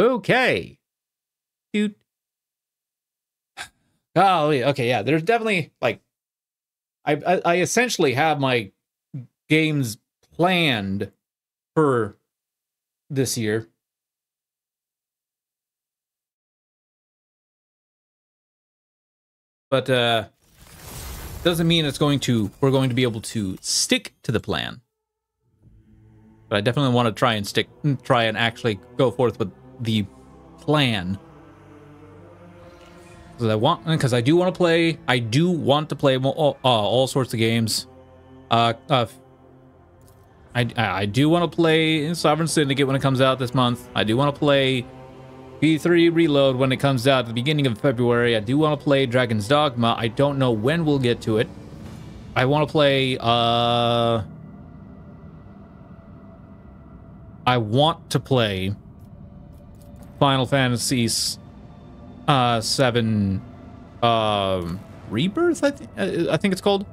Okay. Dude. Golly. Okay, yeah. There's definitely like I, I I essentially have my games planned for this year. But uh doesn't mean it's going to we're going to be able to stick to the plan. But I definitely want to try and stick try and actually go forth with the plan. Because I want because I do want to play I do want to play all, uh, all sorts of games. Uh, uh I, I do want to play Sovereign Syndicate when it comes out this month. I do want to play P3 Reload when it comes out at the beginning of February. I do want to play Dragon's Dogma. I don't know when we'll get to it. I want to play, uh... I want to play Final Fantasy uh, 7 uh, Rebirth, I, th I think it's called.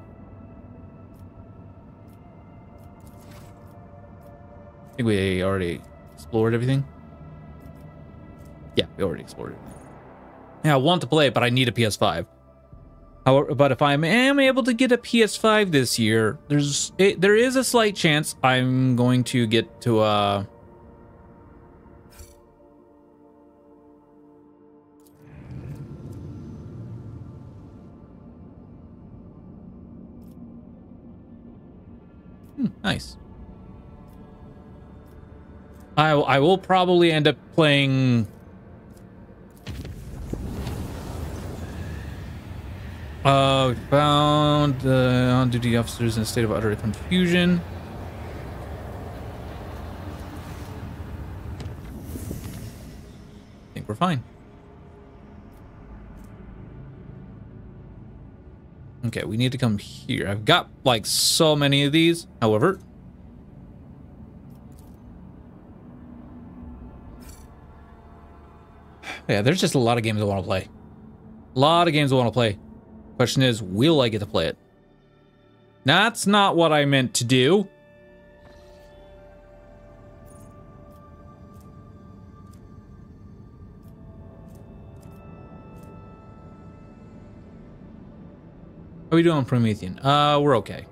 I think we already explored everything. Yeah, we already explored it. Yeah, I want to play it, but I need a PS5. However, but if I am able to get a PS5 this year, there's it, there is a slight chance I'm going to get to uh Hmm, nice. I I will probably end up playing Uh, found uh, on-duty officers in a state of utter confusion. I think we're fine. Okay, we need to come here. I've got, like, so many of these. However... Yeah, there's just a lot of games I want to play. A lot of games I want to play. Question is, will I get to play it? That's not what I meant to do. How are we doing Promethean? Uh, we're okay.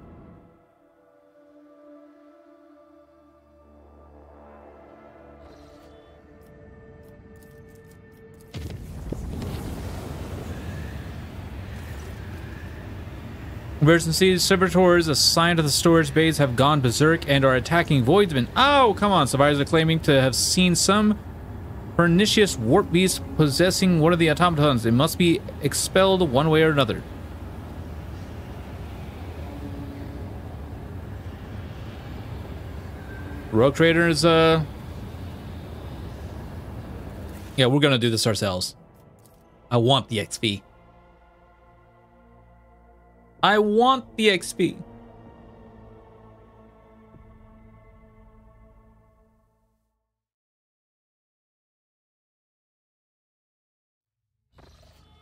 Emergency servitors assigned to the storage bays have gone berserk and are attacking voidsmen. Oh, come on. Survivors are claiming to have seen some pernicious warp beast possessing one of the automatons. It must be expelled one way or another. Rogue Traders, uh... Yeah, we're gonna do this ourselves. I want the XP. I want the XP.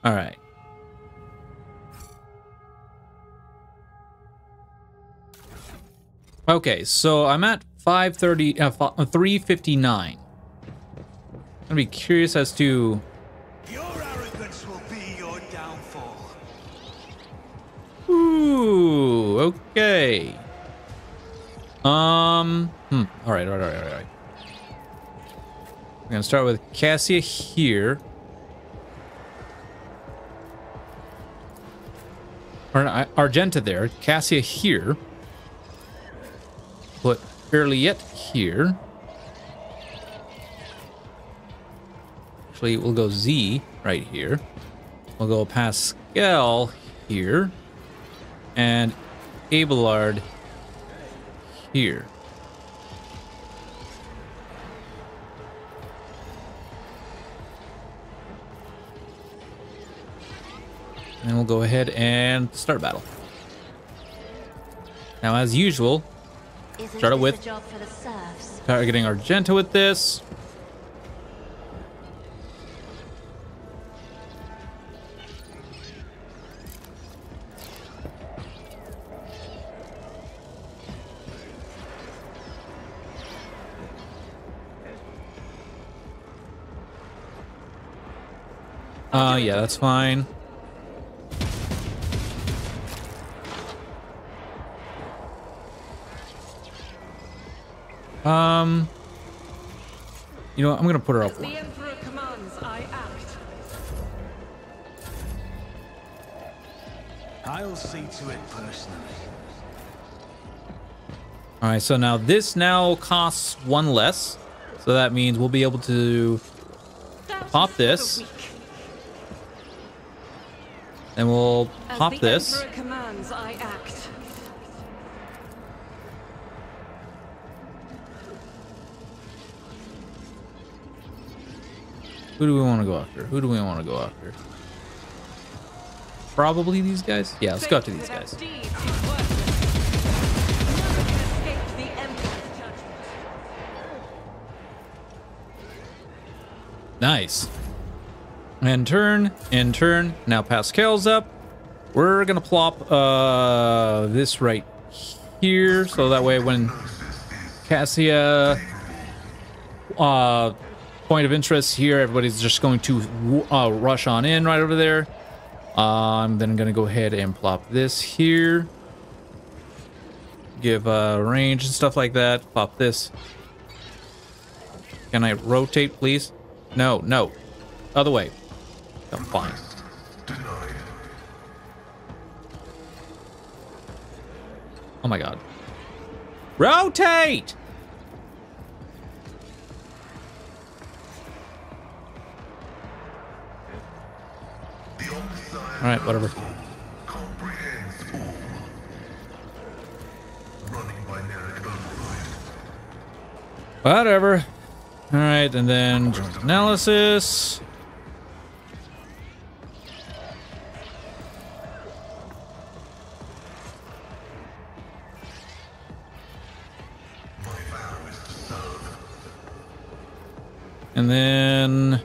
All right. Okay, so I'm at 530, uh, 359. I'm gonna be curious as to Ooh, okay. Um, hmm. All right, all right, all right, all right. I'm gonna start with Cassia here. Or Argenta there, Cassia here. Put Yrliet here. Actually, we'll go Z right here. We'll go Pasqal here and Abelard here. And we'll go ahead and start battle. Now, as usual, start it with targeting Argenta with this. Uh, yeah, that's fine. Um, you know what? I'm gonna put her up As the Emperor commands, I act. I'll see to it personally. All right, so now this now costs one less. So that means we'll be able to Pop this. for the weak. and we'll As pop the this. Emperor commands, I act. Who do we want to go after? Who do we want to go after? Probably these guys? Yeah, let's go after these guys. Nice. And turn, and turn. Now Pasqal's up. We're gonna plop uh this right here, so that way when Cassia uh point of interest here, everybody's just going to uh, rush on in right over there. Uh, I'm then gonna go ahead and plop this here. Give uh range and stuff like that. Pop this. Can I rotate, please? No, no. Other way. I'm fine. Oh my god. Rotate! Alright, whatever. Whatever. Alright, and then joint analysis. And then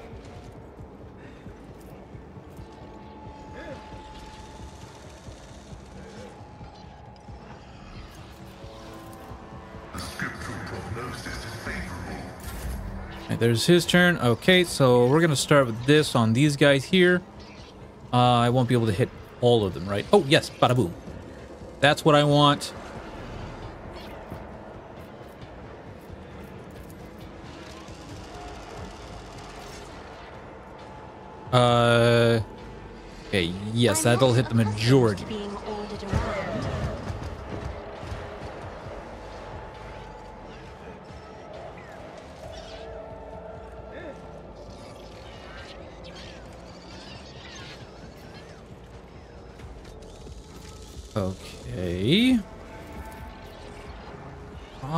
there's his turn. Okay, so we're gonna start with this on these guys here. Uh, I won't be able to hit all of them, right? Oh, yes, bada boom. That's what I want. Uh, okay, yes, that'll hit the majority.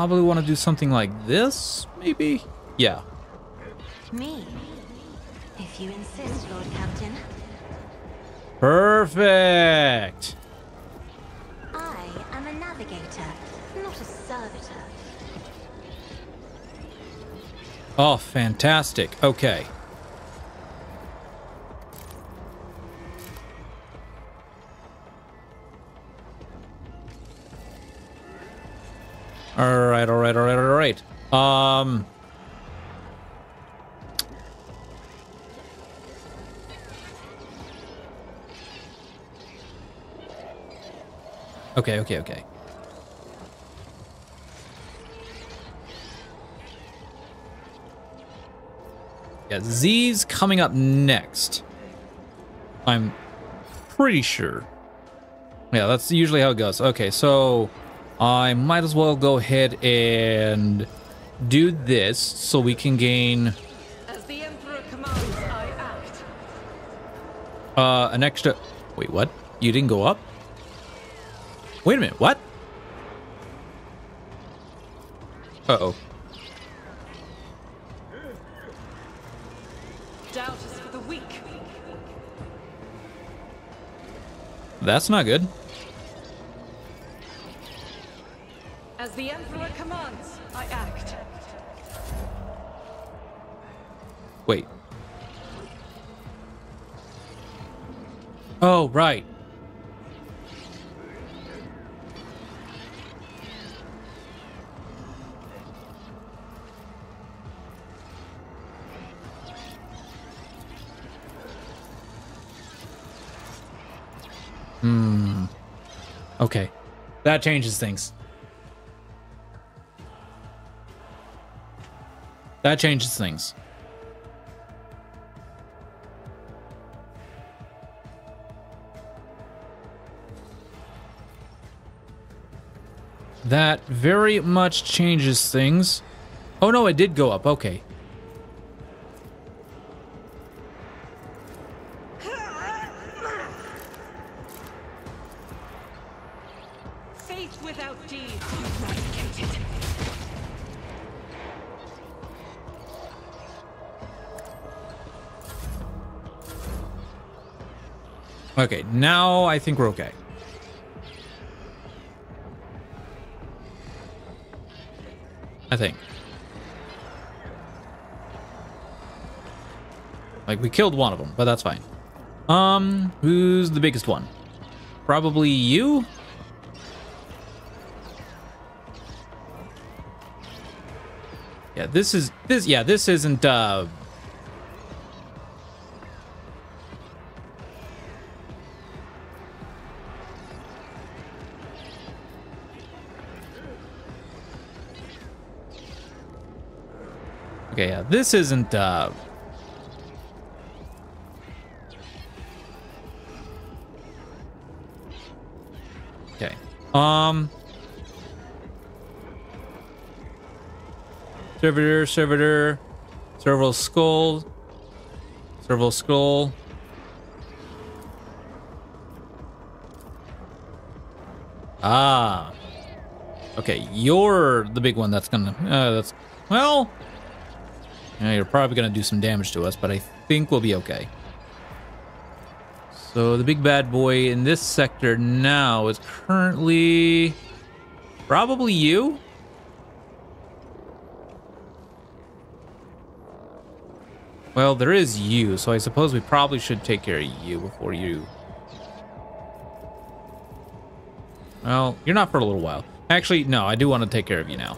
Probably want to do something like this, maybe? Yeah. Me? If you insist, Lord Captain. Perfect. I am a navigator, not a servitor. Oh, fantastic. Okay. All right, all right, all right, all right. Um Okay, okay, okay. Yeah, Z's coming up next. I'm pretty sure. Yeah, that's usually how it goes. Okay, so I might as well go ahead and do this so we can gain As the Emperor commands, I act. uh, an extra. Wait, what? You didn't go up? Wait a minute, what? Uh oh. Doubt is for the weak. That's not good. As the Emperor commands, I act. Wait. Oh, right. Hmm. Okay. That changes things. That changes things. That very much changes things. Oh no, it did go up. Okay. Okay, now I think we're okay. I think. Like we killed one of them, but that's fine. Um, who's the biggest one? Probably you? Yeah, this is this yeah, this isn't uh this isn't uh Okay. Um Servitor, servitor, servo skull, servo skull. Ah. Okay, you're the big one that's gonna, uh, that's, well, you're probably gonna do some damage to us, but I think we'll be okay. So the big bad boy in this sector now is currently probably you. Well, there is you, so I suppose we probably should take care of you before you. Well, you're not for a little while. Actually, no, I do want to take care of you now.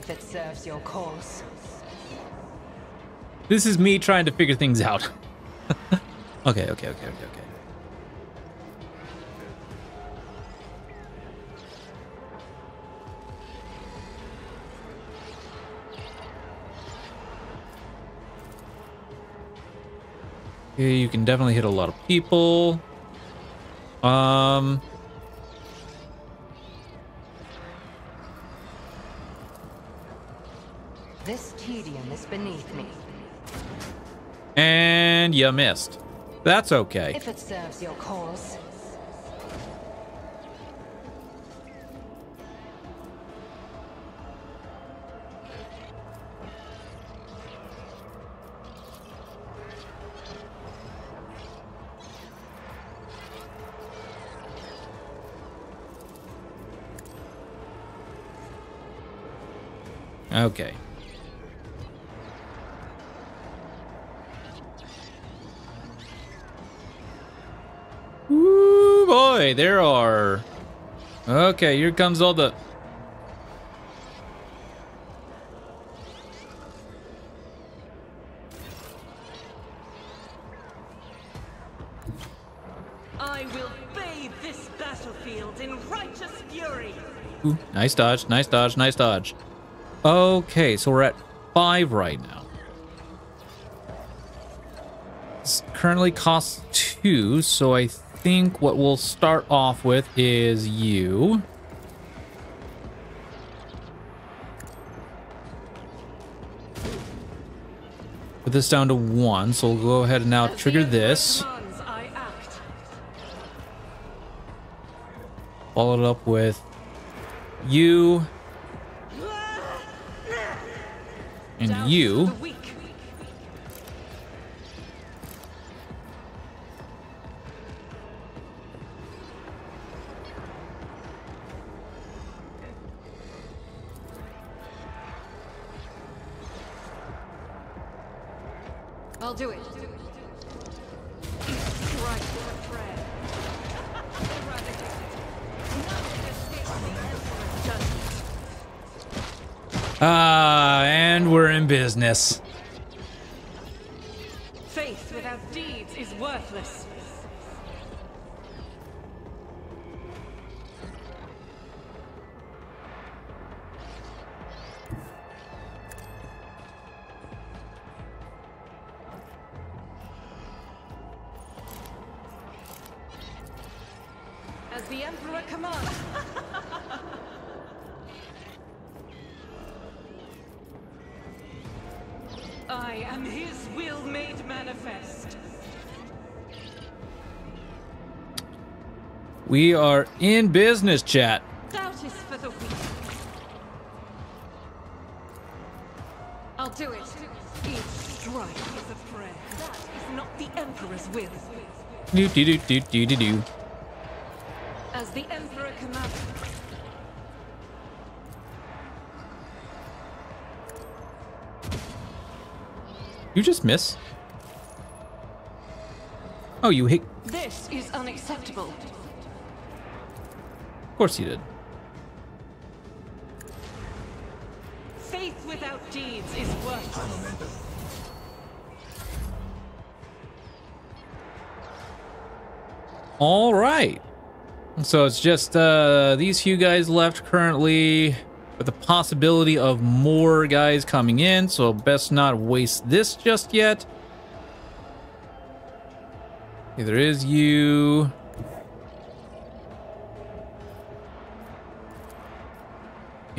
If it serves your cause. This is me trying to figure things out. okay, okay, okay, okay, okay. You can definitely hit a lot of people. Um, This beneath me. and you missed. That's okay. If it serves your cause. Okay. There are. Okay, here comes all the. I will bathe this battlefield in righteous fury. Ooh, nice dodge, nice dodge, nice dodge. Okay, so we're at five right now. This currently costs two, so I think what we'll start off with is you. Put this down to one, so we'll go ahead and now trigger this. Follow it up with you and you. In We are in business, chat. Doubt is for the weak. I'll do it. Each strike is a prayer. That is not the Emperor's will. Do do do do do do do. As the Emperor commands. You just miss. Oh, you hit. Course you did. Faith without deeds is worthless. All right. So it's just uh, these few guys left currently with the possibility of more guys coming in. So best not waste this just yet. Okay, there is you.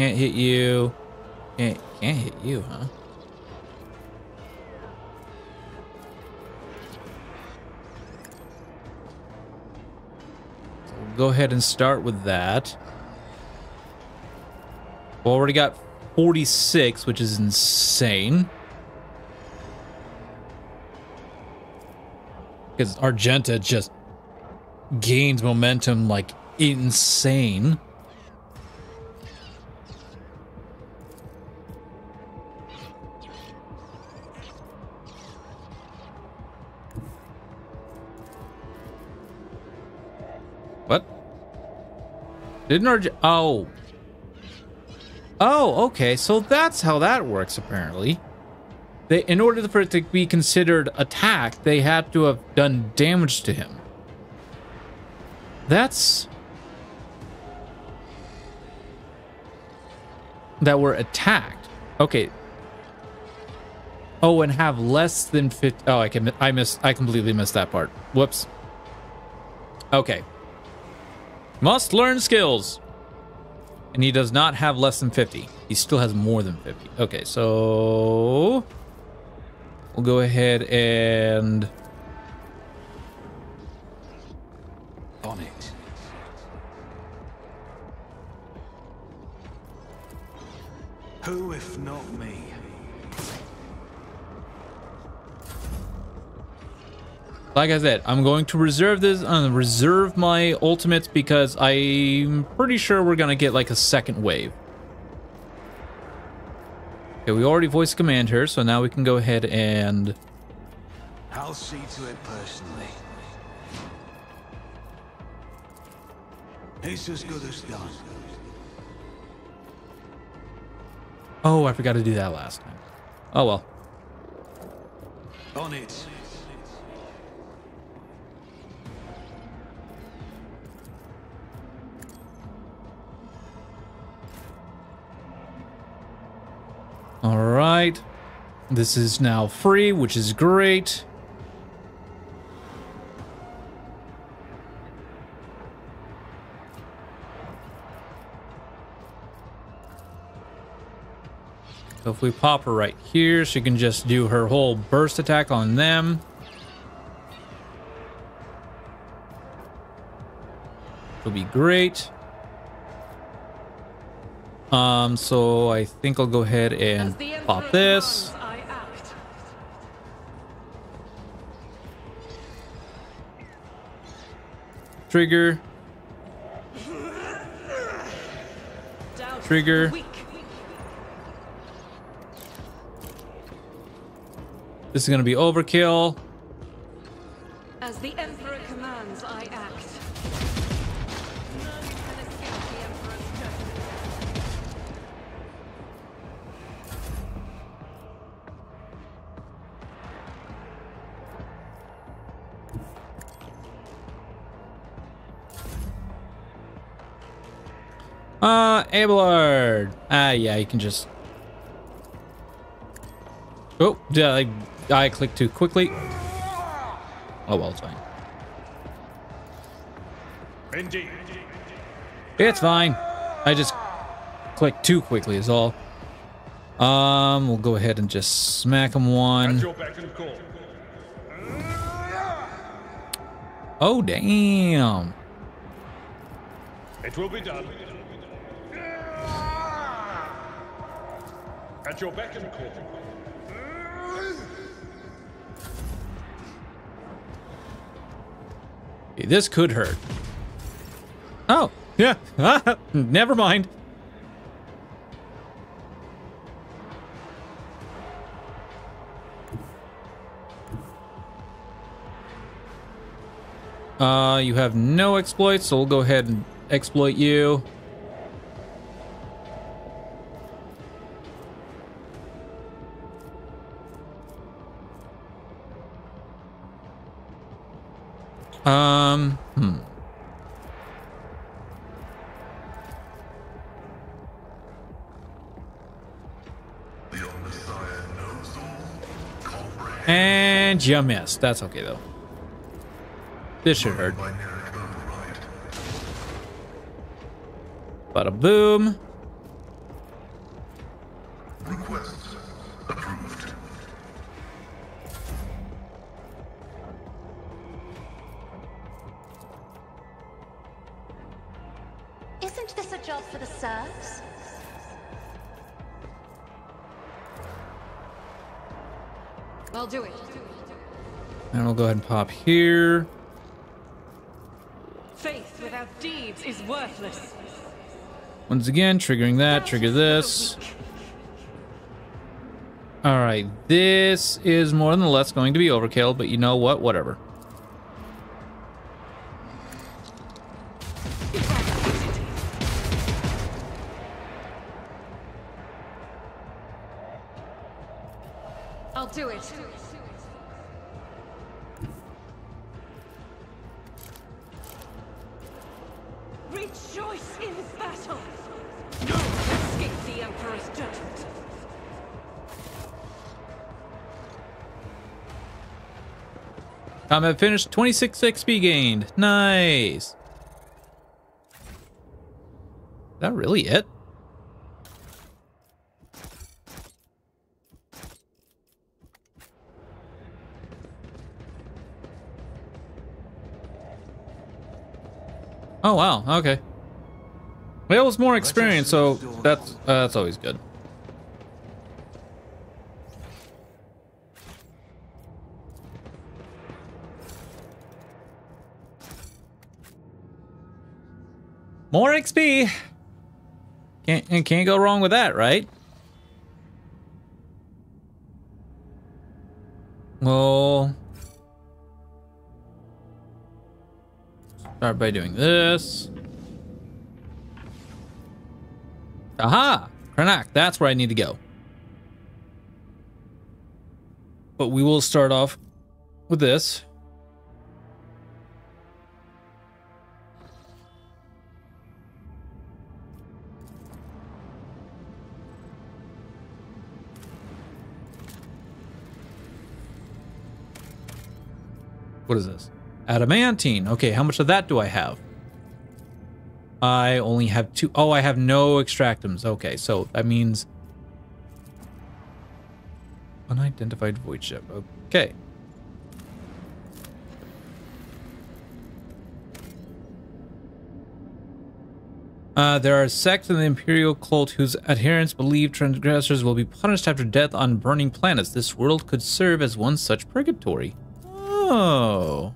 Can't hit you. Can't, can't hit you, huh? go ahead and start with that. We already got 46, which is insane. Because Argenta just gains momentum like insane. Didn't Arg- Oh. Oh, okay. So that's how that works, apparently. They, in order for it to be considered attack, they had to have done damage to him. That's... That were attacked. Okay. Oh, and have less than 50... Oh, I, can, I missed... I completely missed that part. Whoops. Okay. Must learn skills. And he does not have less than 50. He still has more than 50. Okay, so we'll go ahead and like I said, I'm going to reserve this uh, reserve my ultimates because I'm pretty sure we're gonna get like a second wave. Okay, we already voiced command her, so now we can go ahead and I'll see to it personally. It's as good as done. Oh, I forgot to do that last time. Oh well. On it. All right. This is now free, which is great. So if we pop her right here, she can just do her whole burst attack on them. It'll be great. Um, so I think I'll go ahead and pop this. commands, I act. Trigger. Trigger. This is gonna be overkill. As the Emperor Uh, Abelard. Ah, yeah, you can just. Oh, yeah, I, I clicked too quickly. Oh well, it's fine. Indeed. It's fine. I just clicked too quickly is all. Um, we'll go ahead and just smack him one. Oh, damn. It will be done. At your beck and call. Okay, this could hurt. Oh, yeah. Never mind. Uh, you have no exploits, so we'll go ahead and exploit you. Um, hmm. And you missed. That's okay though. This should hurt. Bada boom. Requests we'll go ahead and pop here. Faith without deeds is worthless. Once again, triggering that, trigger this. Alright, this is more than less going to be overkill, but you know what? Whatever. Combat finished, 26 XP gained. Nice. Is that really it? Oh wow, okay. Well, it was more experience, so that's uh, that's always good. More XP. Can't can't go wrong with that, right? Well, start by doing this. Aha! Krenak, that's where I need to go. But we will start off with this. What is this? Adamantine. Okay, how much of that do I have? I only have two. Oh, I have no extractums. Okay, so that means unidentified void ship. Okay. Uh, there are sects in the Imperial cult whose adherents believe transgressors will be punished after death on burning planets. This world could serve as one such purgatory. Oh.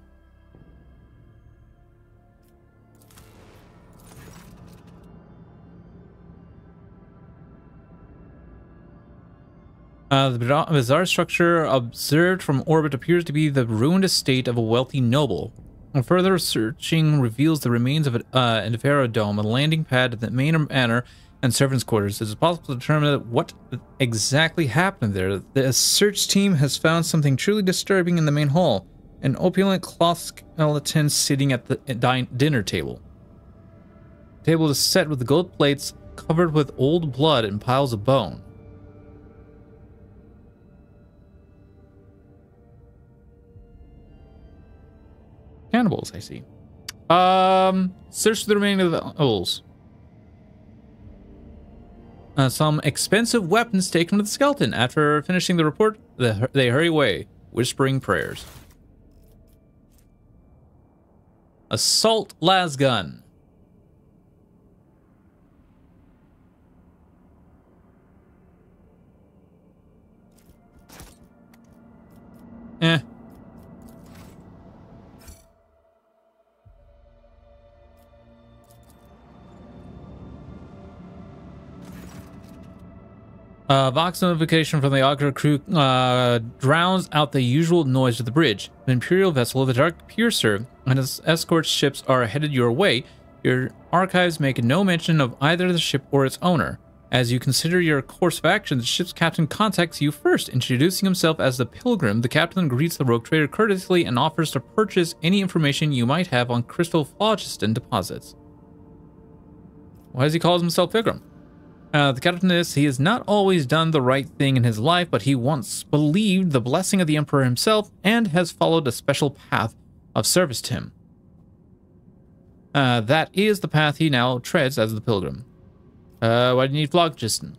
Uh, the bizarre- structure observed from orbit appears to be the ruined estate of a wealthy noble. And further searching reveals the remains of an uh, dome, a landing pad at the main manor, and servants' quarters. It is possible to determine what exactly happened there. The search team has found something truly disturbing in the main hall an opulent cloth skeleton sitting at the din- dinner table. table is set with gold plates covered with old blood and piles of bone. Cannibals, I see. Um, search the remaining of the holes. Uh, some expensive weapons taken to the skeleton. After finishing the report, the, they hurry away, whispering prayers. Assault las gun. Eh. Uh, Vox notification from the Augur crew uh, drowns out the usual noise of the bridge. The Imperial vessel, of the Dark Piercer, and its escort ships are headed your way. Your archives make no mention of either the ship or its owner. As you consider your course of action, the ship's captain contacts you first, introducing himself as the Pilgrim. The captain greets the rogue trader courteously and offers to purchase any information you might have on crystal phlogiston deposits. Why does he call himself Pilgrim? Uh, the captain is he has not always done the right thing in his life, but he once believed the blessing of the Emperor himself and has followed a special path of service to him. Uh, that is the path he now treads as the pilgrim. Uh, why do you need phlogiston?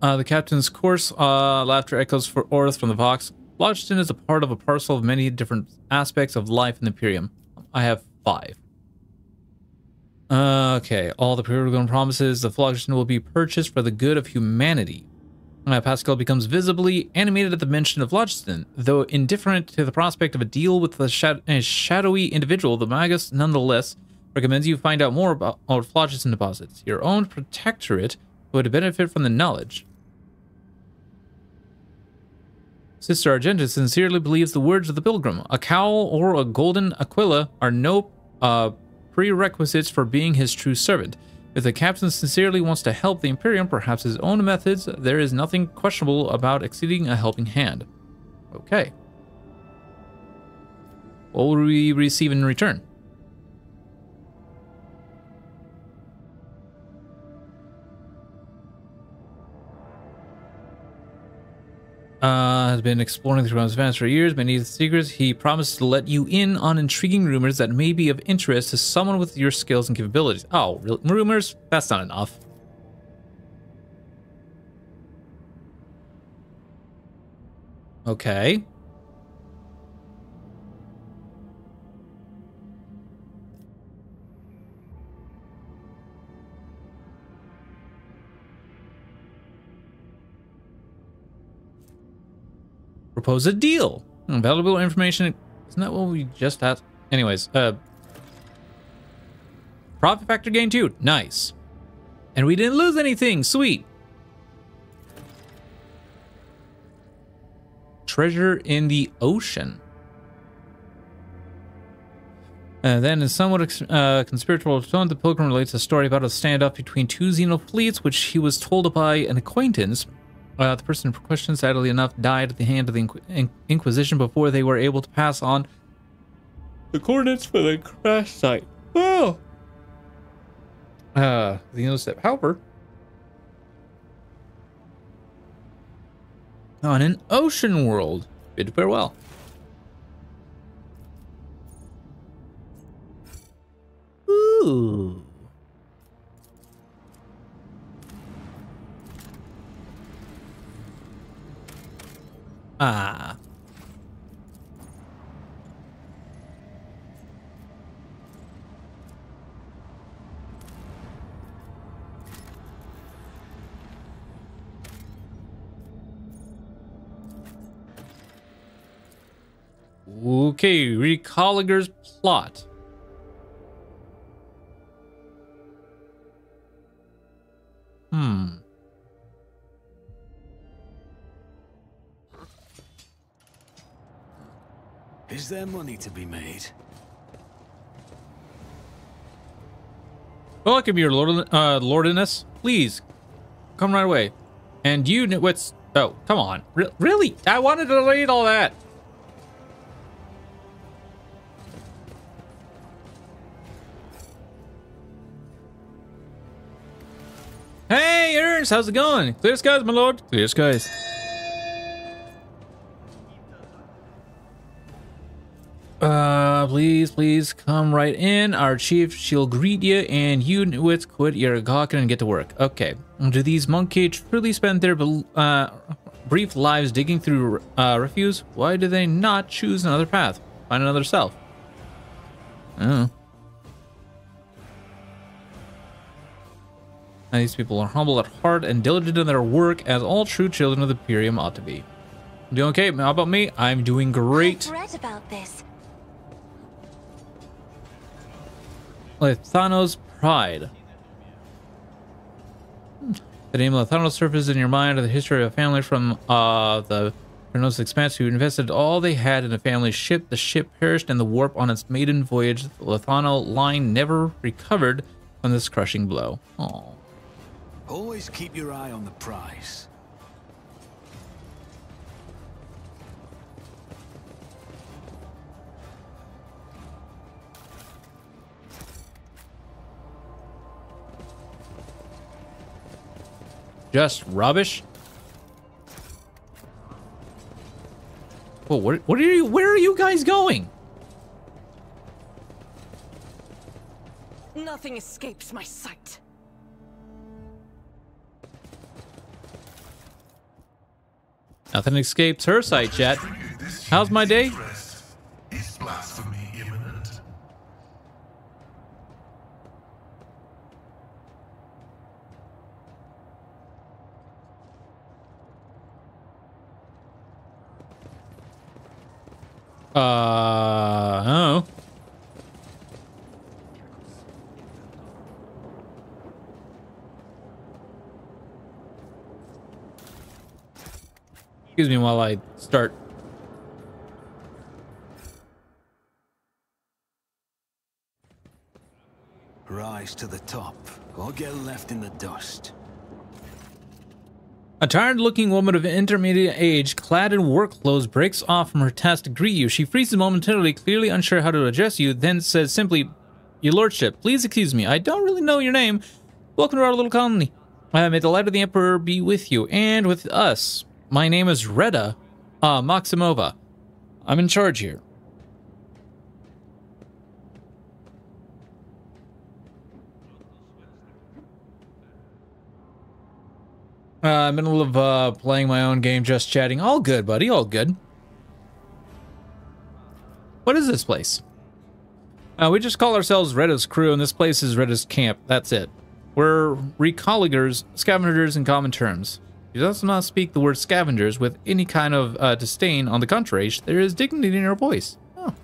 Uh, the captain's course uh, laughter echoes for Orth from the Vox. Phlogiston is a part of a parcel of many different aspects of life in the Imperium. I have five. Okay, all the Pilgrim promises the phlogiston will be purchased for the good of humanity. Uh, Pasqal becomes visibly animated at the mention of phlogiston. Though indifferent to the prospect of a deal with the shad- a shadowy individual, the Magus nonetheless recommends you find out more about, about phlogiston deposits. Your own protectorate would benefit from the knowledge. Sister Argenta sincerely believes the words of the pilgrim. A cowl or a golden aquila are no uh, prerequisites for being his true servant. If the captain sincerely wants to help the Imperium, perhaps his own methods, there is nothing questionable about exceeding a helping hand. Okay. What will we receive in return? Uh, has been exploring the Realms Advance for years, many of the secrets. He promises to let you in on intriguing rumors that may be of interest to someone with your skills and capabilities. Oh, rumors? That's not enough. Okay. Propose a deal. Valuable information. Isn't that what we just had? Anyways, uh, profit factor gain two. Nice. And we didn't lose anything. Sweet. Treasure in the ocean. And then, in somewhat uh, conspiratorial tone, the pilgrim relates a story about a standoff between two Xeno fleets, which he was told by an acquaintance uh, the person in question, sadly enough, died at the hand of the Inqu Inquisition before they were able to pass on the coordinates for the crash site. Oh! Uh, the intercept. However, on an ocean world, bid farewell. Ooh. Ah. Okay, Recoliger's plot. Hmm. Is there money to be made? Welcome, your lord, uh, lordiness. Please, come right away. And you, what's? Oh, come on. Re really? I wanted to read all that. Hey, Ernst, how's it going? Clear skies, my lord. Clear skies. Uh, please, please come right in. Our chief, she'll greet you, and you nitwits quit your gawking and get to work. Okay. Do these monkey truly spend their uh, brief lives digging through uh, refuse? Why do they not choose another path? Find another self? Oh. And these people are humble at heart and diligent in their work, as all true children of the Imperium ought to be. Doing okay? How about me? I'm doing great. I've read about this. Lethano's Pride. The name Lethano surfaces in your mind of the history of a family from uh, the Koronus Expanse who invested all they had in a family ship. The ship perished in the warp on its maiden voyage. The Lethano line never recovered from this crushing blow. Oh. Always keep your eye on the prize. Just rubbish? Well, what, what are you, where are you guys going? Nothing escapes my sight. Nothing escapes her sight yet. How's my day? Is blasphemy Uh, oh. Excuse me while I start. Rise to the top, or get left in the dust. A tired looking woman of intermediate age, clad in work clothes, breaks off from her task to greet you. She freezes momentarily, clearly unsure how to address you, then says simply, Your lordship, please excuse me. I don't really know your name. Welcome to our little colony. May the light of the Emperor be with you and with us. My name is Reda uh, Maximova. I'm in charge here. Uh, middle of uh, playing my own game, just chatting. All good, buddy. All good. What is this place? Uh, we just call ourselves Reda's crew, and this place is Reda's camp. That's it. We're recolligers, scavengers in common terms. He does not speak the word scavengers with any kind of uh, disdain. On the contrary, there is dignity in our voice. Oh.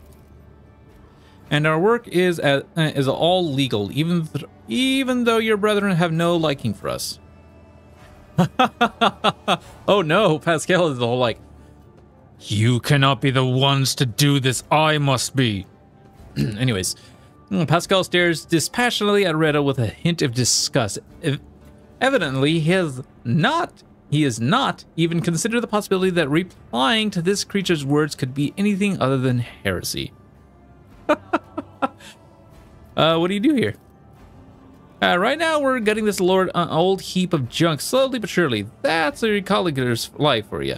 And our work is uh, is all legal, even th- even though your brethren have no liking for us. oh no, Pasqal is all like, You cannot be the ones to do this, I must be. Anyways, mm, Pasqal stares dispassionately at Reda with a hint of disgust. Ev- Evidently, he has not he has not even considered the possibility that replying to this creature's words could be anything other than heresy. uh, what do you do here? Uh, right now, we're getting this lord uh, old heap of junk slowly but surely. That's a colleague's life for you.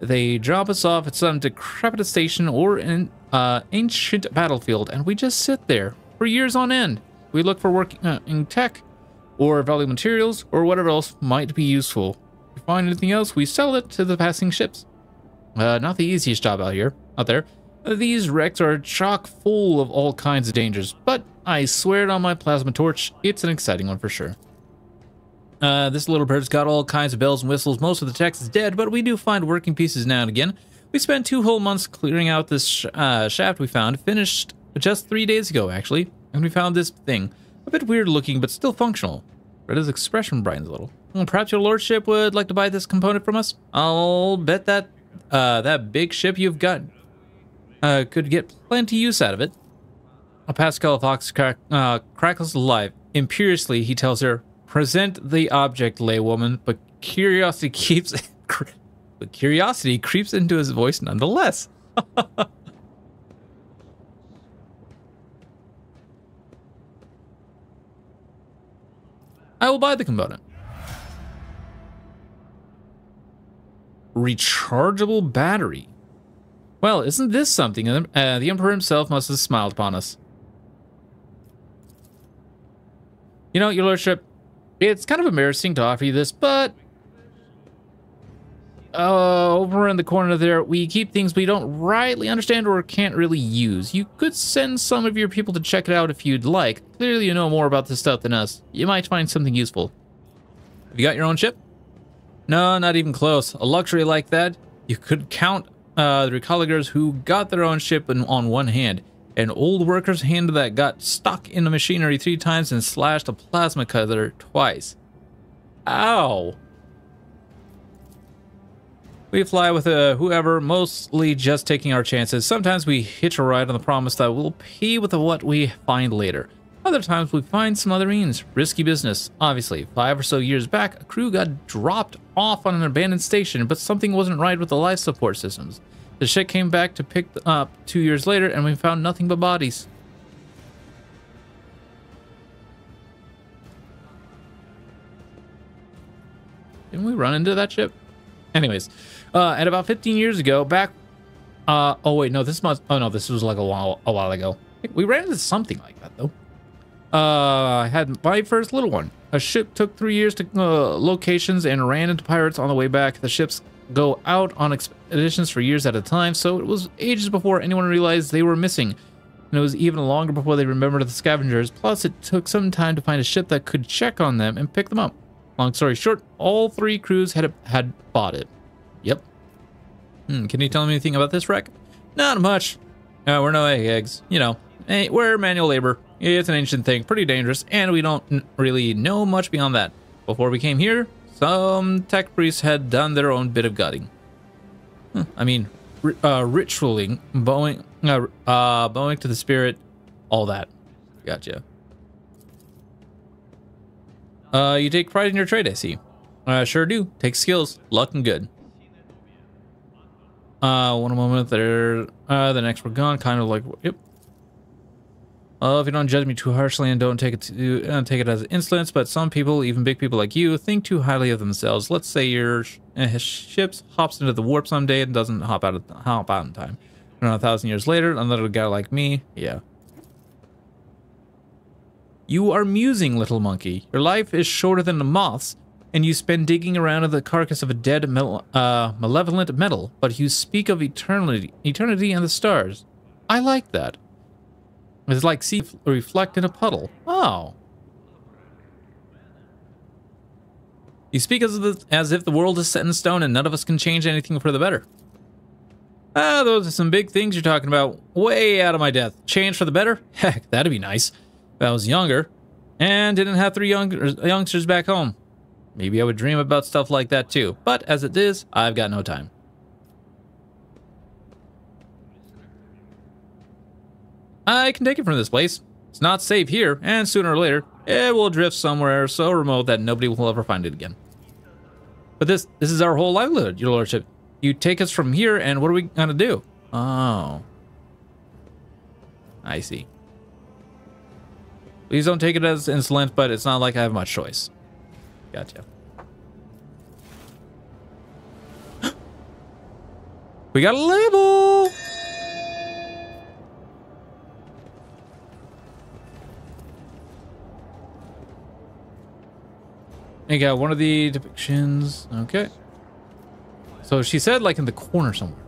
They drop us off at some decrepit station or an uh, ancient battlefield, and we just sit there for years on end. We look for work uh, in tech, or valuable materials, or whatever else might be useful. If we find anything else, we sell it to the passing ships. Uh, not the easiest job out here, out there. These wrecks are chock full of all kinds of dangers, but I swear it on my plasma torch, it's an exciting one for sure. Uh, this little bird's got all kinds of bells and whistles. Most of the text is dead, but we do find working pieces now and again. We spent two whole months clearing out this sh- uh, shaft we found, finished just three days ago, actually, and we found this thing. A bit weird looking, but still functional. Reda's expression brightens a little. Hmm, Perhaps your lordship would like to buy this component from us? I'll bet that uh, that big ship you've got uh, could get plenty use out of it. A Pasqal vox crack, uh, crackles alive. Imperiously, he tells her, "Present the object, laywoman." But curiosity keeps, but curiosity creeps into his voice nonetheless. I will buy the component. rechargeable battery. Well, isn't this something? Uh, the Emperor himself must have smiled upon us. You know, Your Lordship, it's kind of embarrassing to offer you this, but uh, over in the corner there, we keep things we don't rightly understand or can't really use. You could send some of your people to check it out if you'd like. Clearly you know more about this stuff than us. You might find something useful. Have you got your own ship? No, not even close. A luxury like that, you could count uh, the recollegers who got their own ship in, on one hand. An old worker's hand that got stuck in the machinery three times and slashed a plasma cutter twice. Ow. We fly with uh, whoever, mostly just taking our chances. Sometimes we hitch a ride on the promise that we'll pay with what we find later. Other times we find some other means. Risky business. Obviously, five or so years back, a crew got dropped off on an abandoned station, but something wasn't right with the life support systems. The ship came back to pick up two years later, and we found nothing but bodies. Didn't we run into that ship? Anyways, uh, and about 15 years ago, back, uh, oh wait, no, this must, oh no, this was like a while, a while ago. We ran into something like. Uh, I had my first little one. A ship took three years to uh, locations and ran into pirates on the way back. The ships go out on expeditions for years at a time, so it was ages before anyone realized they were missing. And it was even longer before they remembered the scavengers. Plus, it took some time to find a ship that could check on them and pick them up. Long story short, all three crews had had bought it. Yep. Hmm, can you tell me anything about this wreck? Not much. Uh, we're no eggs. You know, we're manual labor. It's an ancient thing, pretty dangerous, and we don't really know much beyond that. Before we came here, some tech priests had done their own bit of gutting. Huh, I mean, uh, ritualing, bowing, uh, uh, bowing to the spirit, all that. Gotcha. Uh, you take pride in your trade, I see. Uh, sure do. Take skills, luck, and good. Uh, one moment there. Uh, the next we're gone. Kind of like, yep. Uh, if you don't judge me too harshly and don't take it to uh, take it as insolence, but some people, even big people like you, think too highly of themselves. Let's say your sh uh, ship hops into the warp someday and doesn't hop out of hop out in time. And a thousand years later, another guy like me, yeah. You are musing, little monkey. Your life is shorter than a moth's, and you spend digging around in the carcass of a dead, uh, malevolent metal. But you speak of eternity, eternity and the stars. I like that. It's like see reflect in a puddle. Oh. You speak as, the, as if the world is set in stone and none of us can change anything for the better. Ah, those are some big things you're talking about. Way out of my depth. Change for the better? Heck, that'd be nice. If I was younger and didn't have three young, youngsters back home. Maybe I would dream about stuff like that too. But as it is, I've got no time. I can take it from this place. It's not safe here, and sooner or later, it will drift somewhere so remote that nobody will ever find it again. But this this is our whole livelihood, your lordship. You take us from here, and what are we gonna do? Oh. I see. Please don't take it as insolent, but it's not like I have much choice. Gotcha. we got a label! You got one of the depictions. Okay. So she said like in the corner somewhere.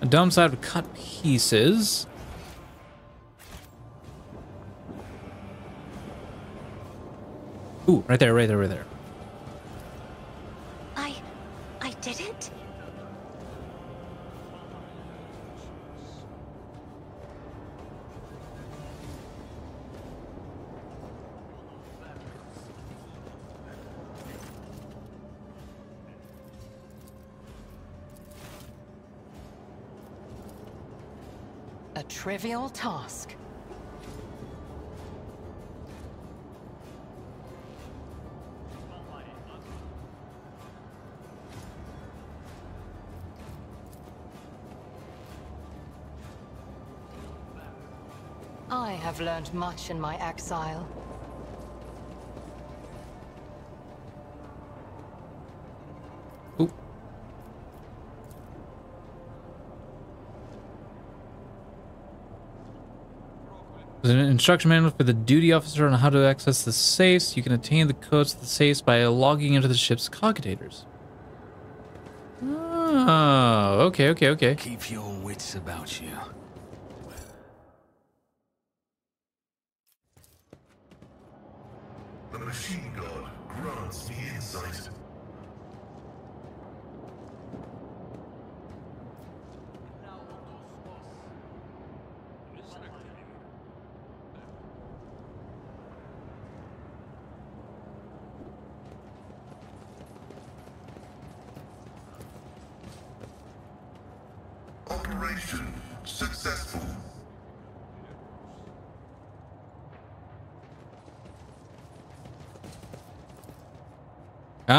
A dumb side of cut pieces. Ooh, right there, right there, right there. Trivial task. I have learned much in my exile. There's an instruction manual for the duty officer on how to access the safes. You can obtain the codes to the safes by logging into the ship's cogitators. Oh, okay, okay, okay. Keep your wits about you.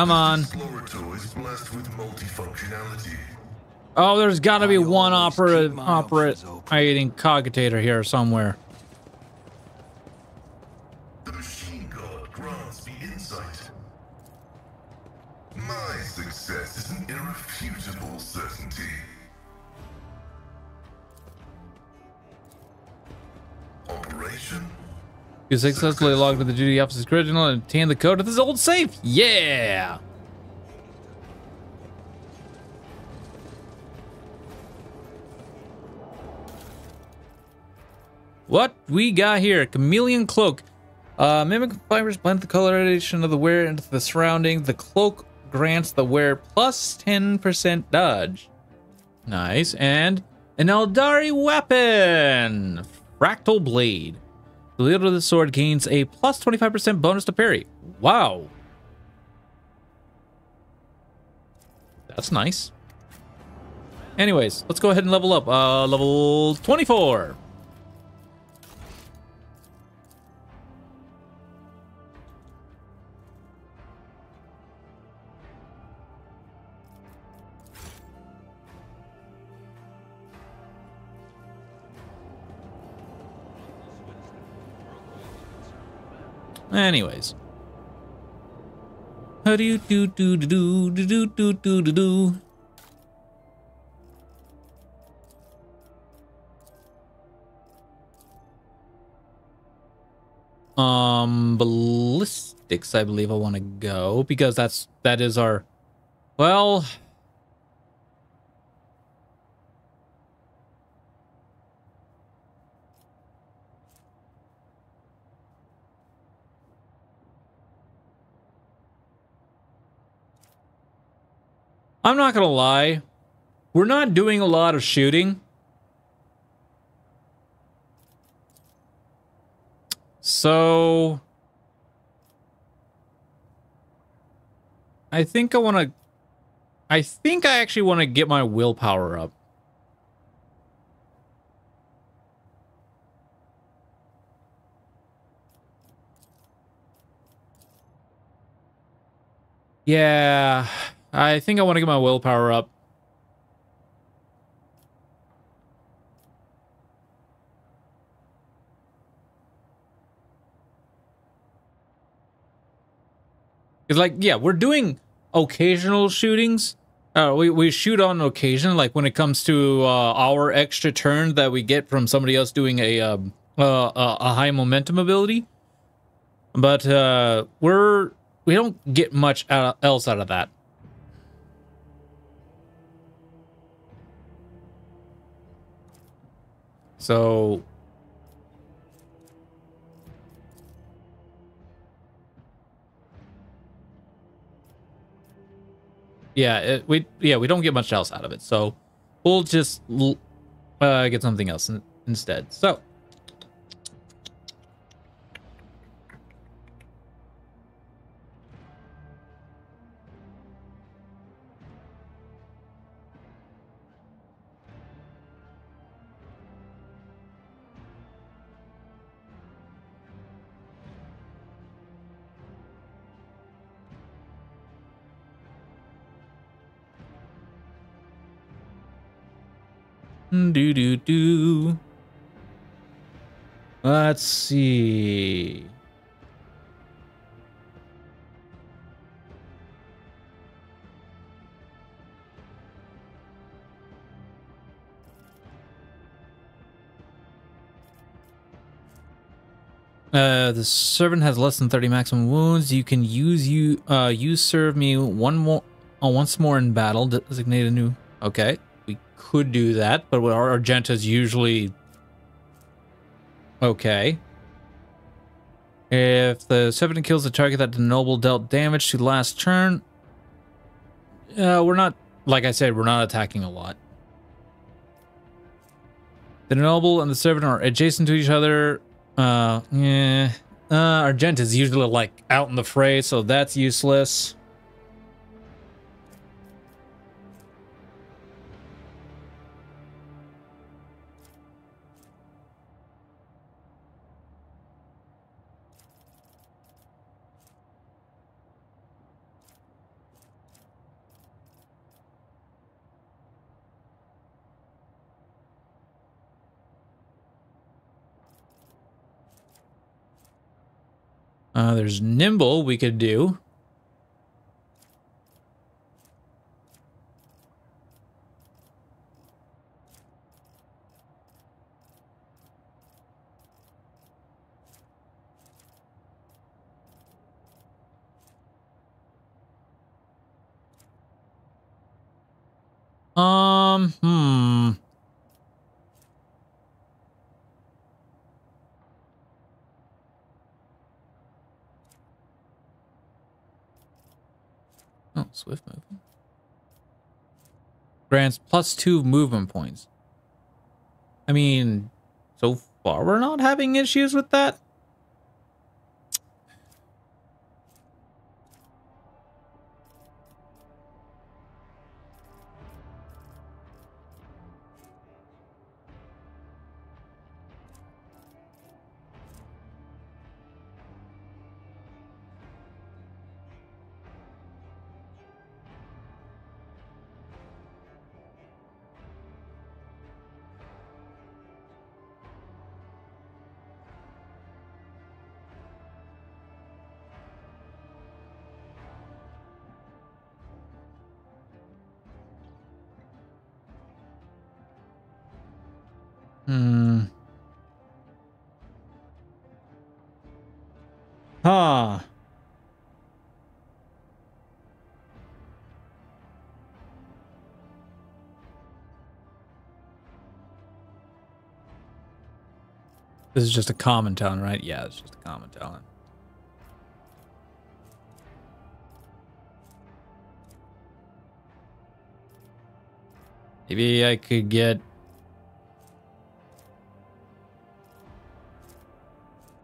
Come on. Oh, there's got to be one opera operating cogitator here somewhere. You successfully logged into the duty officer's original and obtained the code to this old safe. Yeah. What we got here? Chameleon cloak. Uh, mimic fibers blend the coloration of the wearer into the surrounding. The cloak grants the wearer plus 10% dodge. Nice. And an Aeldari weapon. Fractal blade. The wielder of the sword gains a plus 25% bonus to parry. Wow. That's nice. Anyways, let's go ahead and level up. Uh, level 24. Anyways. How do you do do do do do do do do do? Um, ballistics. I believe I want to go because that's that is our. Well, I'm not gonna lie. We're not doing a lot of shooting. So I think I want to I think I actually want to get my willpower up. Yeah, I think I want to get my willpower up. Because, like, yeah, we're doing occasional shootings. Uh, we, we shoot on occasion, like when it comes to uh, our extra turn that we get from somebody else doing a um, uh, a high momentum ability. But uh, we're we don't get much out, else out of that. So yeah, it, we yeah we don't get much else out of it. So we'll just uh, get something else in, instead. So Let's see. Uh, the servant has less than 30 maximum wounds. You can use you uh use serve me one more uh, once more in battle. Designate a new. Okay, we could do that, but our Argenta's usually okay. If the servant kills the target that the noble dealt damage to last turn, uh, we're not like I said, we're not attacking a lot. The noble and the servant are adjacent to each other. Uh, yeah. Uh, Argent is usually like out in the fray, so that's useless. Uh, there's nimble we could do. Um, hmm. Oh, swift movement. Grants plus two movement points. I mean, so far we're not having issues with that. This is just a common talent, right? Yeah, it's just a common talent. Maybe I could get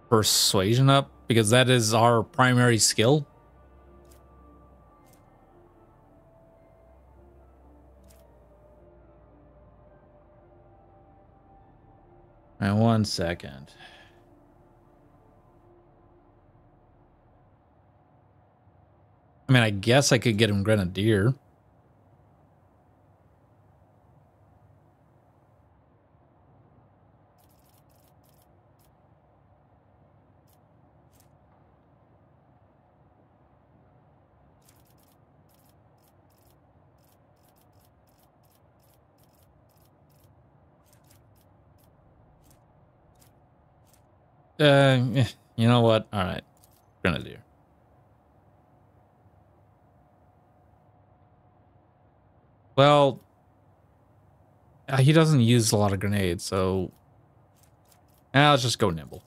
persuasion up because that is our primary skill. One second. I mean, I guess I could get him Grenadier. Uh, eh, you know what? All right, Grenadier. Well, uh, he doesn't use a lot of grenades, so eh, let's just go nimble.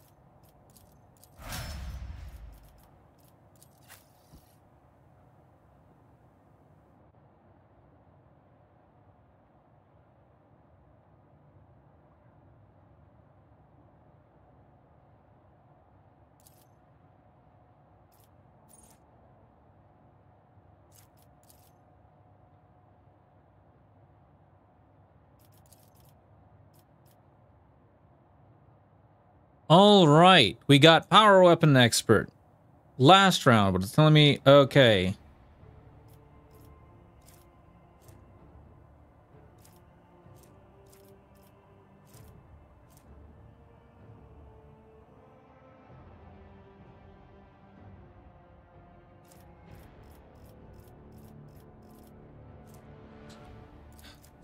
All right, we got power weapon expert. Last round, but it's telling me okay.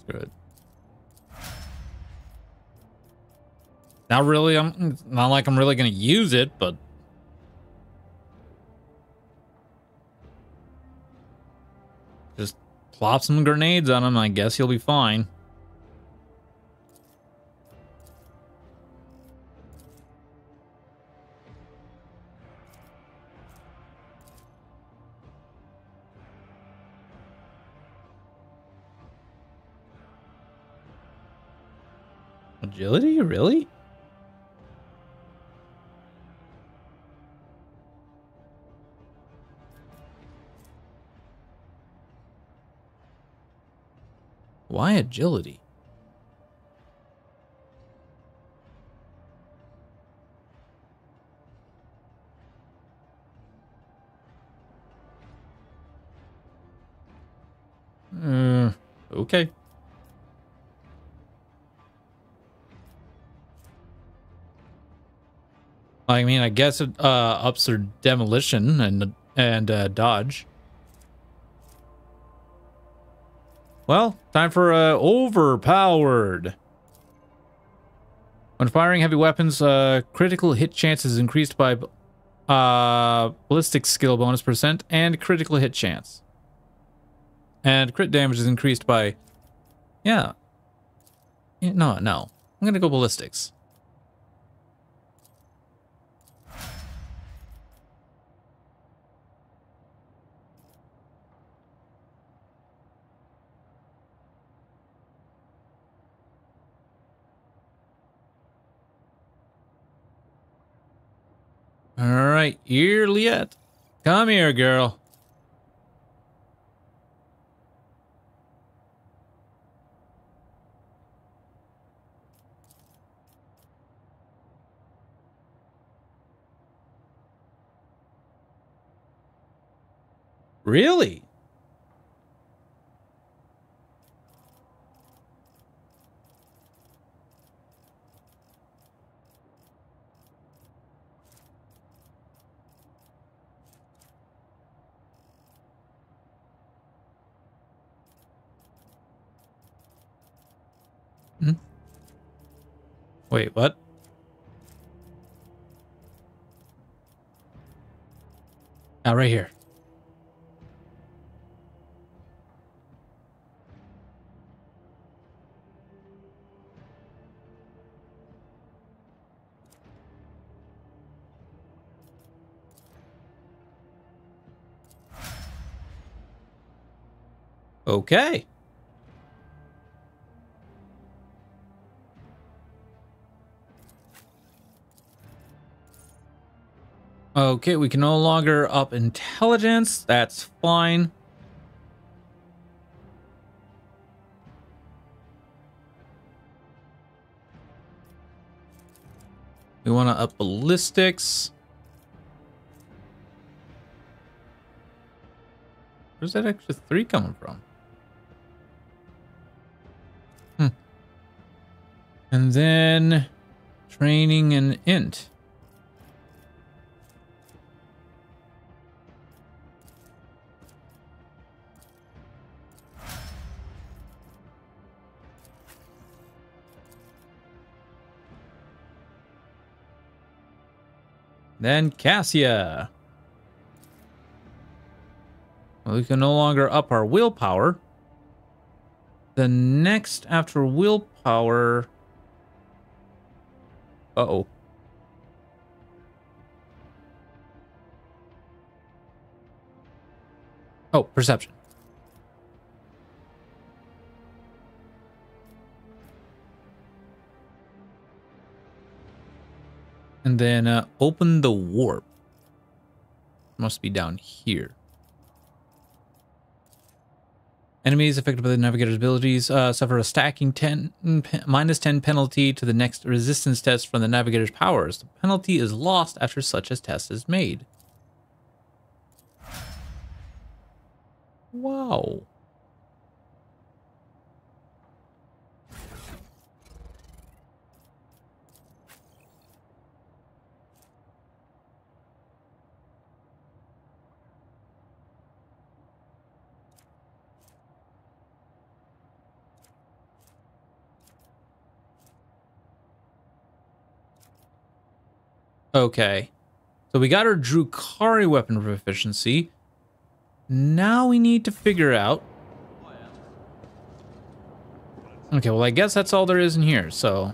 Good. Not really. I'm not like I'm really gonna use it, but just plop some grenades on him. I guess he'll be fine. Agility? Really? Why agility? Uh, okay. I mean, I guess it uh, ups their demolition and and uh, dodge. Well, time for uh, overpowered. When firing heavy weapons, uh, critical hit chance is increased by uh, ballistic skill bonus percent and critical hit chance. And crit damage is increased by, yeah. No, no. I'm gonna go ballistics. All right, Yrliet. Come here, girl. Really? Wait, what? Now, right here. Okay. Okay, we can no longer up intelligence. That's fine. We want to up ballistics. Where's that extra three coming from? Hmm. And then training and int. Then Cassia. Well, we can no longer up our willpower. The next after willpower. Uh oh. Oh, perception. And then uh, open the warp. Must be down here. Enemies affected by the navigator's abilities uh, suffer a stacking 10 minus 10 penalty to the next resistance test from the navigator's powers. The penalty is lost after such a test is made. Wow. Okay. So we got our Drukari weapon proficiency. Now we need to figure out. Okay, well, I guess that's all there is in here, so.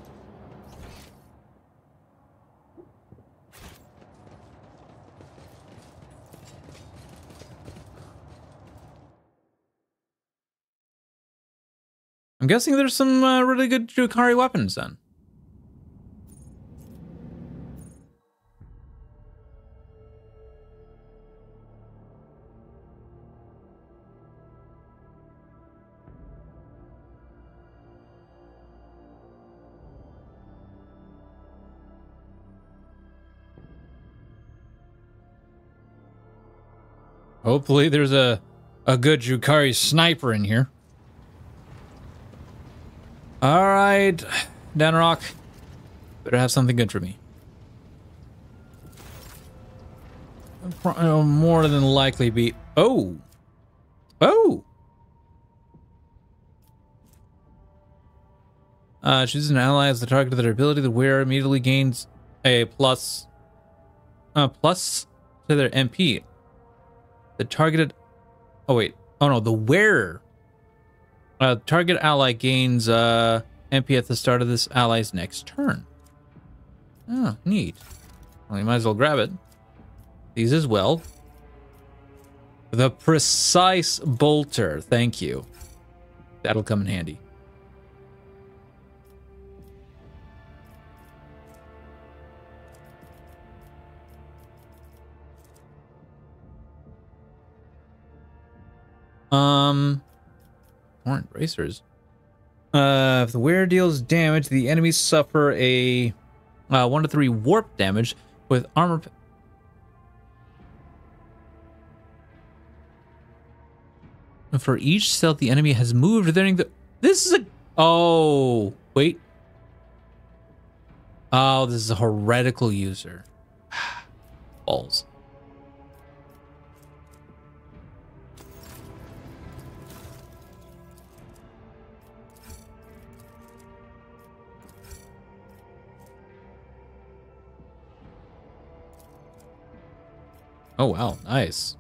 I'm guessing there's some uh, really good Drukari weapons then. Hopefully there's a a good Drukari sniper in here. All right, Danrock. Better have something good for me. More than likely be. Oh. Oh. Uh, choose an ally as the target of their ability. The wearer immediately gains a plus, uh, plus to their MP. The targeted. Oh wait. Oh no. The wearer uh, target ally gains uh, MP at the start of this ally's next turn. Oh, neat. Well, you might as well grab it. These as well. The precise bolter. Thank you. That'll come in handy. Um, Torrent bracers. Uh, if the wearer deals damage, the enemies suffer a uh, one to three warp damage with armor. For each stealth the enemy has moved during the. This is a. Oh wait. Oh, this is a heretical user. Balls. Oh wow, nice.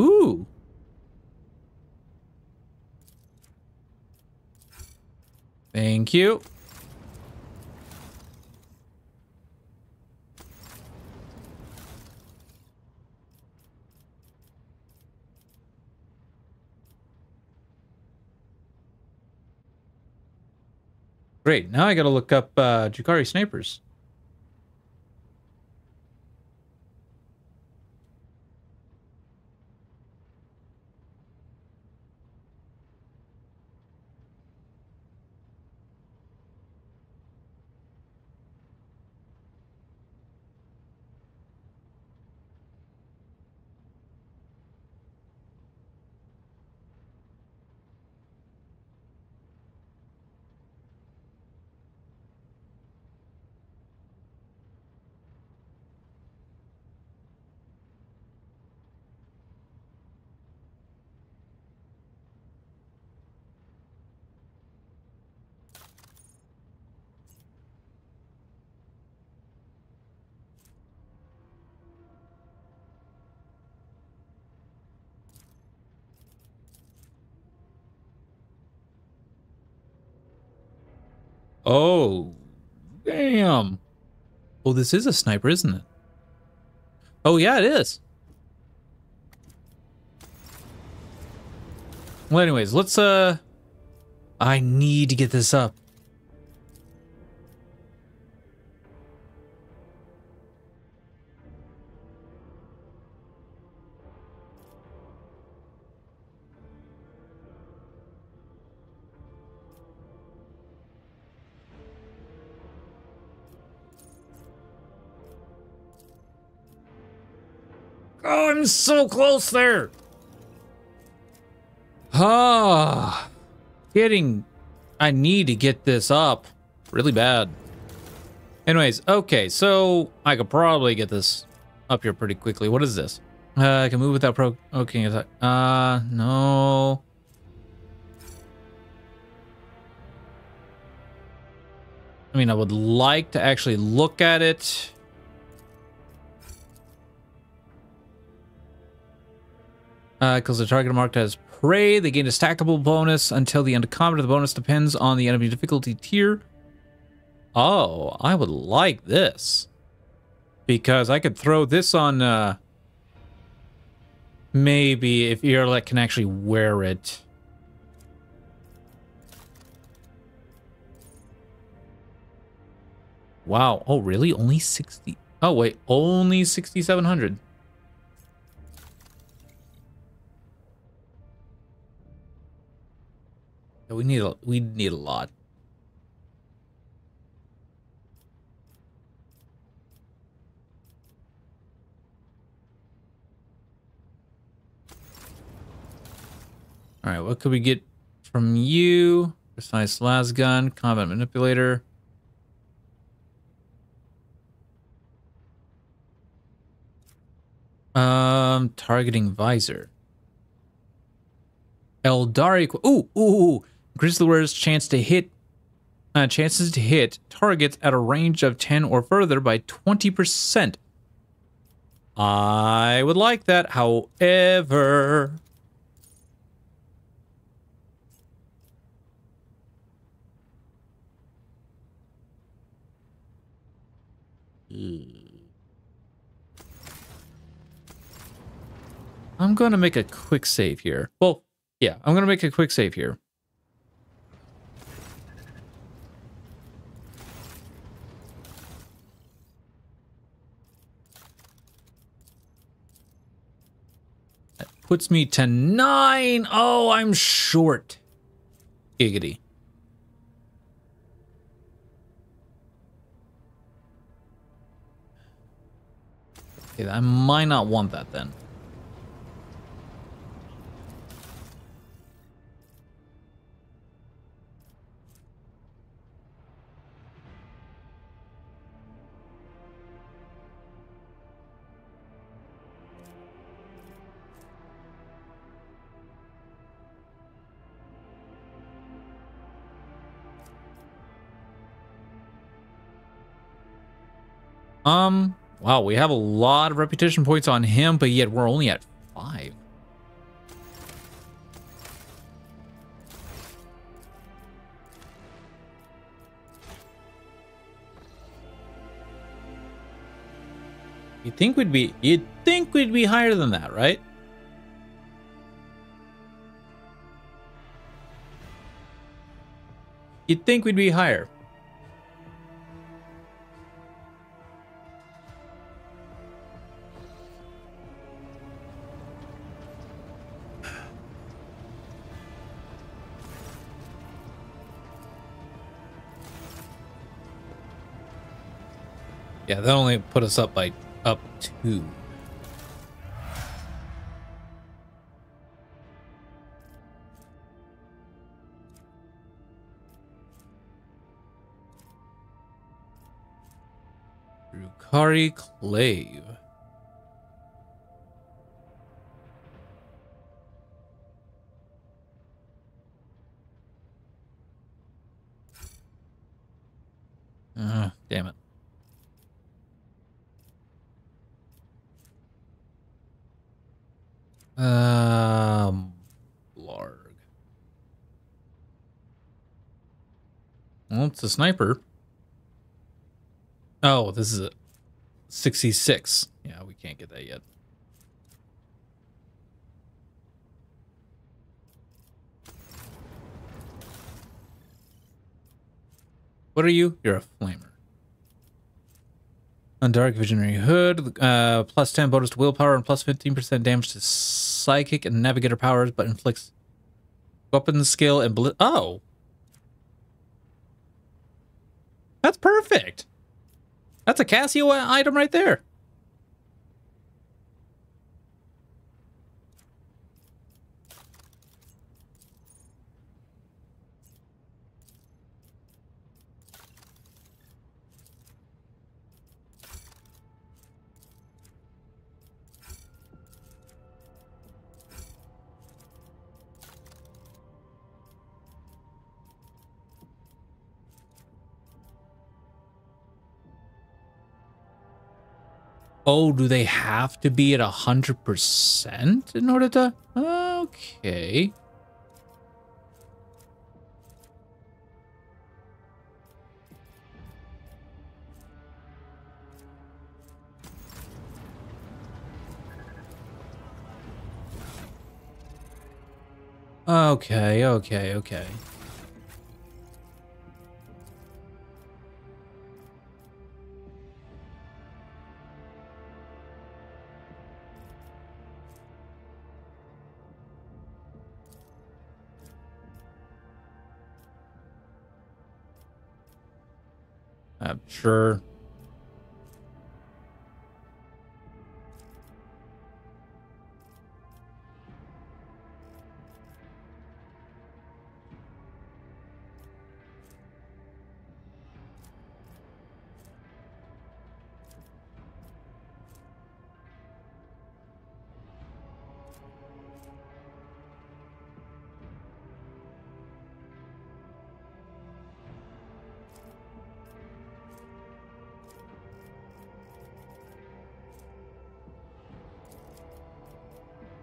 Ooh. Thank you. Great. Now I got to look up uh, Drukari snipers. Oh, damn. Oh, this is a sniper, isn't it? Oh, yeah, it is. Well, anyways, let's, uh... I need to get this up. So close there. Ah, getting. I need to get this up really bad. Anyways, okay, so I could probably get this up here pretty quickly. What is this? Uh, I can move without provoking attack. Uh, no. I mean, I would like to actually look at it. Because the target marked as prey, they gain a stackable bonus until the end of combat. The bonus depends on the enemy difficulty tier. Oh, I would like this. Because I could throw this on, uh... Maybe if Yrliet can actually wear it. Wow. Oh, really? Only 60. Oh, wait. Only 6,700. We need a we need a lot. All right, what could we get from you? Precise las gun, combat manipulator. Um, targeting visor. Aeldari. Ooh, ooh, ooh. The wearer's chance to hit, uh, chances to hit targets at a range of 10 or further by 20%. I would like that. However, I'm going to make a quick save here. Well, yeah, I'm going to make a quick save here. Puts me to nine. Oh, I'm short. Giggity. Okay, I might not want that then. Um, wow, we have a lot of reputation points on him, but yet we're only at five. You'd think we'd be you'd think we'd be higher than that, right? You'd think we'd be higher. Yeah, that only put us up by up two. Rukari Clave. Ah, damn it. Um, Blarg. Well, it's a sniper. Oh, this is a 66. Yeah, we can't get that yet. What are you? You're a flamer. On Dark Visionary Hood, uh, plus 10 bonus to willpower and plus 15% damage to psychic and navigator powers, but inflicts weapon skill and bl- Oh! That's perfect! That's a Cassia item right there. Oh, do they have to be at a hundred percent in order to? Okay. Okay, okay, okay. Uh, sure.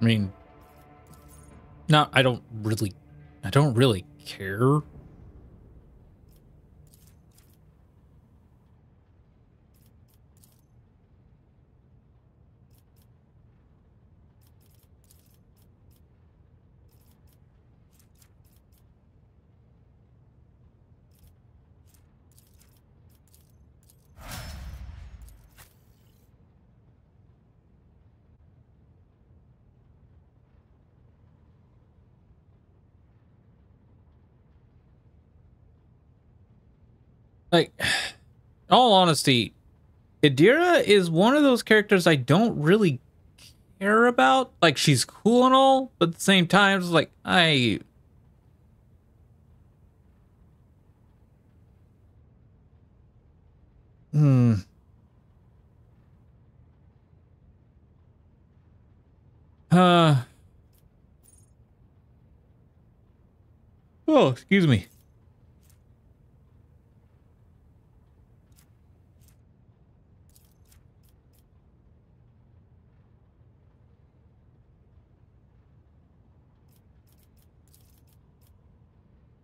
I mean, no, I don't really, I don't really care. Like, in all honesty, Idira is one of those characters I don't really care about. Like, she's cool and all, but at the same time, it's like, I. Hmm. Uh. Oh, excuse me.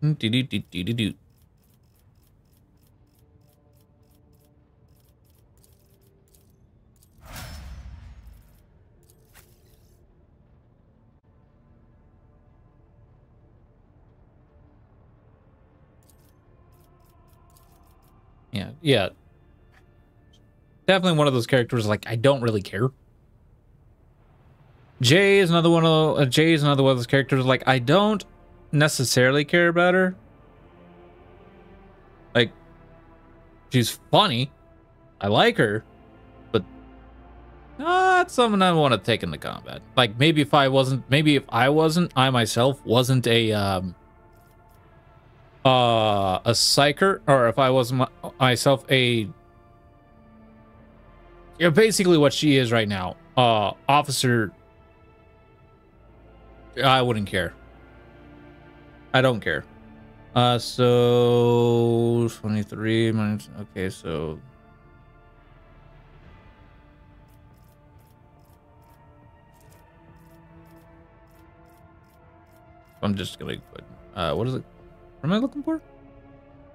Do do do do do do. Yeah, yeah. Definitely one of those characters like I don't really care. Jae is another one of uh, Jae is another one of those characters like I don't necessarily care about her. Like, she's funny. I like her, but not something I want to take into combat. Like, maybe if I wasn't, maybe if I wasn't, I myself wasn't a, um, uh, a psyker, or if I wasn't my, myself a, you know, basically what she is right now, uh, officer, I wouldn't care. I don't care. Uh, so 23 minus. Okay, so. I'm just gonna put. Uh, what is it? What am I looking for?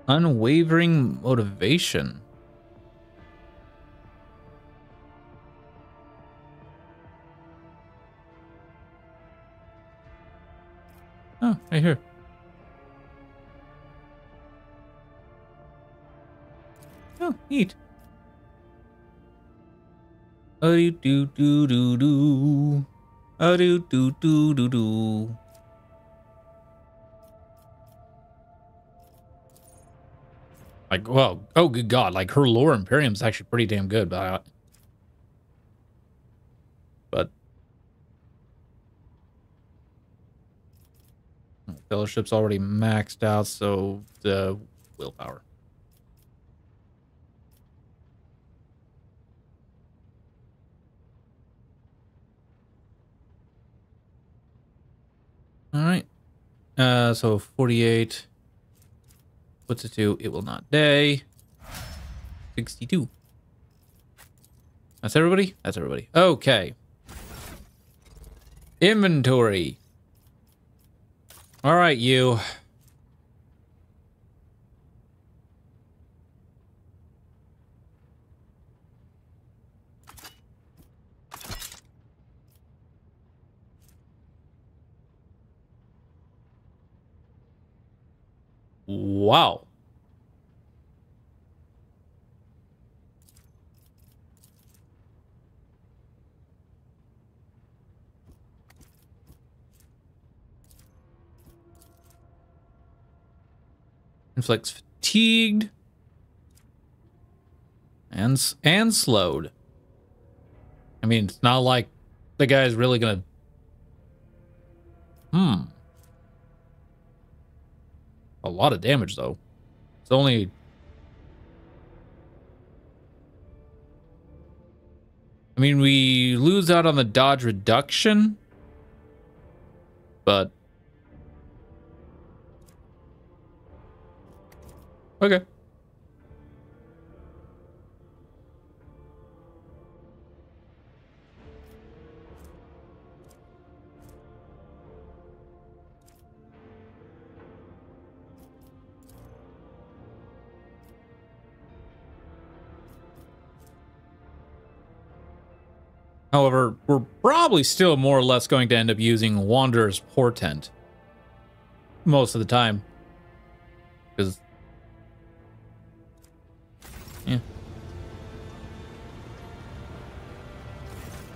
Unwavering motivation. Oh, right here. Oh, neat. A do do do do do. Do do do do do. Like, well, oh, good God. Like, her lore Imperium's actually pretty damn good, but. I, but. Hmm, fellowship's already maxed out, so the willpower. All right. Uh, so 48. What's it to? It will not day. 62. That's everybody? That's everybody. Okay. Inventory. All right, you. Wow. Inflicts fatigued and and slowed. I mean, it's not like the guy's really gonna. Hmm. A lot of damage though. It's only. I mean, we lose out on the dodge reduction, but Okay. However, we're probably still more or less going to end up using Wanderer's Portent most of the time. Because yeah.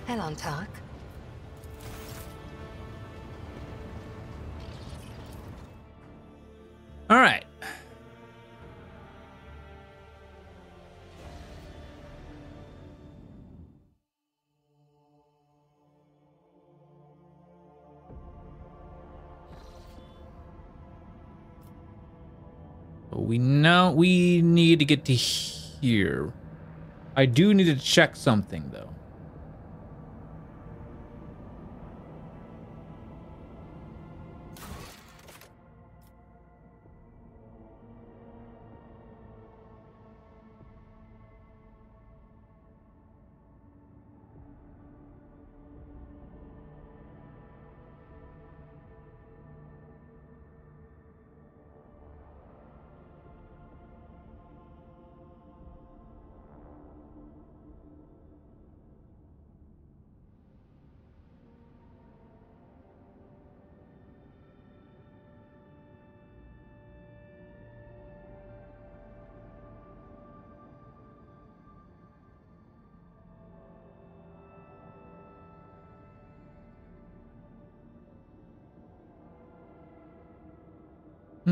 Hello, Talk. All right. We know we need to get to here. I do need to check something though.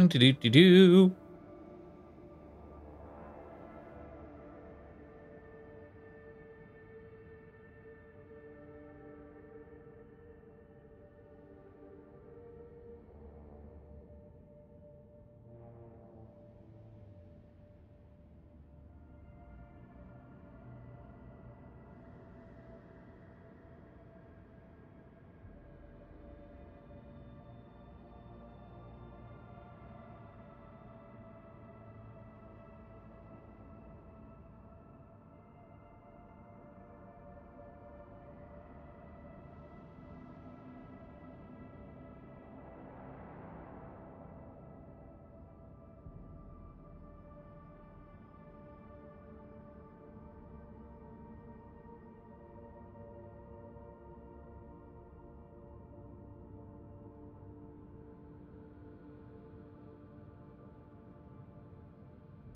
Do do do do.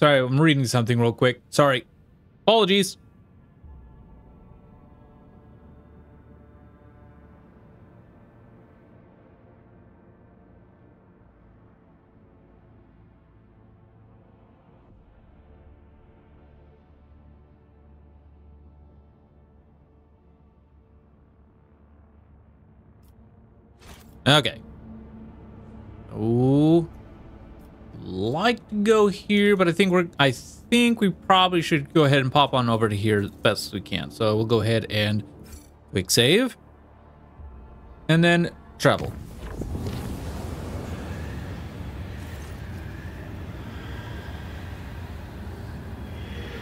Sorry, I'm reading something real quick. Sorry. Apologies. Okay. Ooh like to go here, but I think we're I think we probably should go ahead and pop on over to here as best we can. So we'll go ahead and quick save. And then travel.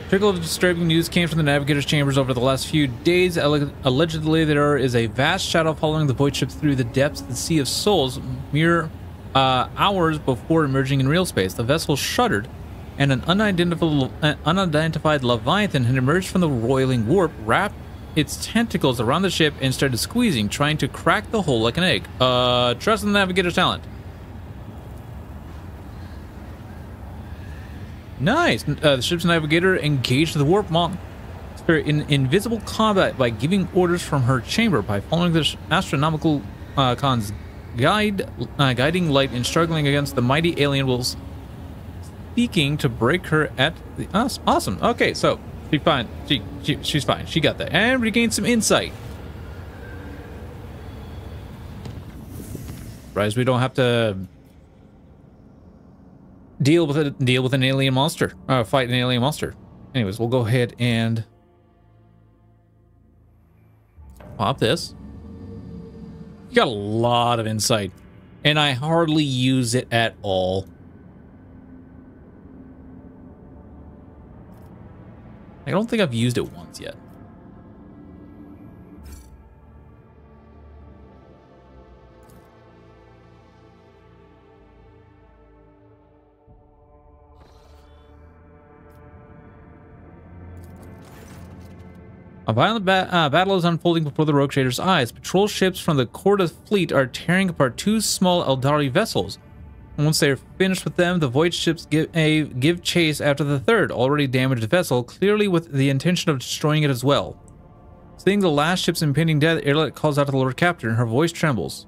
trickle of disturbing news came from the navigator's chambers over the last few days. Allegedly, there is a vast shadow following the void ship through the depths of the Sea of Souls, mere uh, hours before emerging in real space. The vessel shuddered, and an unidentified, uh, unidentified leviathan had emerged from the roiling warp, wrapped its tentacles around the ship, and started squeezing, trying to crack the hull like an egg. Uh, trust in the navigator's talent. Nice. Uh, the ship's navigator engaged the warp monster in invisible combat by giving orders from her chamber by following the astronomical uh, con's guide, uh, guiding light and struggling against the mighty alien wolves, seeking to break her at the. Awes- awesome. Okay, so she's fine. She, she she's fine. She got that and regained some insight. Rise, we don't have to deal with a deal with an alien monster. Uh, fight an alien monster. Anyways, we'll go ahead and pop this. Got a lot of insight, and I hardly use it at all. I don't think I've used it once yet. A violent ba- uh, battle is unfolding before the Rogue Trader's eyes. Patrol ships from the Corda fleet are tearing apart two small Aeldari vessels. Once they are finished with them, the Void ships give, a, give chase after the third, already damaged vessel, clearly with the intention of destroying it as well. Seeing the last ship's impending death, Yrliet calls out to the Lord Captain, and her voice trembles.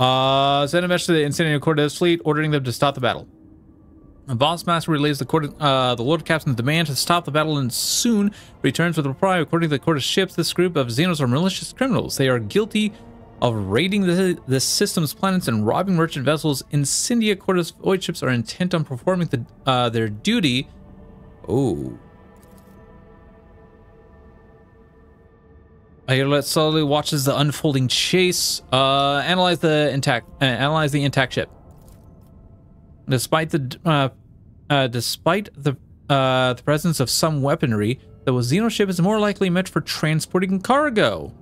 Uh, send a message to the Incendiary Cortez fleet, ordering them to stop the battle. Voxmaster relays the court, uh, the Lord Captain's demand to stop the battle and soon returns with a reply. According to the court of ships, this group of Xenos are malicious criminals. They are guilty of raiding the, the system's planets and robbing merchant vessels. Incendia Cortes void ships are intent on performing the, uh, their duty. Oh. Yrliet slowly watches the unfolding chase. Uh, analyze the intact. Uh, analyze the intact ship. Despite the uh, uh, despite the uh, the presence of some weaponry, the Xeno ship is more likely meant for transporting cargo.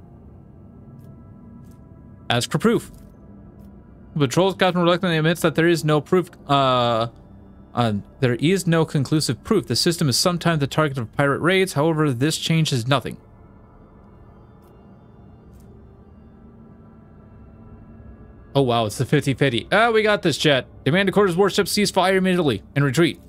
As for proof, the patrol's captain reluctantly admits that there is no proof. Uh, uh, there is no conclusive proof. The system is sometimes the target of pirate raids. However, this changes nothing. Oh wow, it's the 50-50. Ah, we got this, chat. Demand the quarters warship cease fire immediately and retreat.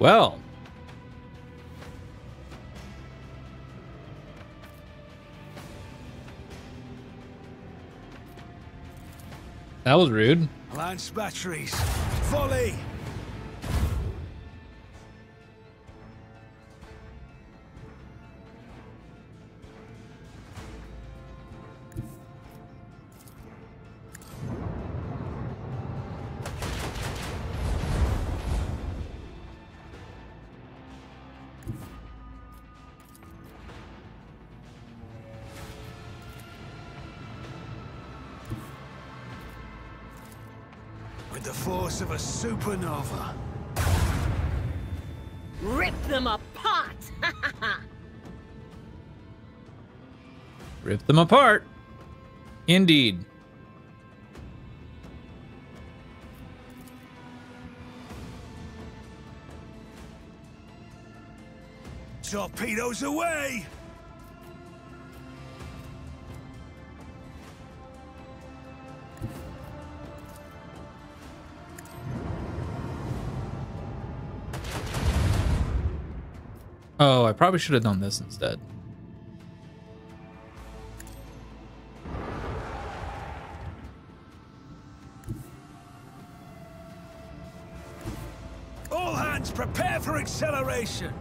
Well. That was rude. Lance batteries. Volley! Of a supernova. Rip them apart! Rip them apart. Indeed. Torpedoes away! Probably should have done this instead. All hands prepare for acceleration.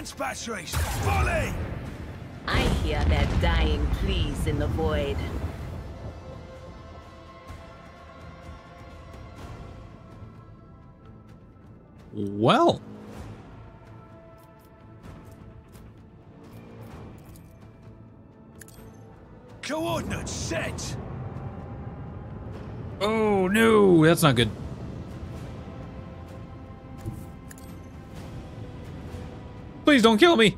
Lance batteries, volley! I hear their dying pleas in the void. Well. Coordinates set. Oh no, that's not good. Please don't kill me.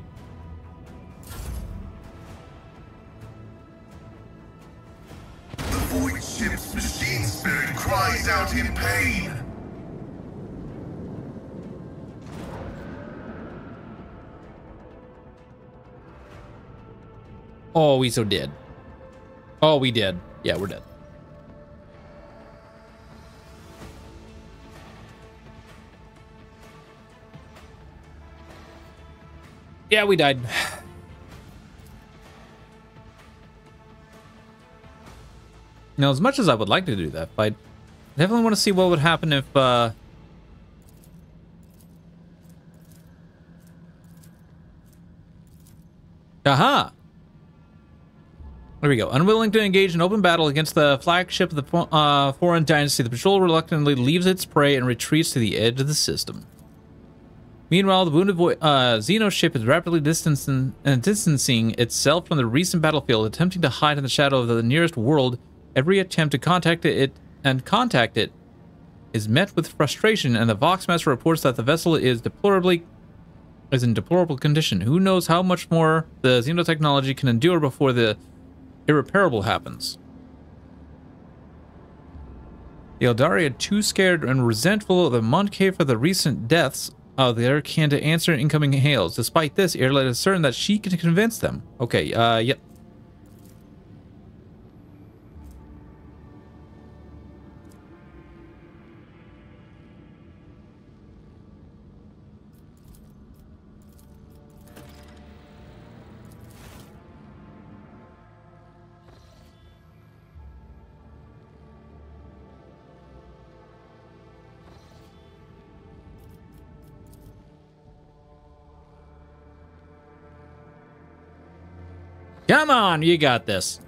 The void ship's machine spirit cries out in pain. Oh, we so dead. Oh, we did. Yeah, we're dead. Yeah, we died. Now, as much as I would like to do that fight, I definitely want to see what would happen if, uh... Aha! There we go. Unwilling to engage in open battle against the flagship of the uh, foreign dynasty, the patrol reluctantly leaves its prey and retreats to the edge of the system. Meanwhile, the wounded uh, Xeno ship is rapidly distancing, uh, distancing itself from the recent battlefield, attempting to hide in the shadow of the nearest world. Every attempt to contact it and contact it is met with frustration, and the Voxmaster reports that the vessel is deplorably is in deplorable condition. Who knows how much more the xenotechnology can endure before the irreparable happens. The Aeldari are too scared and resentful of the mon-keigh for the recent deaths of their kin to answer incoming hails. Despite this, Yrliet is certain that she can convince them. Okay, uh, yep. Come on, you got this.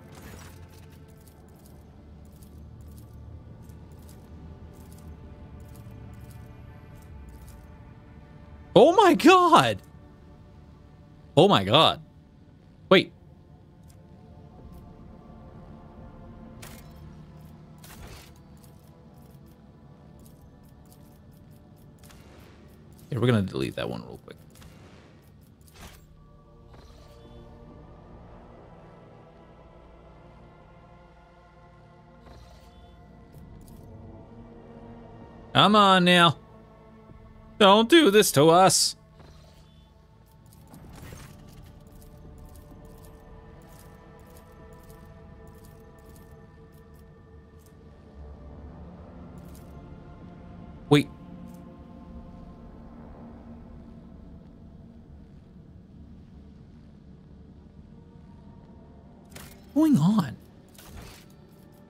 Oh my god! Oh my god. Wait. Yeah, we're gonna delete that one real quick. Come on now. Don't do this to us. Wait. What's going on?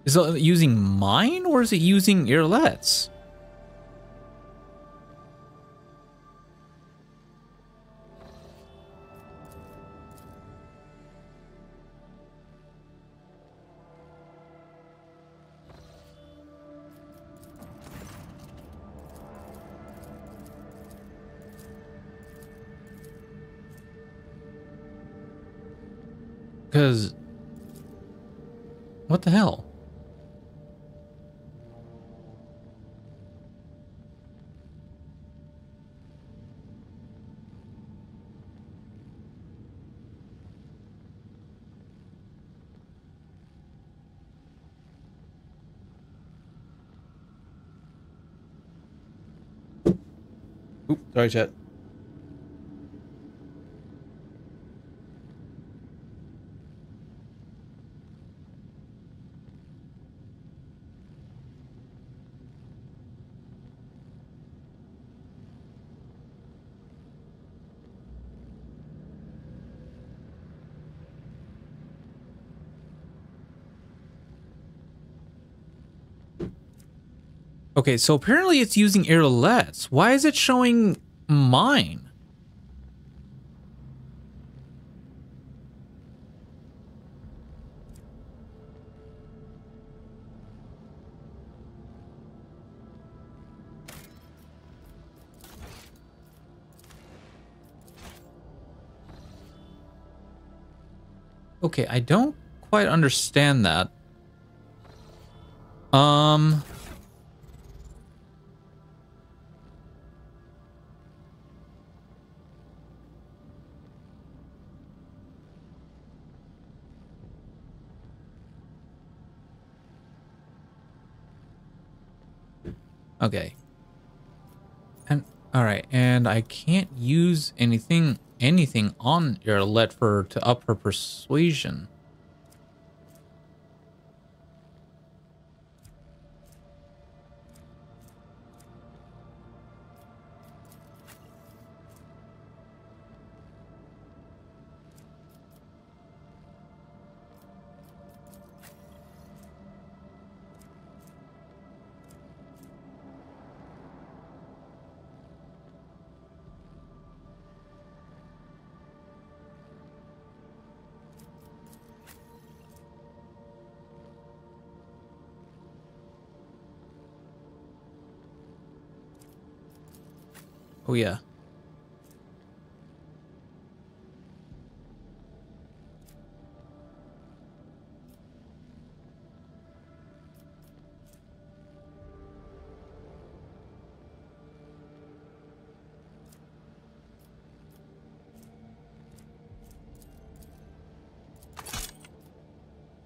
Is it using mine or is it using Yrliet's? Sorry, chat. Okay, so apparently it's using Yrliet's. Why is it showing mine? Okay, I don't quite understand that. Um... Okay. And all right, and I can't use anything anything on Yrliet for to up her persuasion.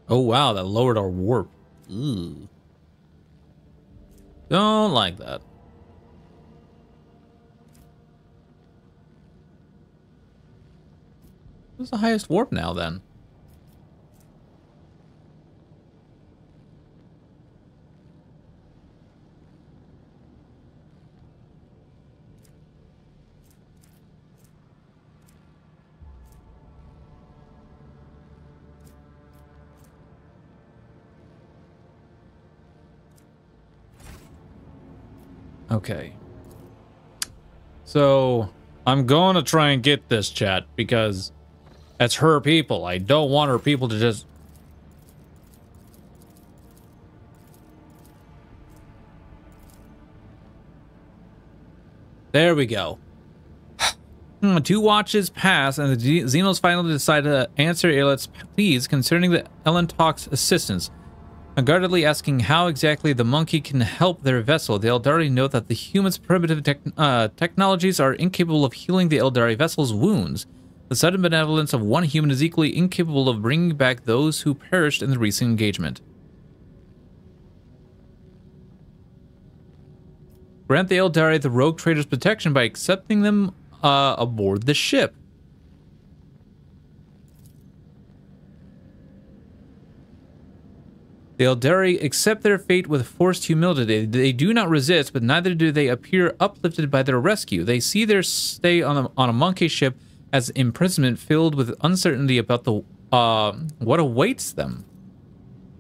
Oh wow, that lowered our warp. Ooh. Don't like that. What's the highest warp now then? Okay. So, I'm going to try and get this chat because that's her people. I don't want her people to just... There we go. Hmm, two watches pass, and the Xenos finally decide to answer Yrliet's pleas concerning the Elentox assistance. Unguardedly asking how exactly the mon-keigh can help their vessel, the Aeldari note that the humans' primitive uh, technologies are incapable of healing the Aeldari vessel's wounds. The sudden benevolence of one human is equally incapable of bringing back those who perished in the recent engagement. Grant the Aeldari the rogue traders protection by accepting them uh, aboard the ship. The Aeldari accept their fate with forced humility. They do not resist, but neither do they appear uplifted by their rescue. They see their stay on a, on a mon-keigh ship as imprisonment filled with uncertainty about the uh, what awaits them.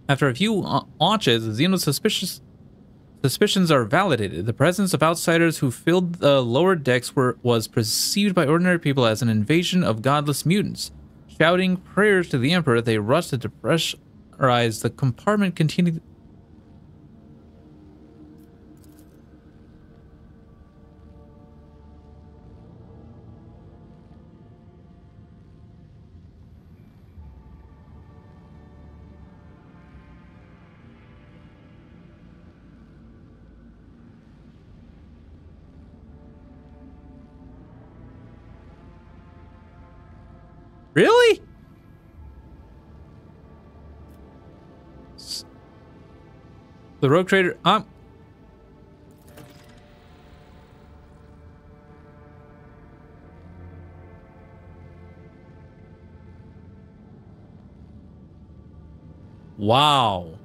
After a few uh, launches, Xeno's suspicious suspicions are validated. The presence of outsiders who filled the lower decks were was perceived by ordinary people as an invasion of godless mutants. Shouting prayers to the Emperor, they rushed to depress eyes, the compartment continued. Really? The rogue trader. I'm. Wow.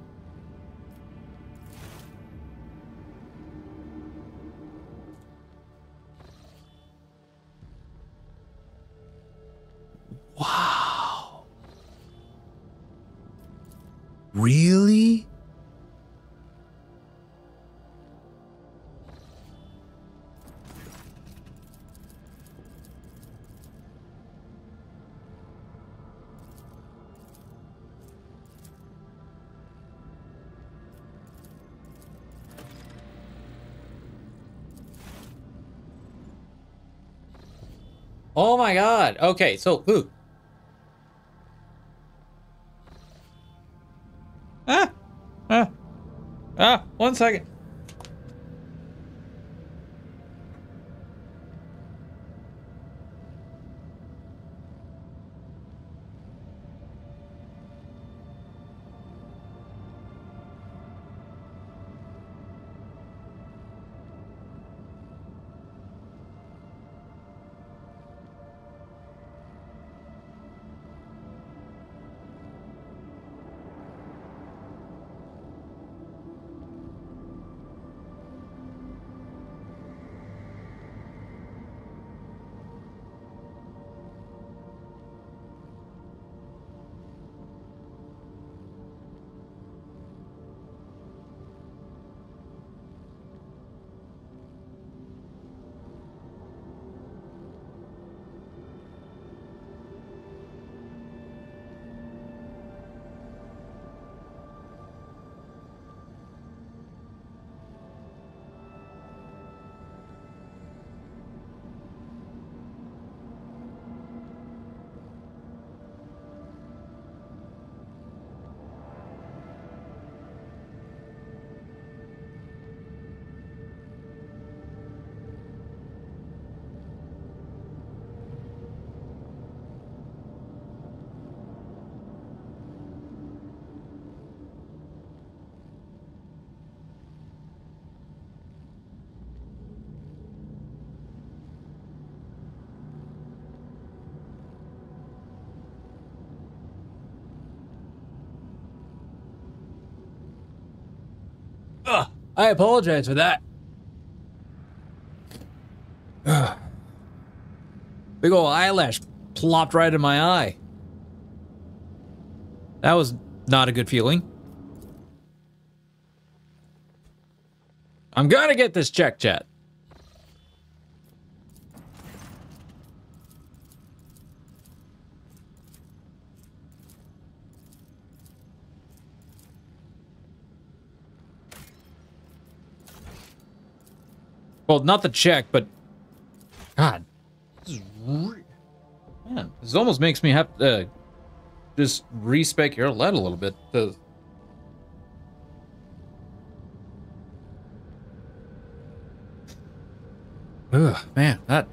Wow. Really? Oh my god. Okay, so ooh. Ah. Ah. Ah, one second. I apologize for that. Big ol' eyelash plopped right in my eye. That was not a good feeling. I'm gonna get this check, chat. Well, not the check, but God, this is man, this almost makes me have to uh, just respec your lead a little bit. To... Ugh, man, that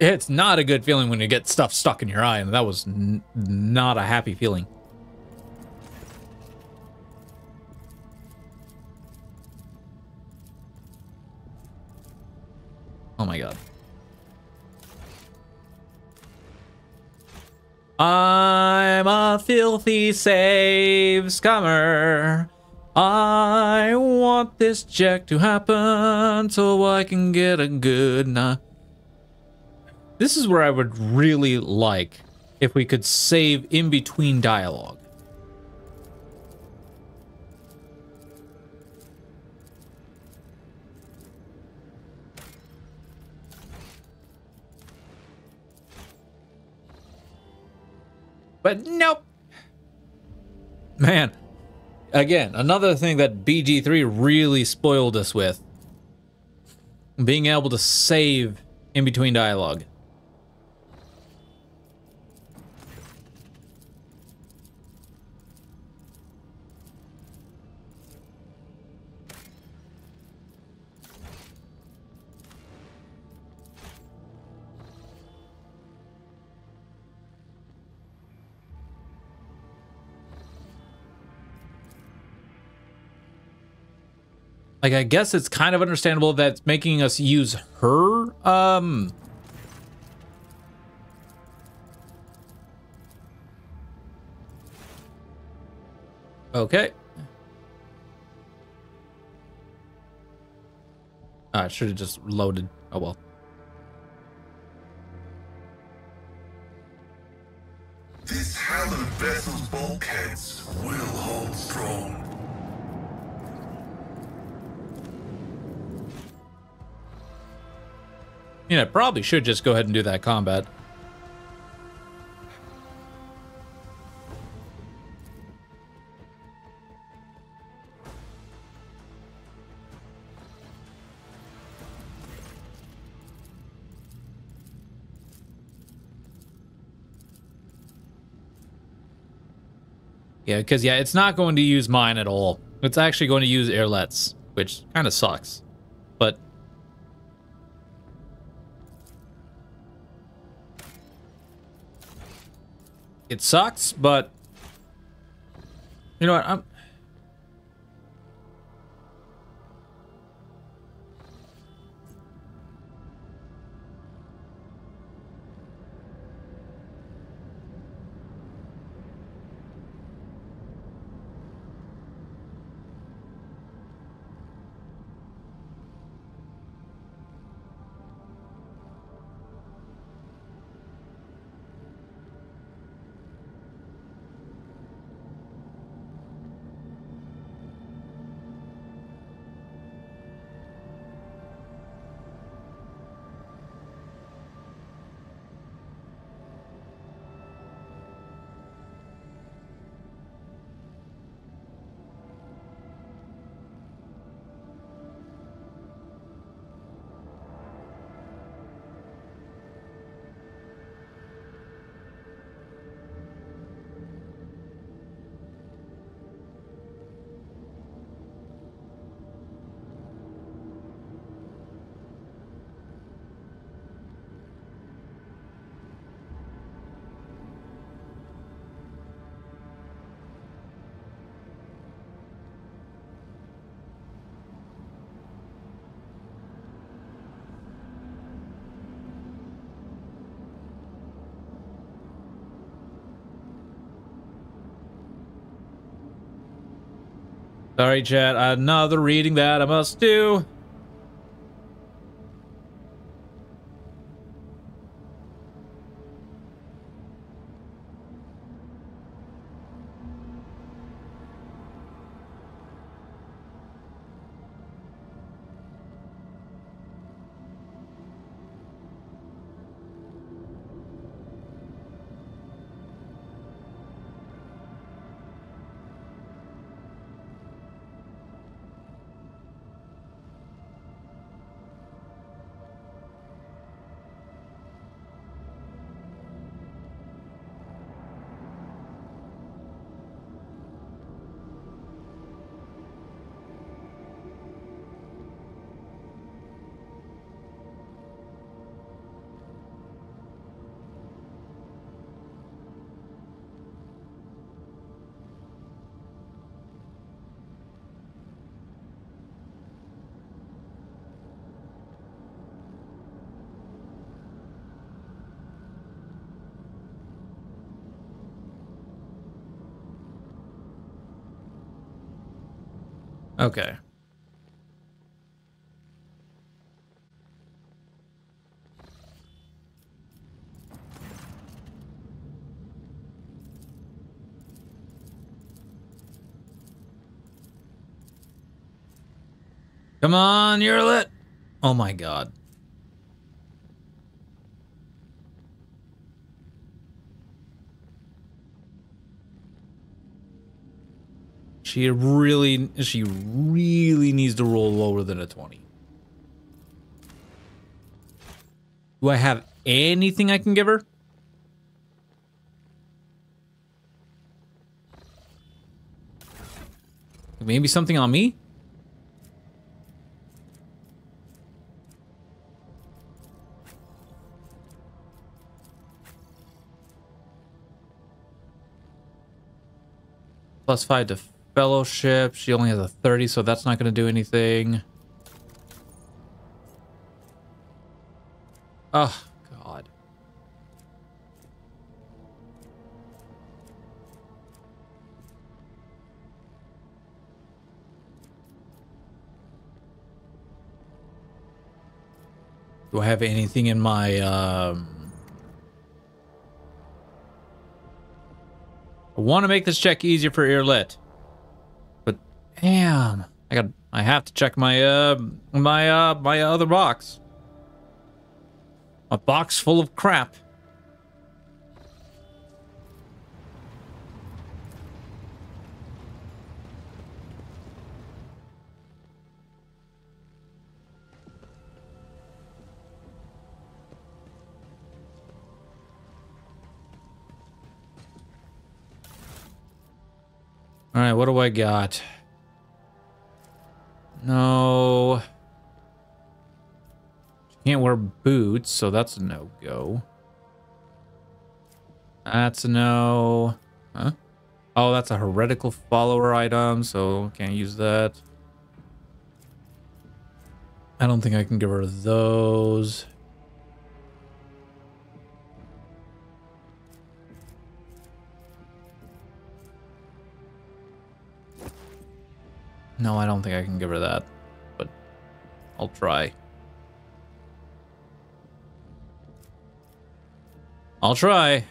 it's not a good feeling when you get stuff stuck in your eye, and that was not a happy feeling. I'm a filthy save scummer. I want this check to happen so I can get a good night. This is where I would really like if we could save in between dialogue. But nope. Man, again, another thing that BG3 really spoiled us with. Being able to save in between dialogue. Like I guess it's kind of understandable that's making us use her um Okay. Ah, I should have just loaded. Oh well. This hallowed vessel's bulkheads will hold strong. You know, probably should just go ahead and do that combat. Yeah, because yeah, it's not going to use mine at all. It's actually going to use Yrliet's, which kind of sucks. But it sucks, but you know what? I'm Sorry, chat. Another reading that I must do. Okay. Come on, Yrliet. Oh my god. She really, she really needs to roll lower than a 20. Do I have anything I can give her? Maybe something on me? Plus five to fellowship. She only has a 30, so that's not going to do anything. Oh, God. Do I have anything in my, um... I want to make this check easier for Yrliet. Damn, I got I have to check my uh my uh my other box. A box full of crap. All right, what do I got? No. Can't wear boots, so that's a no-go. That's a no. Huh? Oh, that's a heretical follower item, so can't use that. I don't think I can give her those. No, I don't think I can give her that, but I'll try. I'll try.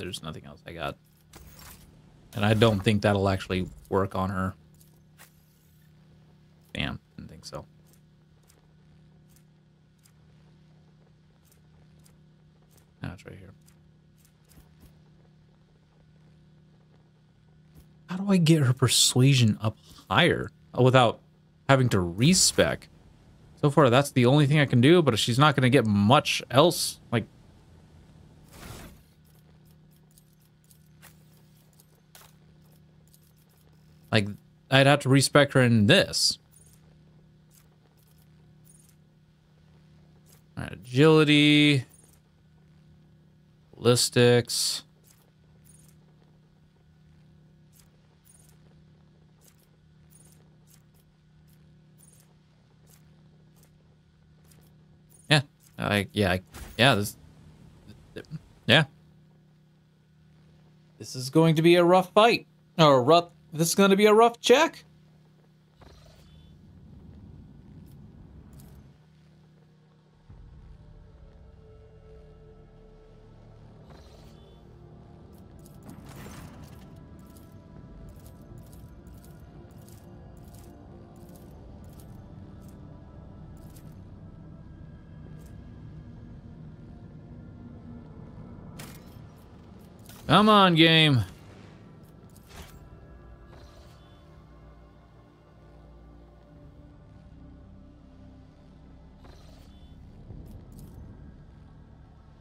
There's nothing else I got. And I don't think that'll actually work on her. Damn, didn't think so. No, it's right here. How do I get her persuasion up higher uh, without having to respec? So far, that's the only thing I can do, but she's not going to get much else. Like, like I'd have to respec her in this. Agility, ballistics. Yeah, I yeah I, yeah this yeah. This is going to be a rough fight. Or a rough. This is going to be a rough check. Come on, game.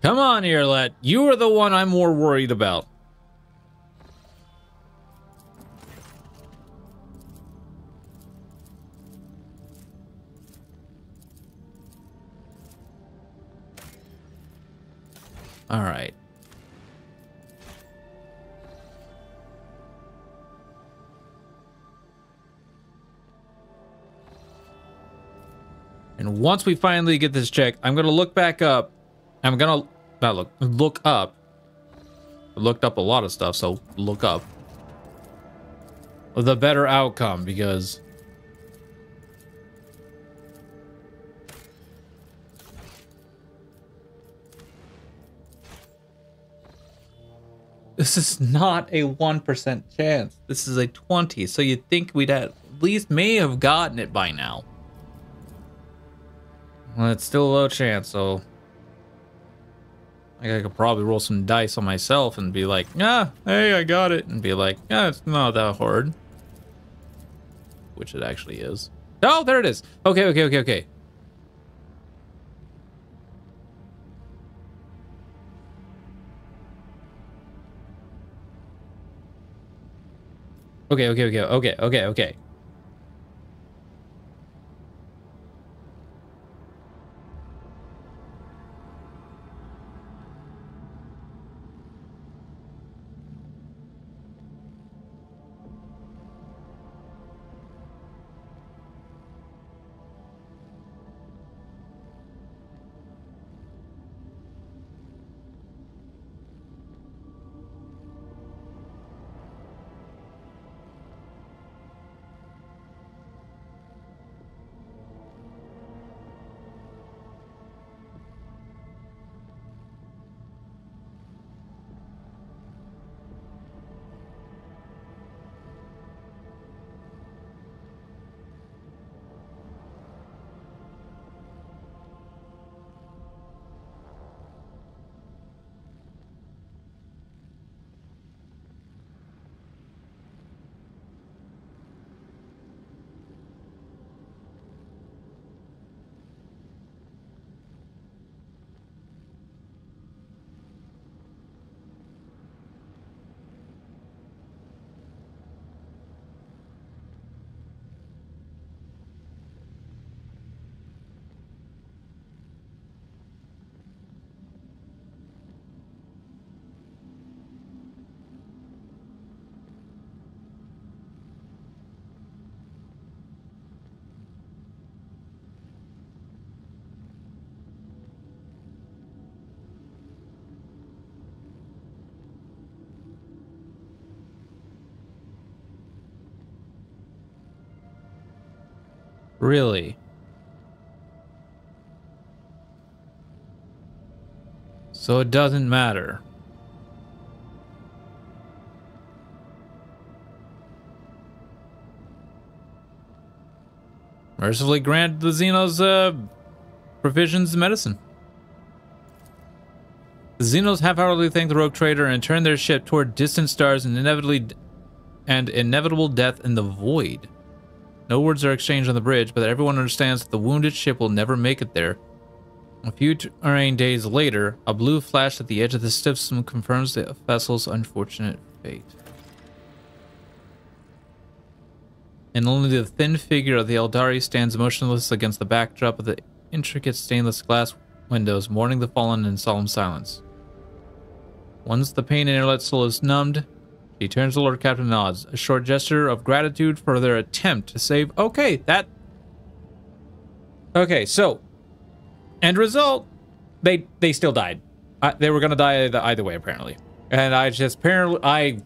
Come on, Yrliet. You are the one I'm more worried about. All right. And once we finally get this check, I'm gonna look back up. I'm gonna not look look up. I looked up a lot of stuff, so look up. The better outcome because This is not a 1% chance. This is a 20. So you'd think we'd at least may have gotten it by now. Well, it's still a low chance, so. Like I could probably roll some dice on myself and be like, yeah, hey, I got it. And be like, yeah, it's not that hard. Which it actually is. Oh, there it is. Okay, okay, okay, okay. Okay, okay, okay, okay, okay, okay. Really? So it doesn't matter. Mercifully grant the Xenos uh, provisions medicine. The Xenos half-heartedly thank the rogue trader and turn their ship toward distant stars and inevitably and inevitable death in the void. No words are exchanged on the bridge, but everyone understands that the wounded ship will never make it there. A few Terran days later, a blue flash at the edge of the system confirms the vessel's unfortunate fate. And only the thin figure of the Aeldari stands motionless against the backdrop of the intricate stainless glass windows, mourning the fallen in solemn silence. Once the pain in Yrliet's soul is numbed, he turns to Lord Captain nods, a short gesture of gratitude for their attempt to save. Okay, that. Okay, so, end result, they they still died. I, they were gonna die either, way apparently, and I just apparently I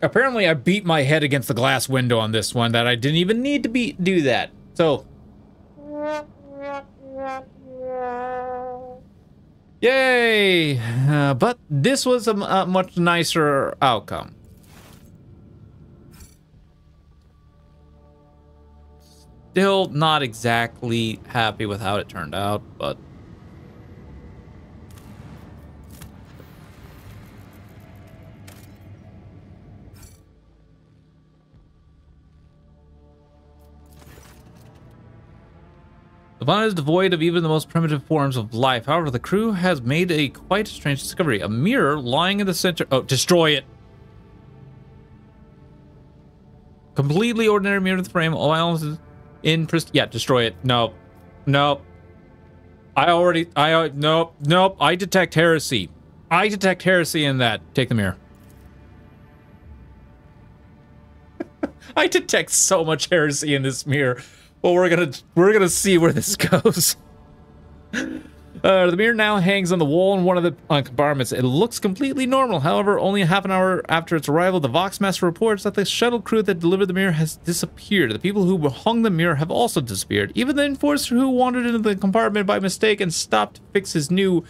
apparently I beat my head against the glass window on this one that I didn't even need to be do that. So. Yay! Uh, but this was a, a much nicer outcome. Still not exactly happy with how it turned out, but The planet is devoid of even the most primitive forms of life. However, the crew has made a quite strange discovery. A mirror lying in the center... Oh, destroy it! Completely ordinary mirror frame. All elements in... Prist yeah, destroy it. No. No. I already... I... Uh, nope. Nope. I detect heresy. I detect heresy in that. Take the mirror. I detect so much heresy in this mirror. Well, we're gonna we're gonna see where this goes. Uh, the mirror now hangs on the wall in one of the uh, compartments. It looks completely normal. However, only half an hour after its arrival, the Voxmaster reports that the shuttle crew that delivered the mirror has disappeared. The people who hung the mirror have also disappeared. Even the enforcer who wandered into the compartment by mistake and stopped to fix his new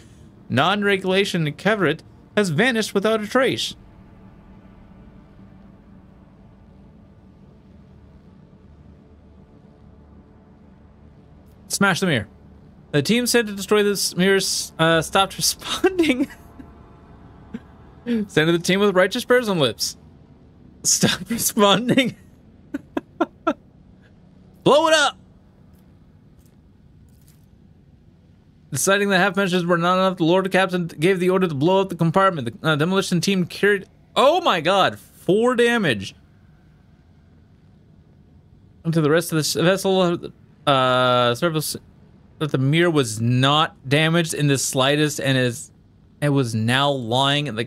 non-regulation Kevrit has vanished without a trace. Smash the mirror. The team said to destroy this mirrors uh, stopped responding. Send to the team with righteous prayers on lips. Stop responding. Blow it up. Deciding that half measures were not enough, the Lord Captain gave the order to blow up the compartment. The uh, demolition team carried. Oh my god, four damage. Into the rest of the vessel, uh, surface that the mirror was not damaged in the slightest and is it was now lying in the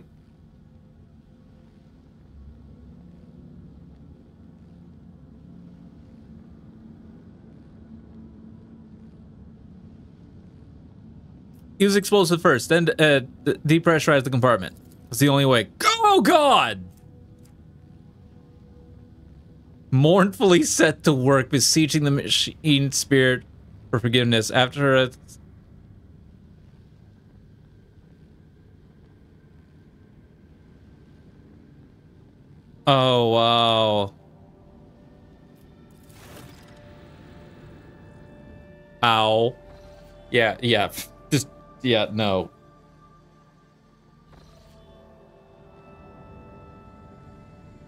he Use explosive first, then uh, the compartment. It's the only way. Oh God! Mournfully set to work, beseeching the machine spirit for forgiveness after a Oh wow. Ow. Yeah, yeah. Just yeah, no.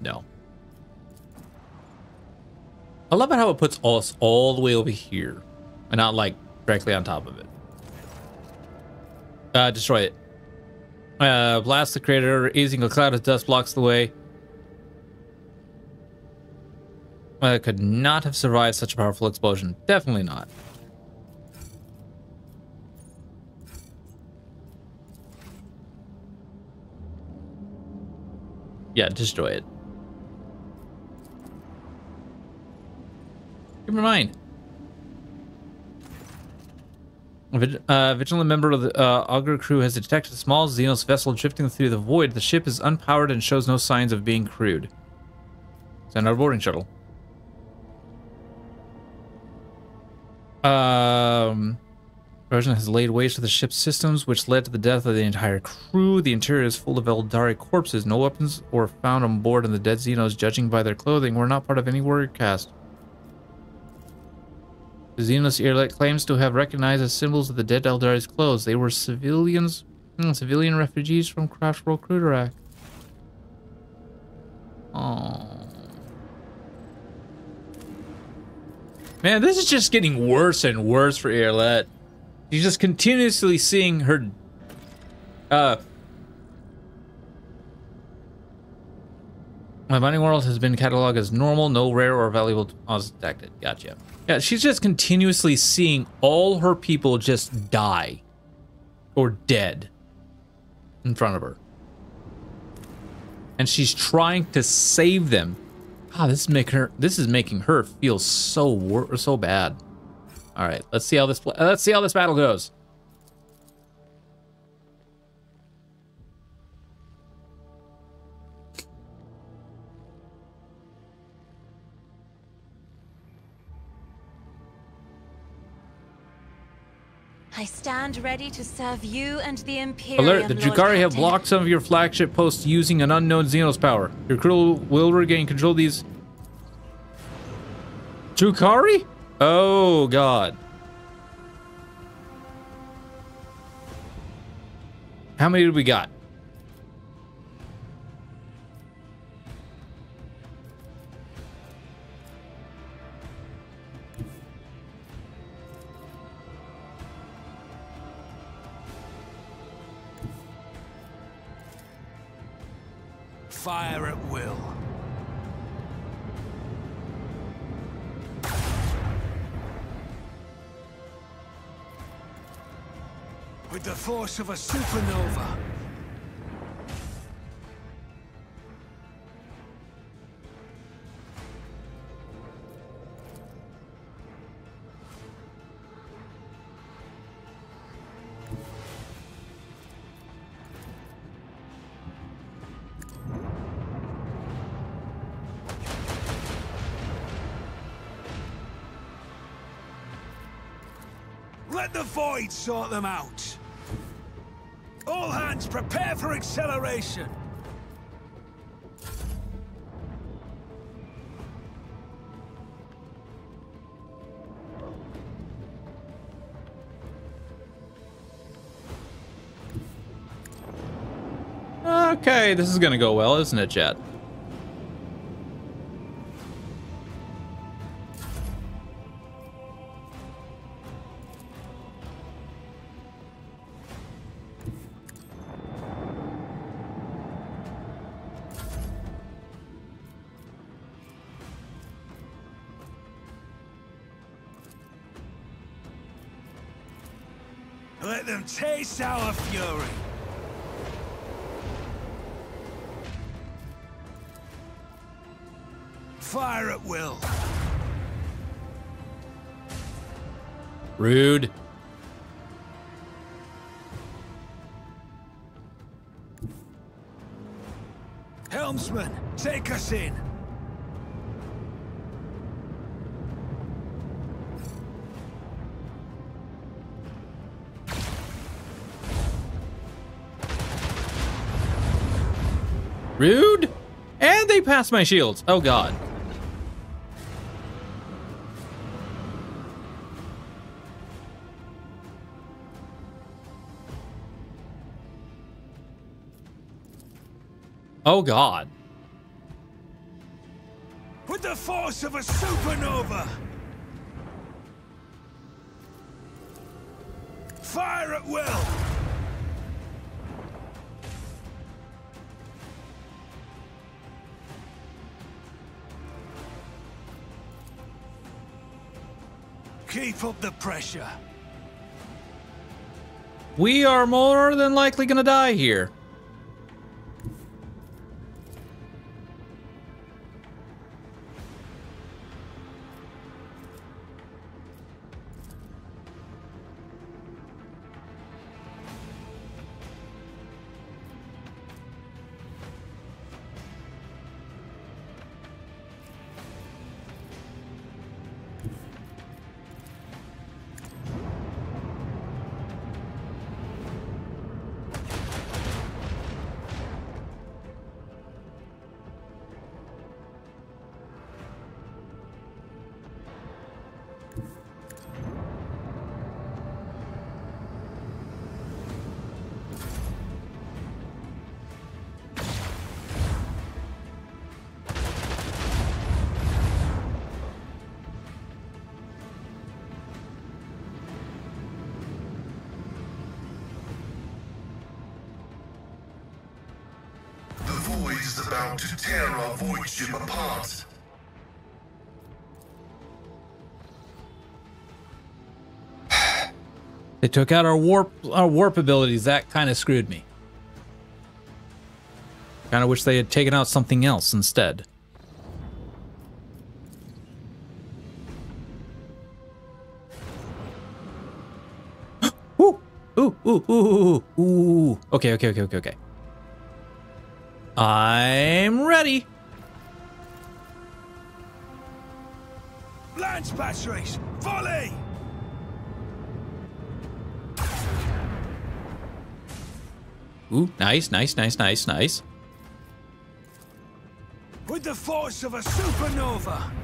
No. I love it how it puts us all the way over here and not like directly on top of it. Uh, destroy it. Uh, blast the crater, easing a cloud of dust blocks the way. Uh, could not have survived such a powerful explosion. Definitely not. Yeah, destroy it. In mind. A uh, vigilant member of the uh, Augur crew has detected a small Xenos vessel drifting through the void. The ship is unpowered and shows no signs of being crewed. Send out a boarding shuttle. Um, Trojan has laid waste to the ship's systems, which led to the death of the entire crew. The interior is full of Aeldari corpses. No weapons were found on board, and the dead Xenos, judging by their clothing, were not part of any warrior caste. The Xenos Yrliet claims to have recognized as symbols of the dead Aeldari's clothes. They were civilians, hmm, civilian refugees from Craftworld Cruderak. Oh. Man, this is just getting worse and worse for Yrliet. She's just continuously seeing her, uh, My mining world has been cataloged as normal, no rare or valuable deposits detected. Gotcha. Yeah, she's just continuously seeing all her people just die or dead in front of her. And she's trying to save them. Ah, this is making her this is making her feel so so bad. All right, let's see how this let's see how this battle goes. I stand ready to serve you and the Imperium. Alert, the Lord Drukhari have blocked some of your flagship posts using an unknown Xenos power. Your crew will regain control of these... Jukari? Oh, God. How many do we got? Fire at will. With the force of a supernova. The Void sort them out. All hands, prepare for acceleration. Okay, this is gonna go well, isn't it, Jet? Them taste our fury. Fire at will. Rude. Helmsman, take us in. Rude? And they passed my shields. Oh god. Oh god. With the force of a supernova. Fire at will. Keep up the pressure. We are more than likely gonna die here. To tear our void ship apart. They took out our warp our warp abilities. That kind of screwed me. Kind of wish they had taken out something else instead. ooh, ooh, ooh, ooh, ooh. Okay, okay, okay, okay, okay. I'm ready. Lance batteries, volley! Ooh, nice, nice, nice, nice, nice. With the force of a supernova.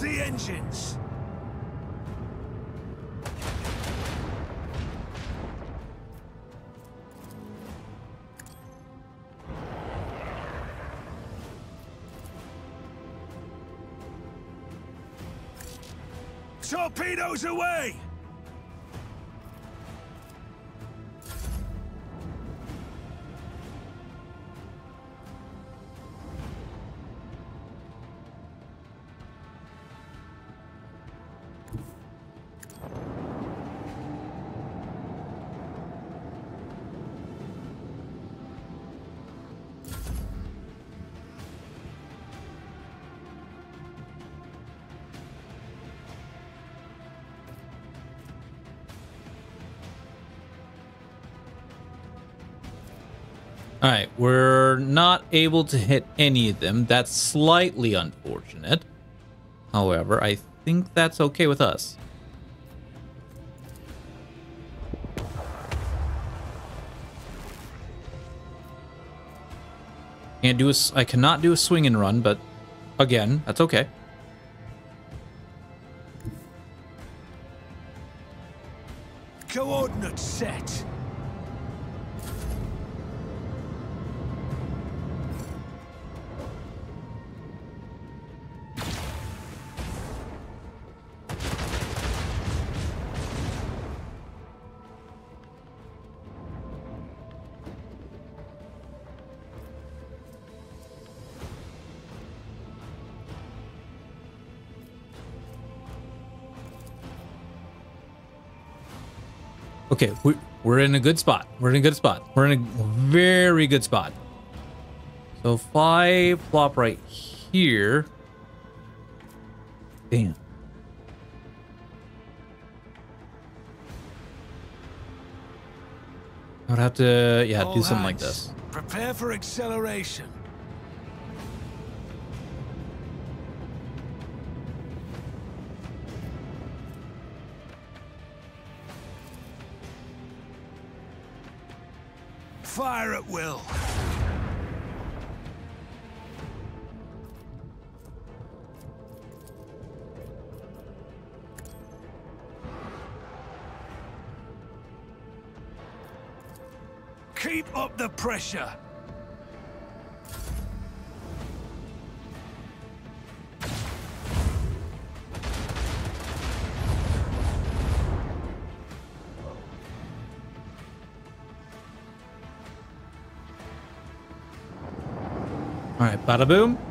The engines. Torpedoes away! Right, we're not able to hit any of them. That's slightly unfortunate. However, I think that's okay with us. Can't do a, I cannot do a swing and run, but again, that's okay. Okay, we, we're in a good spot. We're in a good spot. We're in a very good spot. So if I plop right here. Damn. I would have to, yeah, do All something like this. Prepare for acceleration. Keep up the pressure. All right, bada boom.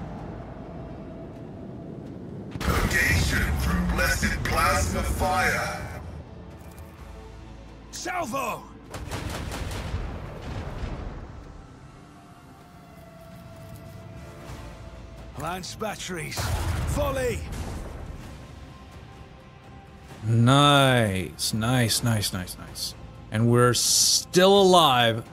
Batteries. Volley! Nice, nice, nice, nice, nice. And we're still alive.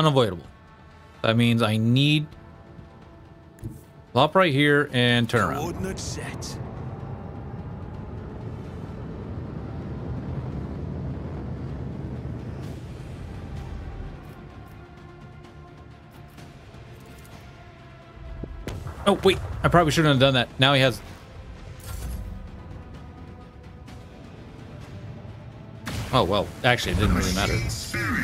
Unavoidable. That means I need plop right here and turn around. Set. Oh wait, I probably shouldn't have done that. Now he has. Oh well, actually, it didn't really matter.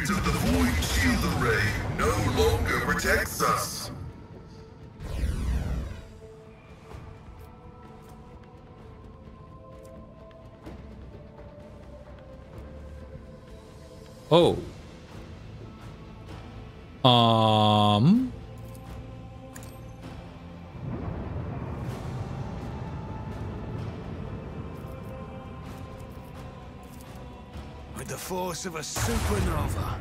Of the void shield array no longer protects us. Oh. Force of a supernova.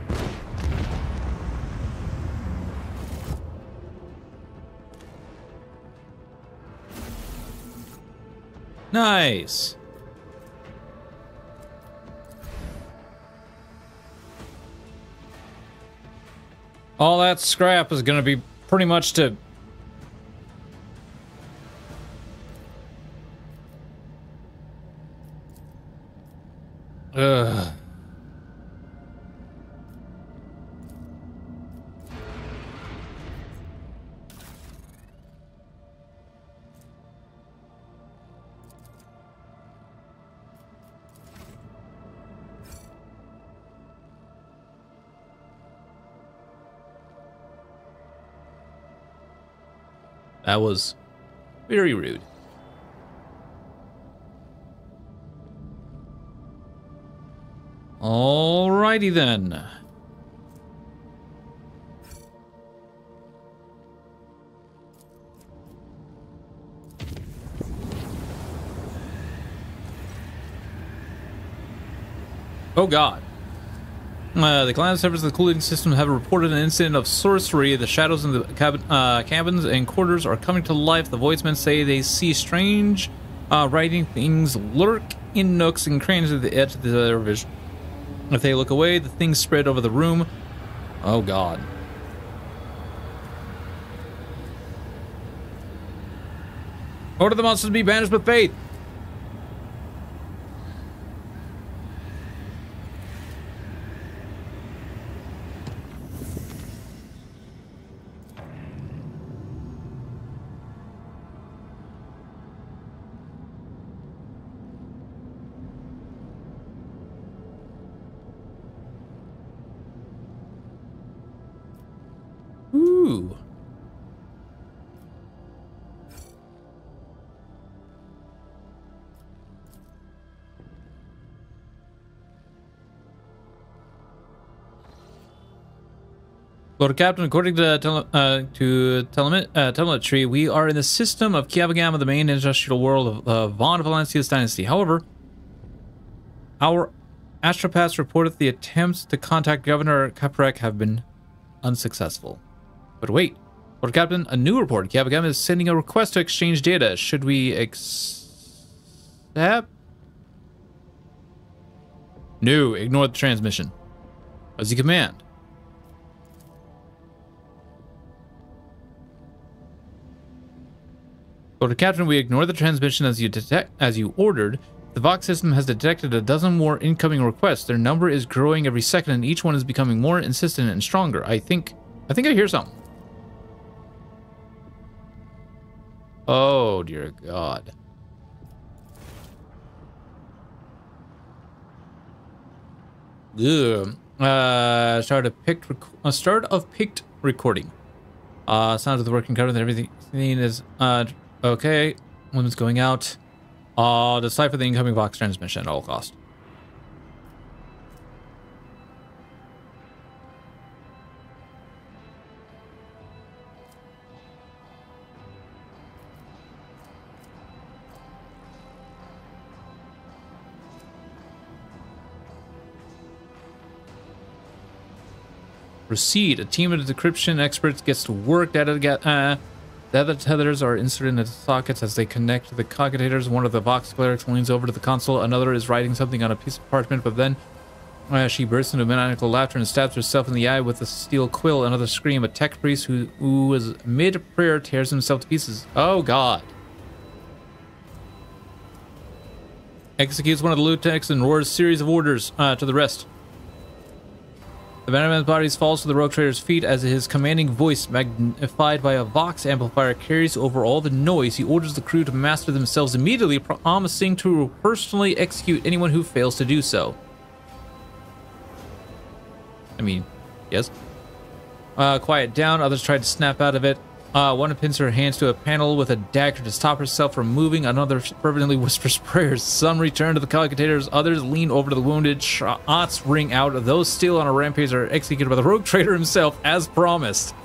Nice. All that scrap is going to be pretty much to That was very rude. Alrighty then. Oh god. Uh, the clan servers of the cooling system have reported an incident of sorcery. The shadows in the uh, cabins and quarters are coming to life. The voidsmen say they see strange uh, writing things lurk in nooks and crannies at the edge of their vision. If they look away, the things spread over the room. Oh god. Order the monsters to be banished with faith. Lord Captain, according to tele, uh, to uh, telemetry, we are in the system of Kiava Gamma, the main industrial world of uh, Von Valancius dynasty. However, our astropaths reported the attempts to contact Governor Caprek have been unsuccessful. But wait, Lord Captain, a new report. Kiava Gamma is sending a request to exchange data. Should we accept? No, ignore the transmission. As you command. Lord Captain, we ignore the transmission as you detect as you ordered. The Vox system has detected a dozen more incoming requests. Their number is growing every second, and each one is becoming more insistent and stronger. I think, I think I hear something. Oh dear God. Ugh. Uh, start of pict. Uh, start of pict recording. Uh, sounds of the working cover and everything is uh okay. Limits going out. Uh, decipher the incoming vox transmission at all cost. Proceed. A team of decryption experts gets to work. Data get uh, data tethers are inserted into the sockets as they connect to the commutators. One of the Vox clerics leans over to the console. Another is writing something on a piece of parchment, but then uh, she bursts into maniacal laughter and stabs herself in the eye with a steel quill. Another scream. A tech priest who who is mid prayer tears himself to pieces. Oh God. Executes one of the lunatics and roars a series of orders uh, to the rest. The Venomman's body falls to the Rogue Trader's feet as his commanding voice, magnified by a Vox amplifier, carries over all the noise. He orders the crew to master themselves immediately, promising to personally execute anyone who fails to do so. I mean, yes. Uh, quiet down. Others try to snap out of it. Uh, one pins her hands to a panel with a dagger to stop herself from moving. Another fervently whispers prayers. Some return to the collocatators. Others lean over to the wounded. Shots ring out. Those still on a rampage are executed by the rogue trader himself, as promised.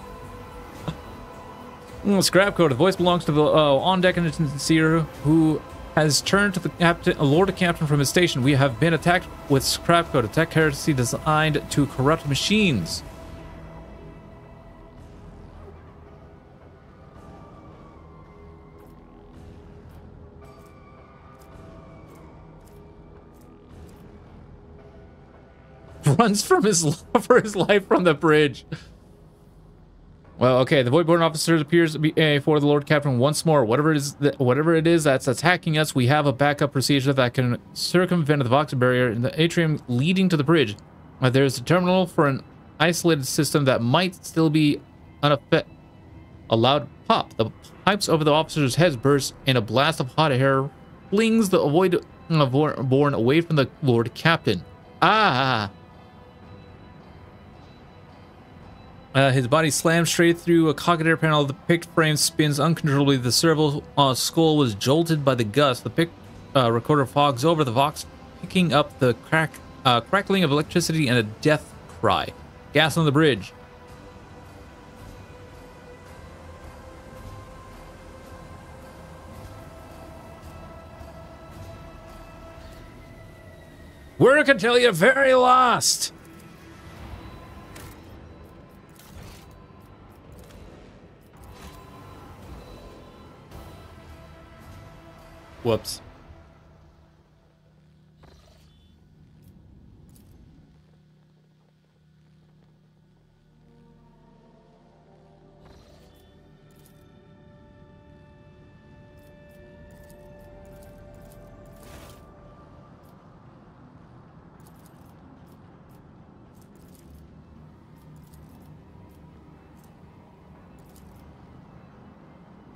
Scrap code. The voice belongs to the uh, on-deck and seer who has turned to the captain, a Lord Captain from his station. We have been attacked with scrap code, a tech heresy designed to corrupt machines. runs from his for his life from the bridge. Well, okay. The Voidborn officer appears before uh, the Lord Captain once more. Whatever it is, that, whatever it is that's attacking us, we have a backup procedure that can circumvent the Vox barrier in the atrium leading to the bridge. Uh, there's a terminal for an isolated system that might still be unaffected. A loud pop. The pipes over the officer's heads burst, and a blast of hot air flings the Voidborn away from the Lord Captain. Ah! Uh, his body slams straight through a cogitator panel. The pict frame spins uncontrollably. The servo uh, skull was jolted by the gust. The pict uh, recorder fogs over the Vox, picking up the crack, uh, crackling of electricity and a death cry. Gas on the bridge. Where can tell you very lost. Whoops.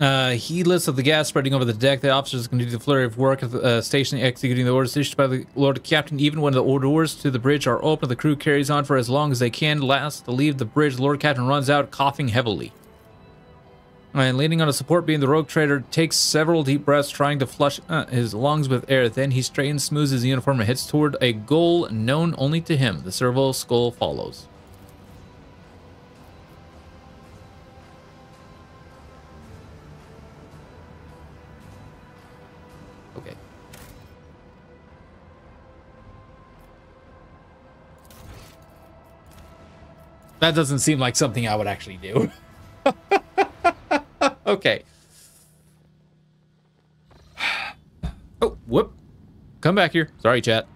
Uh, heedless of the gas spreading over the deck, the officers continue the flurry of work at the uh, station, executing the orders issued by the Lord Captain. Even when the doors to the bridge are open, the crew carries on for as long as they can. Last to leave the bridge, Lord Captain runs out, coughing heavily. And leaning on a support beam, the rogue trader takes several deep breaths, trying to flush uh, his lungs with air. Then he straightens, smooths his uniform, and heads toward a goal known only to him. The servo skull follows. That doesn't seem like something I would actually do. okay. Oh, whoop. Come back here. Sorry, chat.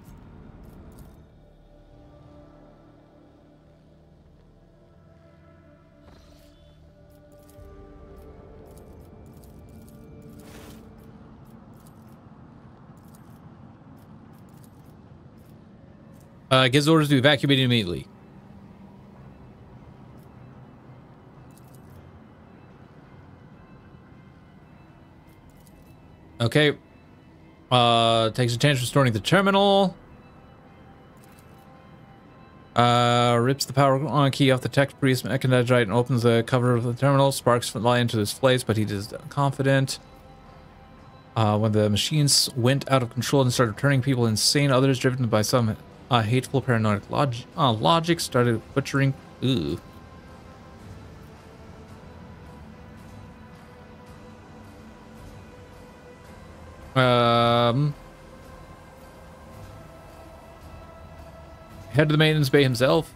Uh, gives orders to evacuate immediately. Okay. Uh, takes a chance restoring the terminal. Uh, rips the power on key off the tech priest mechanizite and opens the cover of the terminal. Sparks fly into his place, but he is confident. Uh, when the machines went out of control and started turning people insane, others driven by some uh, hateful paranoid log uh, logic started butchering. Ooh. Um, head to the maintenance bay himself.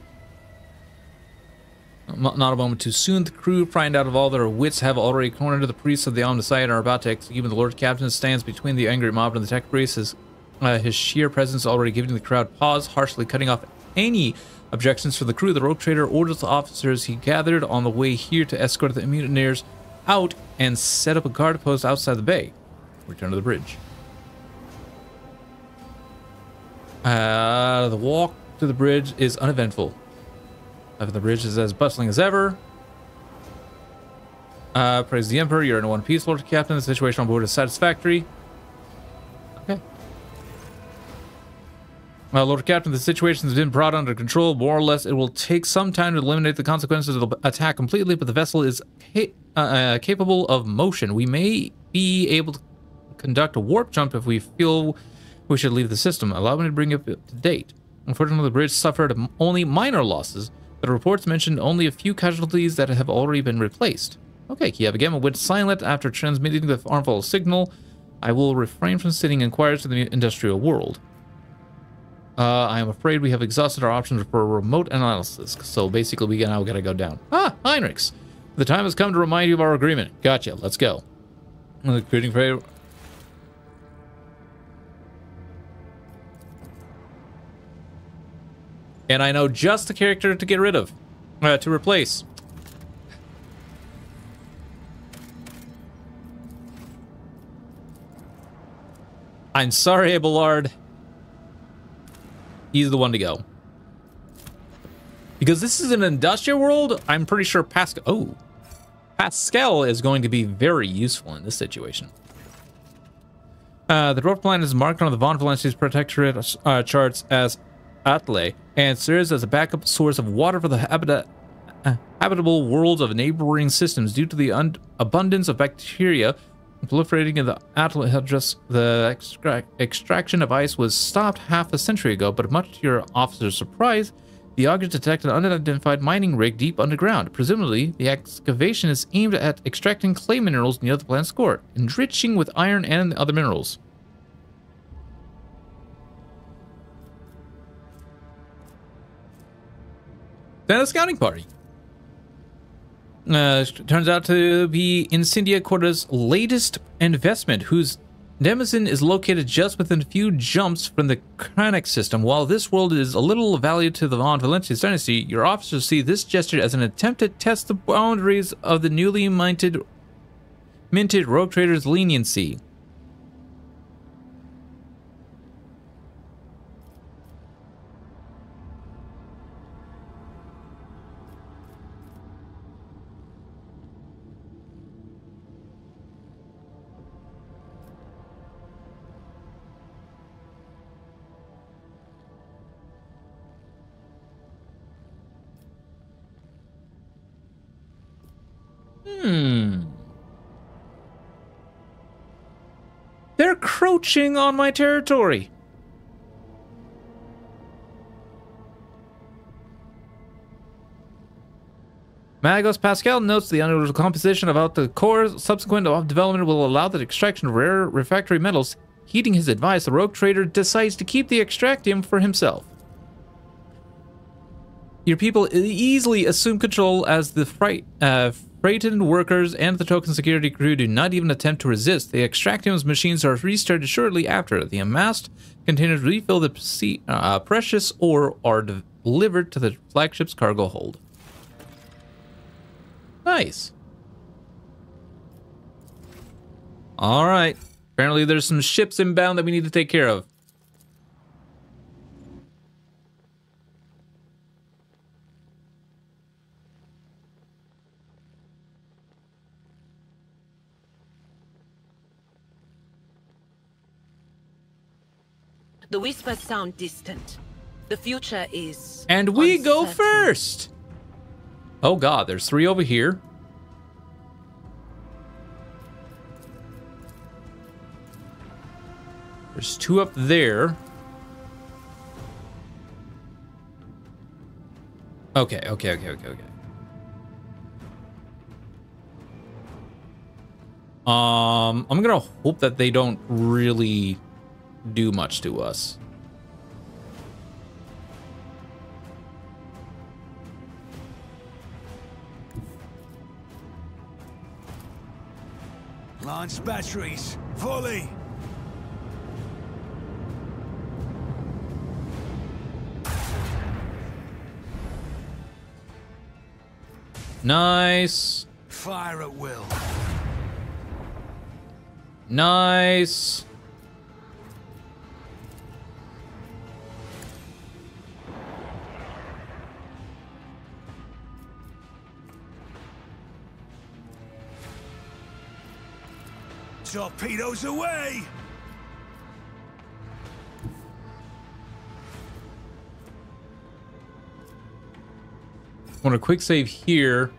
Not a moment too soon. The crew, frightened out of all their wits, have already cornered the priests of the Omnissiah and are about to execute. The Lord Captain stands between the angry mob and the tech priest. His, uh, his sheer presence already giving the crowd pause, harshly cutting off any objections from the crew. The rogue trader orders the officers he gathered on the way here to escort the mutineers out and set up a guard post outside the bay. Return to the bridge. Uh, the walk to the bridge is uneventful. The bridge is as bustling as ever. Uh, praise the Emperor. You're in one piece, Lord Captain. The situation on board is satisfactory. Okay. Uh, Lord Captain, the situation has been brought under control. More or less, it will take some time to eliminate the consequences of the attack completely, but the vessel is ca uh, uh, capable of motion. We may be able to conduct a warp jump if we feel we should leave the system. Allow me to bring you up to date. Unfortunately, the bridge suffered only minor losses, but reports mentioned only a few casualties that have already been replaced. Okay, Kiava Gamma went silent after transmitting the harmful signal. I will refrain from sending inquiries to the industrial world. Uh, I am afraid we have exhausted our options for remote analysis, so basically we now gotta go down. Ah, Heinrix! The time has come to remind you of our agreement. Gotcha, let's go. Greeting for And I know just the character to get rid of, uh, to replace. I'm sorry, Abelard. He's the one to go. Because this is an industrial world, I'm pretty sure Pasqal... Oh. Pasqal is going to be very useful in this situation. Uh, the dwarf planet is marked on the Von Valancius Protectorate uh, charts as Atle and serves as a backup source of water for the uh, habitable worlds of neighboring systems due to the abundance of bacteria proliferating in the Atle Hedras. The extra extraction of ice was stopped half a century ago, but much to your officer's surprise, the augers detect an unidentified mining rig deep underground. Presumably, the excavation is aimed at extracting clay minerals near the planet's core, enriching with iron and other minerals. A scouting party. Uh, turns out to be Incendia Corda's latest investment, whose Demison is located just within a few jumps from the Kranich system. While this world is a little valued to the Von Valancius dynasty, your officers see this gesture as an attempt to test the boundaries of the newly minted minted rogue trader's leniency. They're on my territory. Magos Pasqal notes the unusual composition about the core subsequent development will allow the extraction of rare refractory metals. Heeding his advice, the rogue trader decides to keep the extractium for himself. Your people easily assume control as the fright, uh, frightened workers and the token security crew do not even attempt to resist. The extractium's machines are restarted shortly after. The amassed containers refill the uh, precious ore are delivered to the flagship's cargo hold. Nice. All right. Apparently there's some ships inbound that we need to take care of. The whispers sound distant. The future is. And we go first. Oh god, there's three over here. There's two up there. Okay, okay, okay, okay, okay. Um, I'm gonna hope that they don't really do much to us. Launch batteries. Volley. Nice. Fire at will. Nice. Torpedoes away! want a quick save here.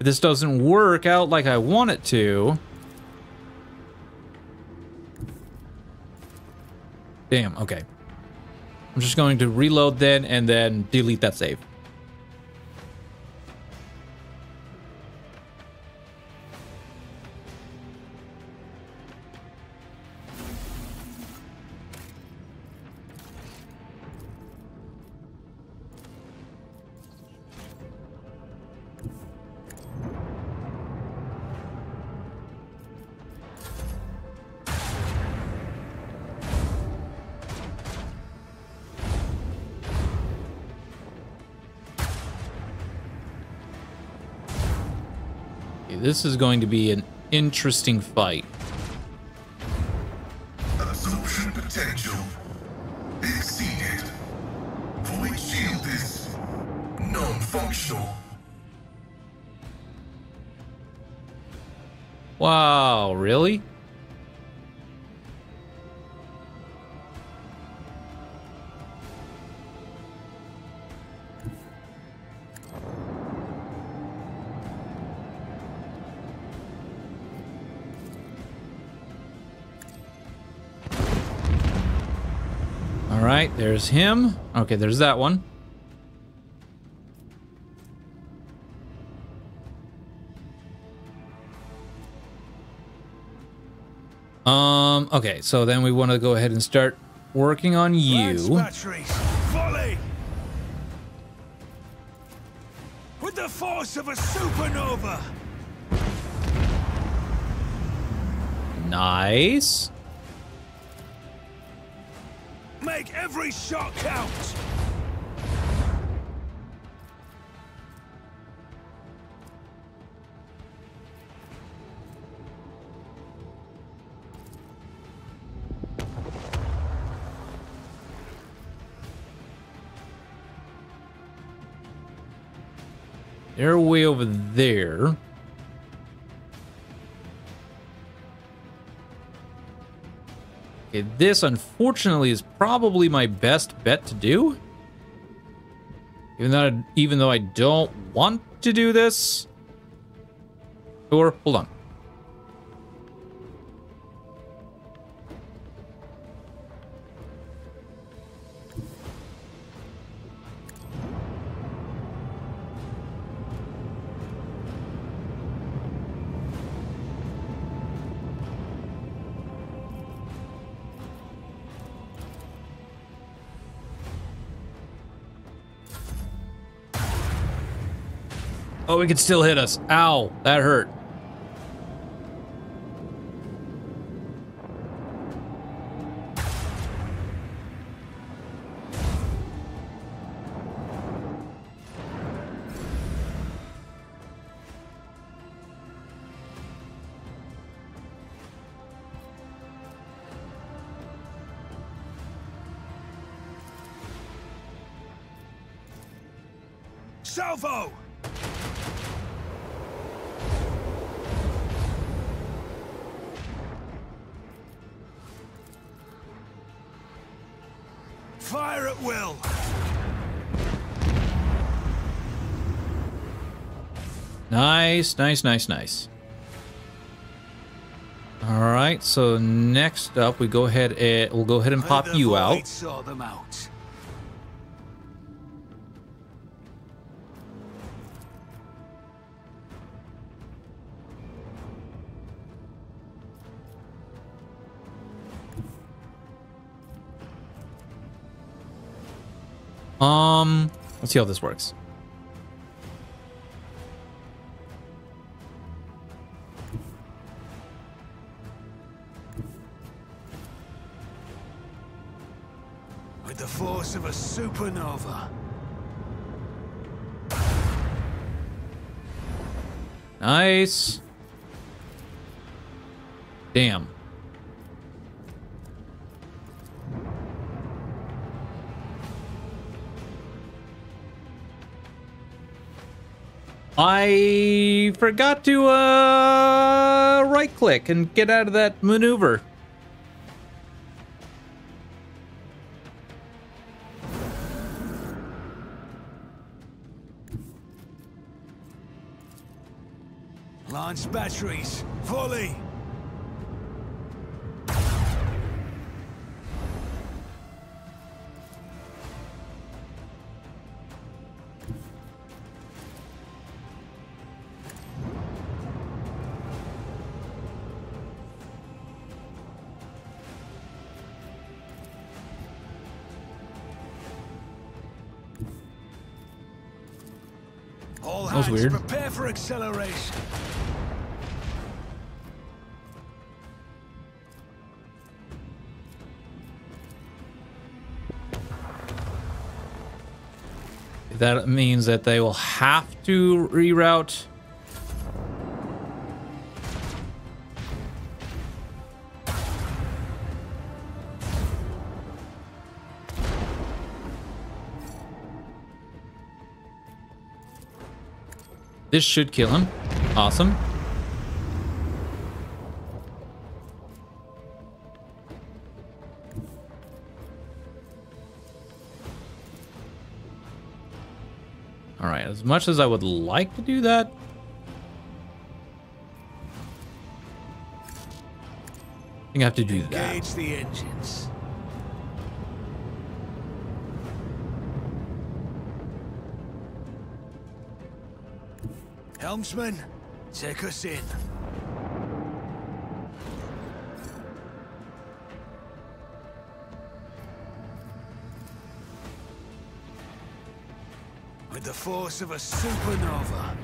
If this doesn't work out like I want it to. Damn, okay. I'm just going to reload then and then delete that save. This is going to be an interesting fight. There's him. Okay, there's that one. Um, okay, so then we want to go ahead and start working on you. With the force of a supernova. Nice. Every shot count! They're way over there. This unfortunately is probably my best bet to do. Even though, even though I don't want to do this. Or, hold on. It could still hit us. Ow, that hurt. Nice, nice, nice, nice. All right, so next up, we go ahead and we'll go ahead and pop you out. Sort them out. Um, let's see how this works. Damn. I forgot to uh, right click and get out of that maneuver. Batteries. Fully. All That was hands weird. prepare for acceleration. That means that they will have to reroute. This should kill him. Awesome. As much as I would like to do that, I think I have to do that. Engage the engines. Helmsman, take us in. force of a supernova.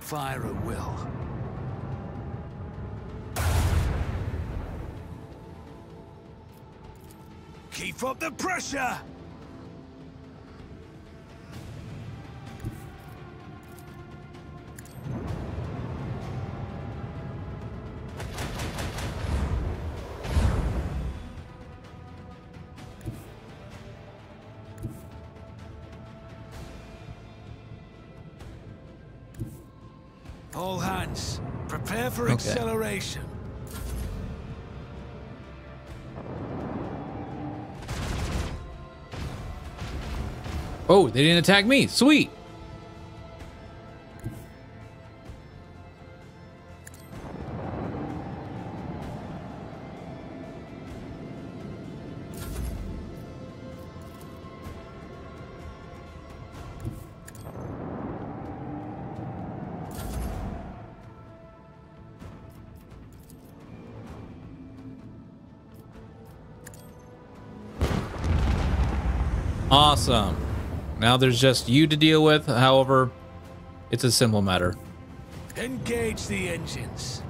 Fire at will. Keep up the pressure! Acceleration. Oh, they didn't attack me. Sweet. Awesome. Now there's just you to deal with. However, it's a simple matter. Engage the engines.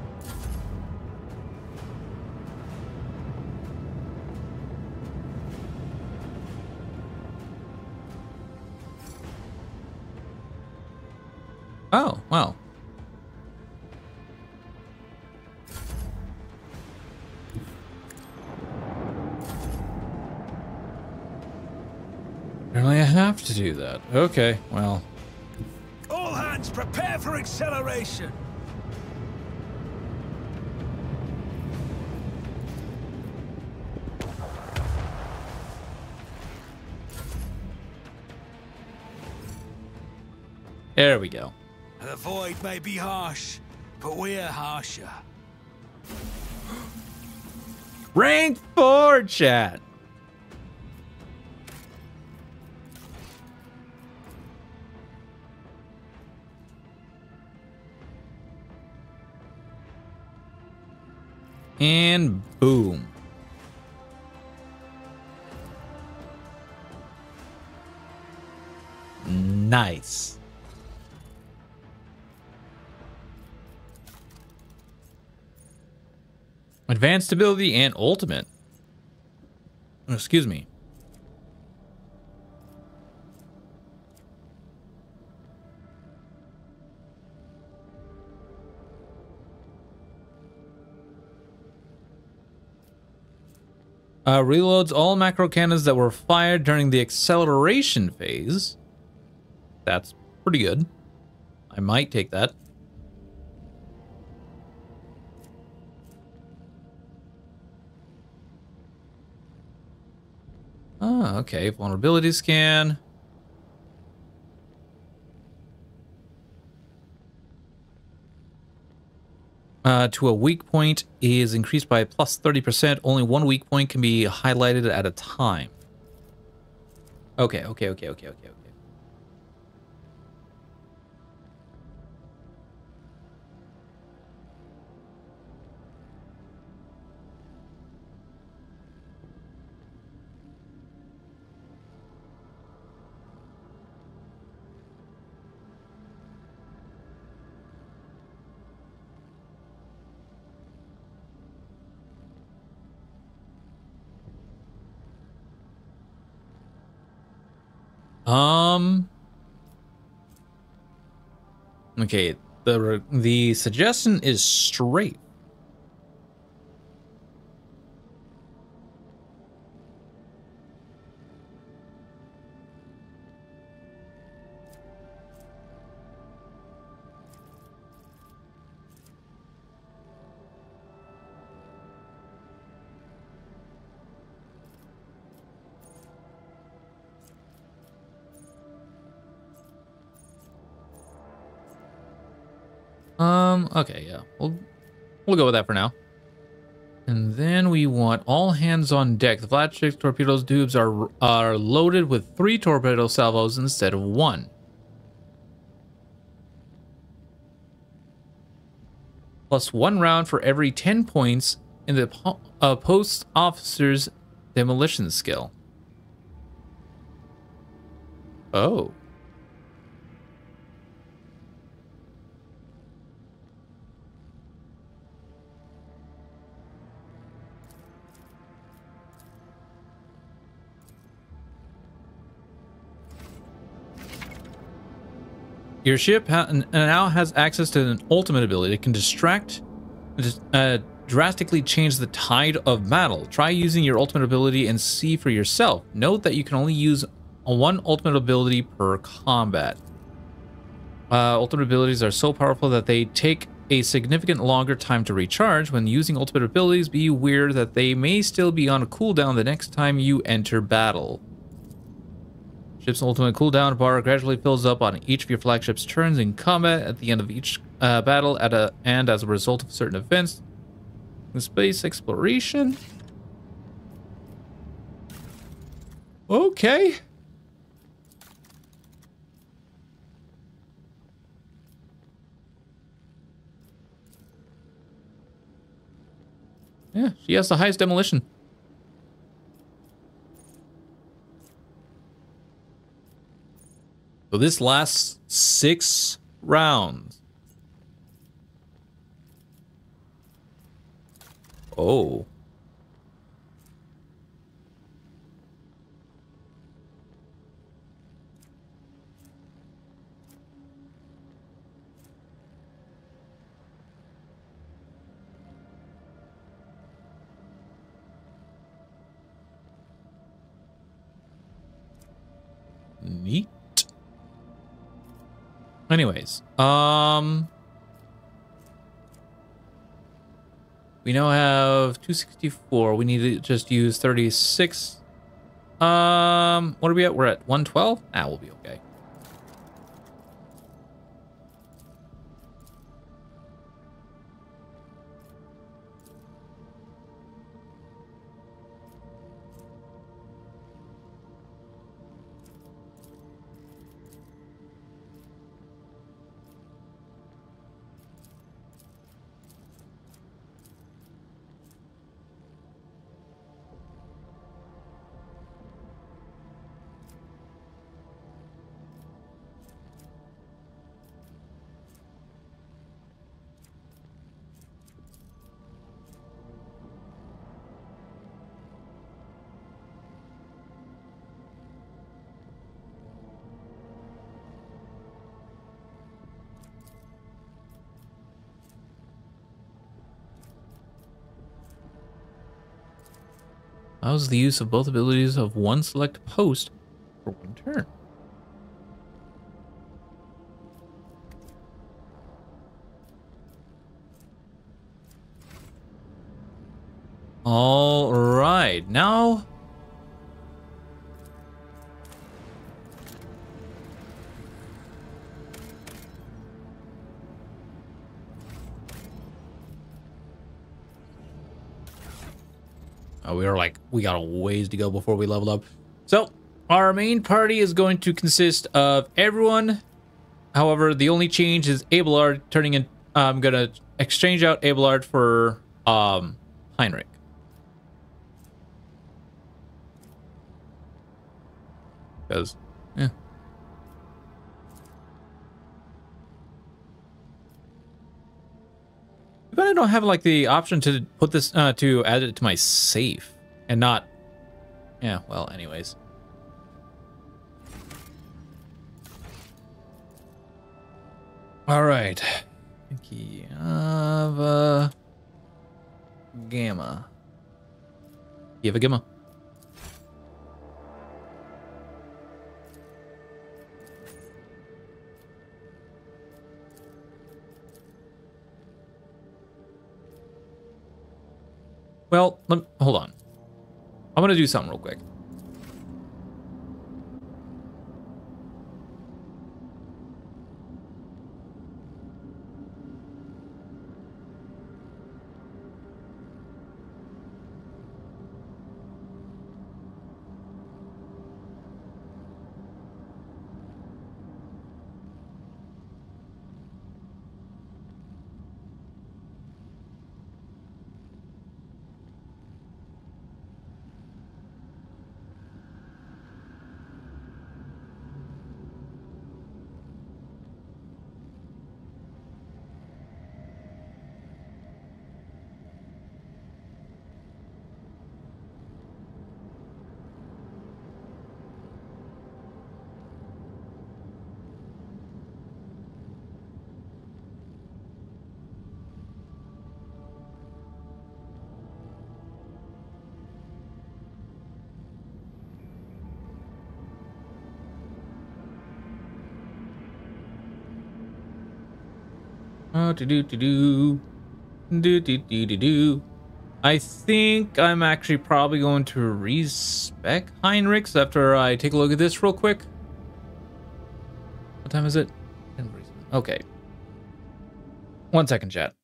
To. Okay, well. All hands, prepare for acceleration. There we go. The void may be harsh, but we're harsher. Rank 4 chat. And boom. Nice. Advanced ability and ultimate. Excuse me. Uh, reloads all macro cannons that were fired during the acceleration phase. That's pretty good. I might take that. Oh, okay. Vulnerability scan. Uh, to a weak point is increased by plus 30%. Only one weak point can be highlighted at a time. Okay, okay, okay, okay, okay, okay. Um. Okay, the the suggestion is straight. Go with that for now. And then we want all hands on deck. The flagship torpedoes tubes are are loaded with three torpedo salvos instead of one. Plus one round for every 10 points in the uh, post officer's demolition skill. Oh. Your ship ha- now has access to an ultimate ability that can distract, uh, drastically change the tide of battle. Try using your ultimate ability and see for yourself. Note that you can only use one ultimate ability per combat. Uh, ultimate abilities are so powerful that they take a significant longer time to recharge. When using ultimate abilities, be aware that they may still be on a cooldown the next time you enter battle. Ship's ultimate cooldown bar gradually fills up on each of your flagship's turns in combat at the end of each uh, battle at a, and as a result of certain events. In space exploration? Okay. Yeah, she has the highest demolition. So this lasts six rounds. Oh. Neat. Anyways, um we now have 264. We need to just use 36. Um, what are we at? We're at 112? Ah, we'll be okay. Allows the use of both abilities of one select post for one turn. All right, now Uh, we are like, we got a ways to go before we level up. So, our main party is going to consist of everyone. However, the only change is Abelard turning in. I'm going to exchange out Abelard for um, Heinrix. Because, yeah. But I don't have like the option to put this uh, to add it to my safe and not. Yeah. Well, anyways. All right. Key of uh, gamma. Kiava Gamma. Well, let, hold on. I'm gonna do something real quick. Do do do do do do do do do. I think I'm actually probably going to respec Heinrix after I take a look at this real quick. What time is it? Okay. One second, chat.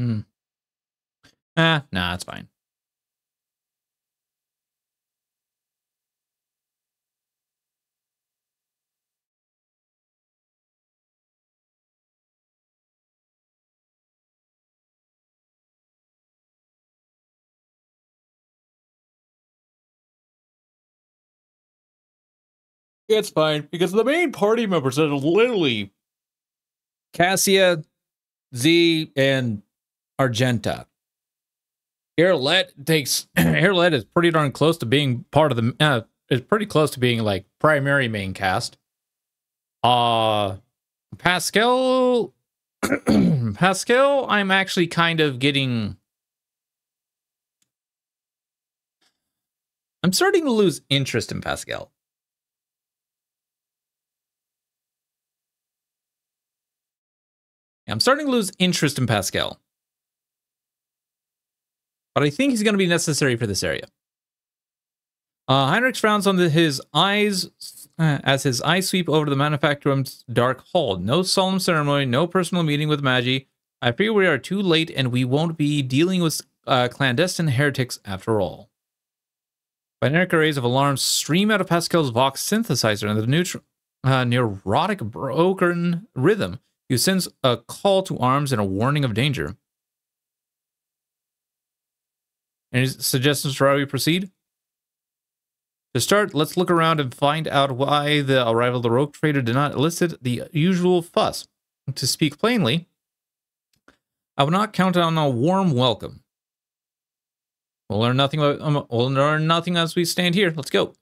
Hmm. Ah, nah, it's fine. It's fine because the main party members are literally Cassia, Z, and Argenta. Yrliet takes Yrliet is pretty darn close to being part of the uh, is pretty close to being like primary main cast. Uh Pasqal Pasqal, I'm actually kind of getting I'm starting to lose interest in Pasqal. I'm starting to lose interest in Pasqal. But I think he's going to be necessary for this area. Uh, Heinrix frowns on the, his eyes uh, as his eyes sweep over the manufacturer's dark hall. No solemn ceremony, no personal meeting with Magi. I fear we are too late and we won't be dealing with uh, clandestine heretics after all. Binaric arrays of alarms stream out of Pasqal's Vox synthesizer and the neutral, uh, neurotic broken rhythm you sense a call to arms and a warning of danger. Any suggestions for how we proceed? To start, let's look around and find out why the arrival of the rogue trader did not elicit the usual fuss. To speak plainly, I would not count on a warm welcome. We'll learn nothing. Um, we'll learn nothing as we stand here. Let's go.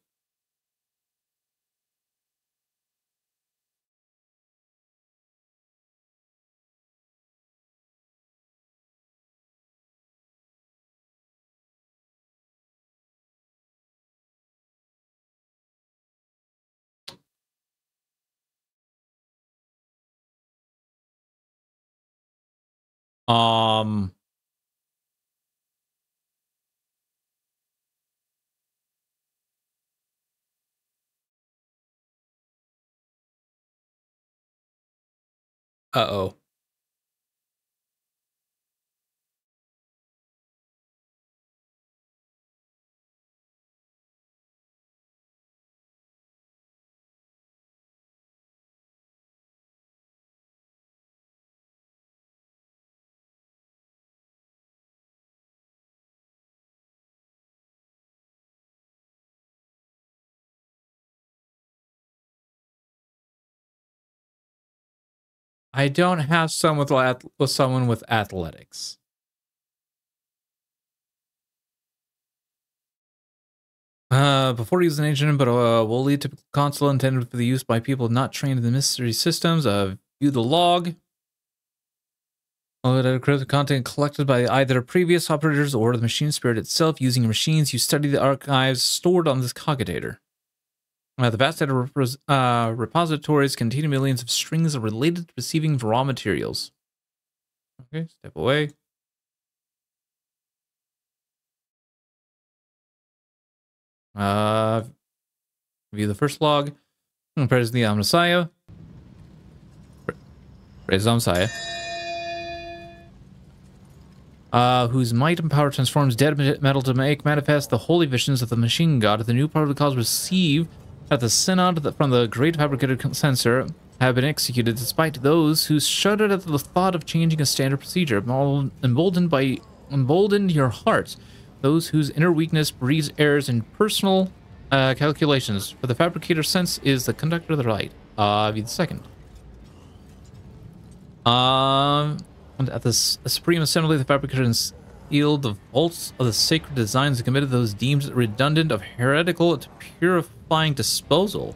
Um, uh oh. I don't have someone with, with someone with athletics. Uh, before using an agent, but uh, will lead to console intended for the use by people not trained in the mystery systems. Uh, view the log. Uh, content collected by either previous operators or the machine spirit itself using machines. You study the archives stored on this cogitator. Uh, the vast data repos uh, repositories contain millions of strings related to receiving raw materials. Okay, step away. Uh, view the first log. Praise the Omnissiah. Praise the Omnissiah. Uh, whose might and power transforms dead metal to make manifest the holy visions of the machine god. The new protocols receive at the synod from the great fabricated censor have been executed despite those who shuddered at the thought of changing a standard procedure, emboldened by emboldened your hearts, those whose inner weakness breeds errors in personal uh, calculations. For the fabricator sense is the conductor of the right. Uh, be the second. Um, And at the Supreme Assembly, the fabricators sealed the vaults of the sacred designs and committed those deemed redundant of heretical to purifying disposal.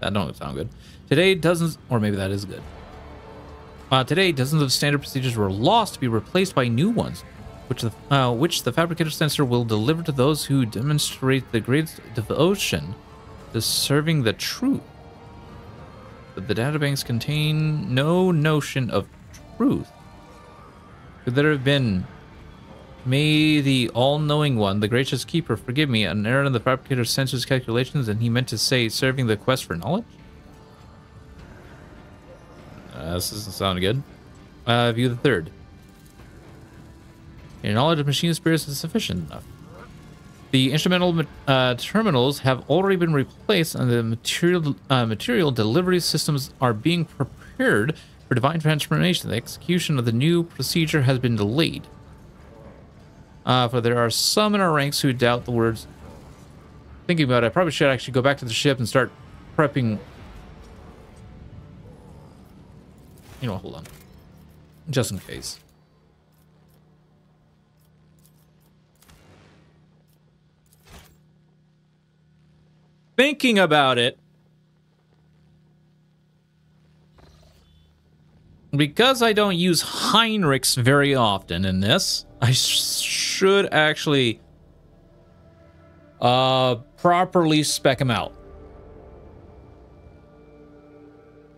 That don't sound good. Today, dozens, or maybe that is good. Uh, today, dozens of standard procedures were lost to be replaced by new ones, which the uh, which the fabricator sensor will deliver to those who demonstrate the greatest devotion to serving the truth. But the databanks contain no notion of truth. Could there have been? May the all-knowing one, the gracious keeper, forgive me, an error in the fabricator's sensor's calculations, and he meant to say serving the quest for knowledge? Uh, this doesn't sound good. Uh, view the third. Your knowledge of machine spirits is sufficient enough. The instrumental uh, terminals have already been replaced, and the material uh, material delivery systems are being prepared for divine transformation. The execution of the new procedure has been delayed. Uh, for there are some in our ranks who doubt the words. Thinking about it, I probably should actually go back to the ship and start prepping. You know, hold on. Just in case. Thinking about it. Because I don't use Heinrix very often in this, I sh should actually uh, properly spec him out.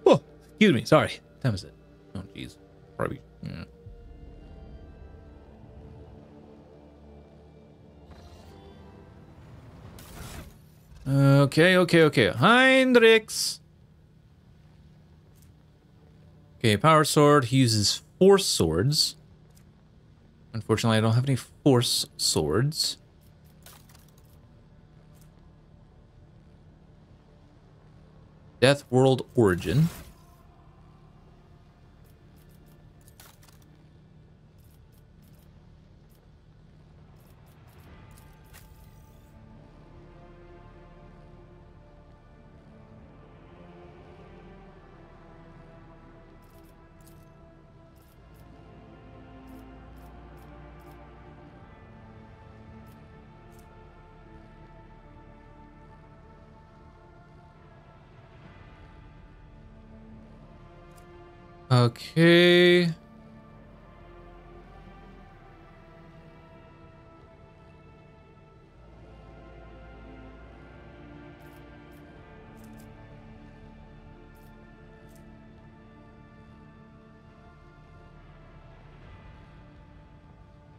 Oh, excuse me. Sorry. What time is it? Oh, jeez. Probably. Yeah. Okay, okay, okay. Heinrix. Okay, power sword. He uses four swords. Unfortunately, I don't have any force swords. Death World Origin. Okay.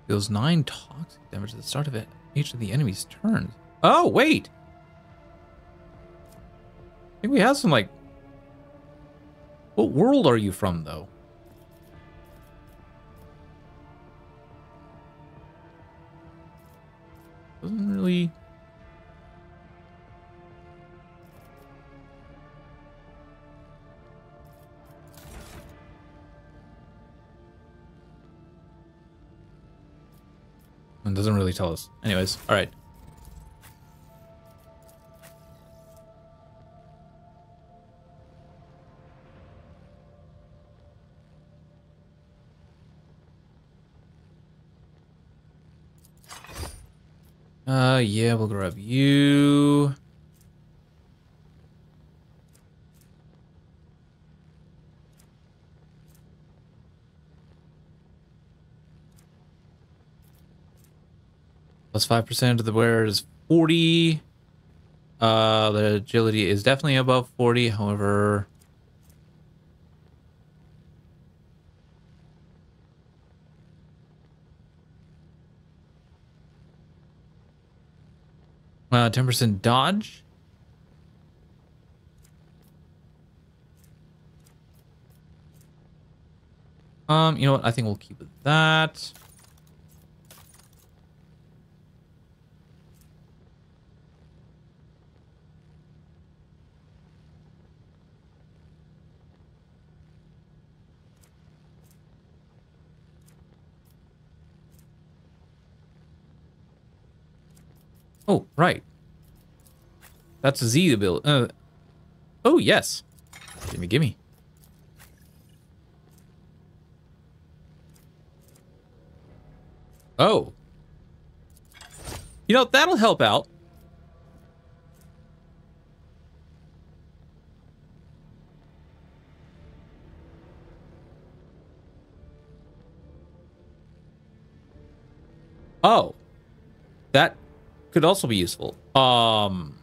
Deals nine toxic damage at the start of it. Each of the enemy's turns. Oh, wait! I think we have some, like, what world are you from, though? Doesn't really... It doesn't really tell us. Anyways, alright. Uh, yeah, we'll grab you. Plus 5% of the wearer is 40. Uh, the agility is definitely above 40. However, Uh, 10% dodge. Um, you know what? I think we'll keep that. Oh, right. That's Z ability. Uh, oh, yes. Gimme, gimme. Oh. You know, that'll help out. Oh. That could also be useful. Um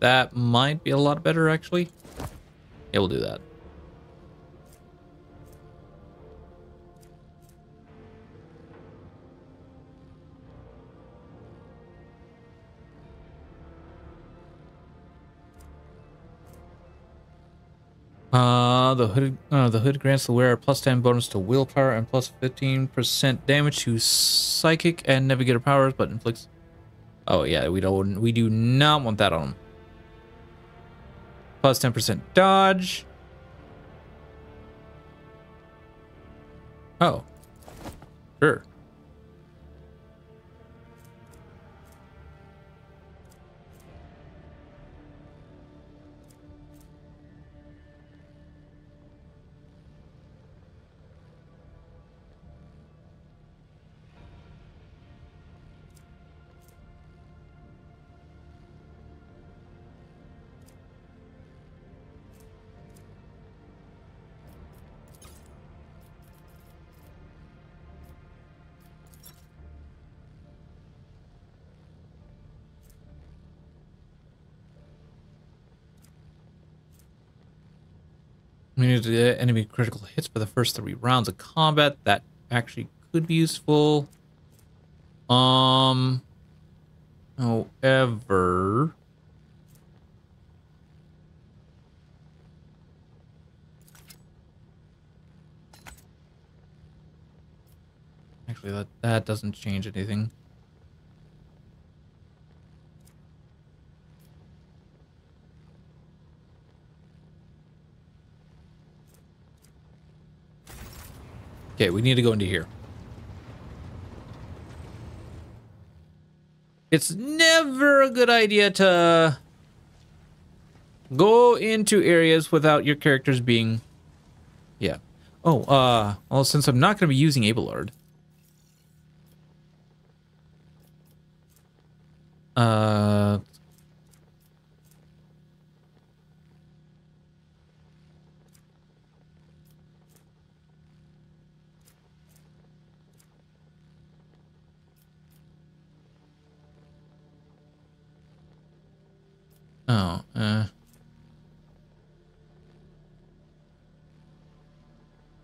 That might be a lot better actually. Yeah, we'll do that. Uh, the hood, uh, the hood grants the wearer plus 10 bonus to willpower and plus 15% damage to psychic and navigator powers, but inflicts. Oh yeah, we don't. We do not want that on him. Plus 10% dodge. Oh, sure. Need to enemy critical hits for the first three rounds of combat. That actually could be useful. Um, however, actually that that doesn't change anything. Okay, we need to go into here. It's never a good idea to go into areas without your characters being yeah. Oh, uh well since I'm not going to be using Abelard. Uh Oh, uh.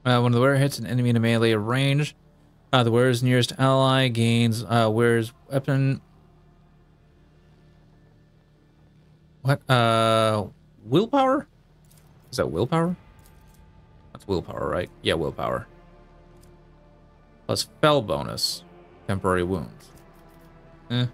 Uh, when the wearer hits an enemy in a melee range, uh, the wearer's nearest ally gains uh, wearer's weapon. What? Uh, willpower? Is that willpower? That's willpower, right? Yeah, willpower. Plus fell bonus, temporary wounds. Eh.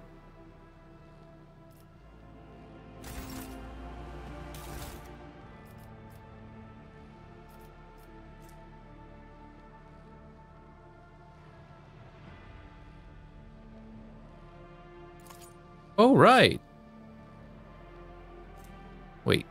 Oh, right. Wait.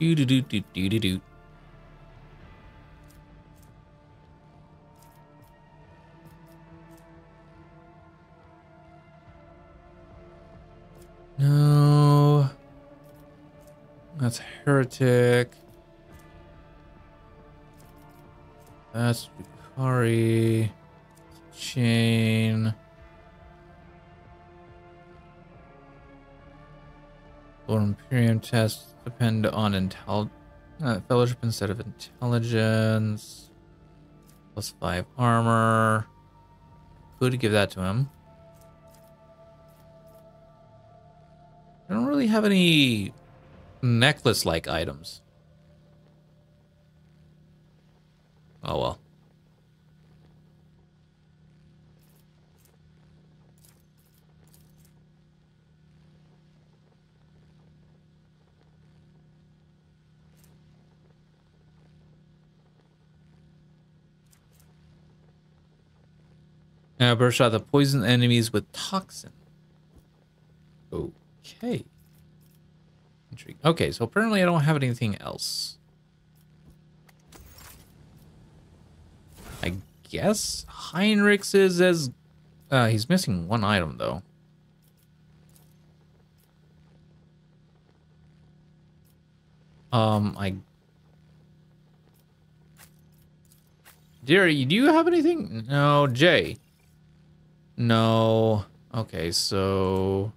Do do do do do do do. No. That's heretic. That's Vikari. Chain. Lore Imperium tests depend on intel uh, fellowship instead of intelligence. Plus five armor. Could give that to him. I don't really have any necklace like items. Oh well. Uh, burst shot that poison enemies with toxin. Okay. Intrigue. Okay, so apparently I don't have anything else. I guess Heinrix is as... Uh, he's missing one item, though. Um, I... Jerry, do you have anything? No, Jae. No. Okay, so...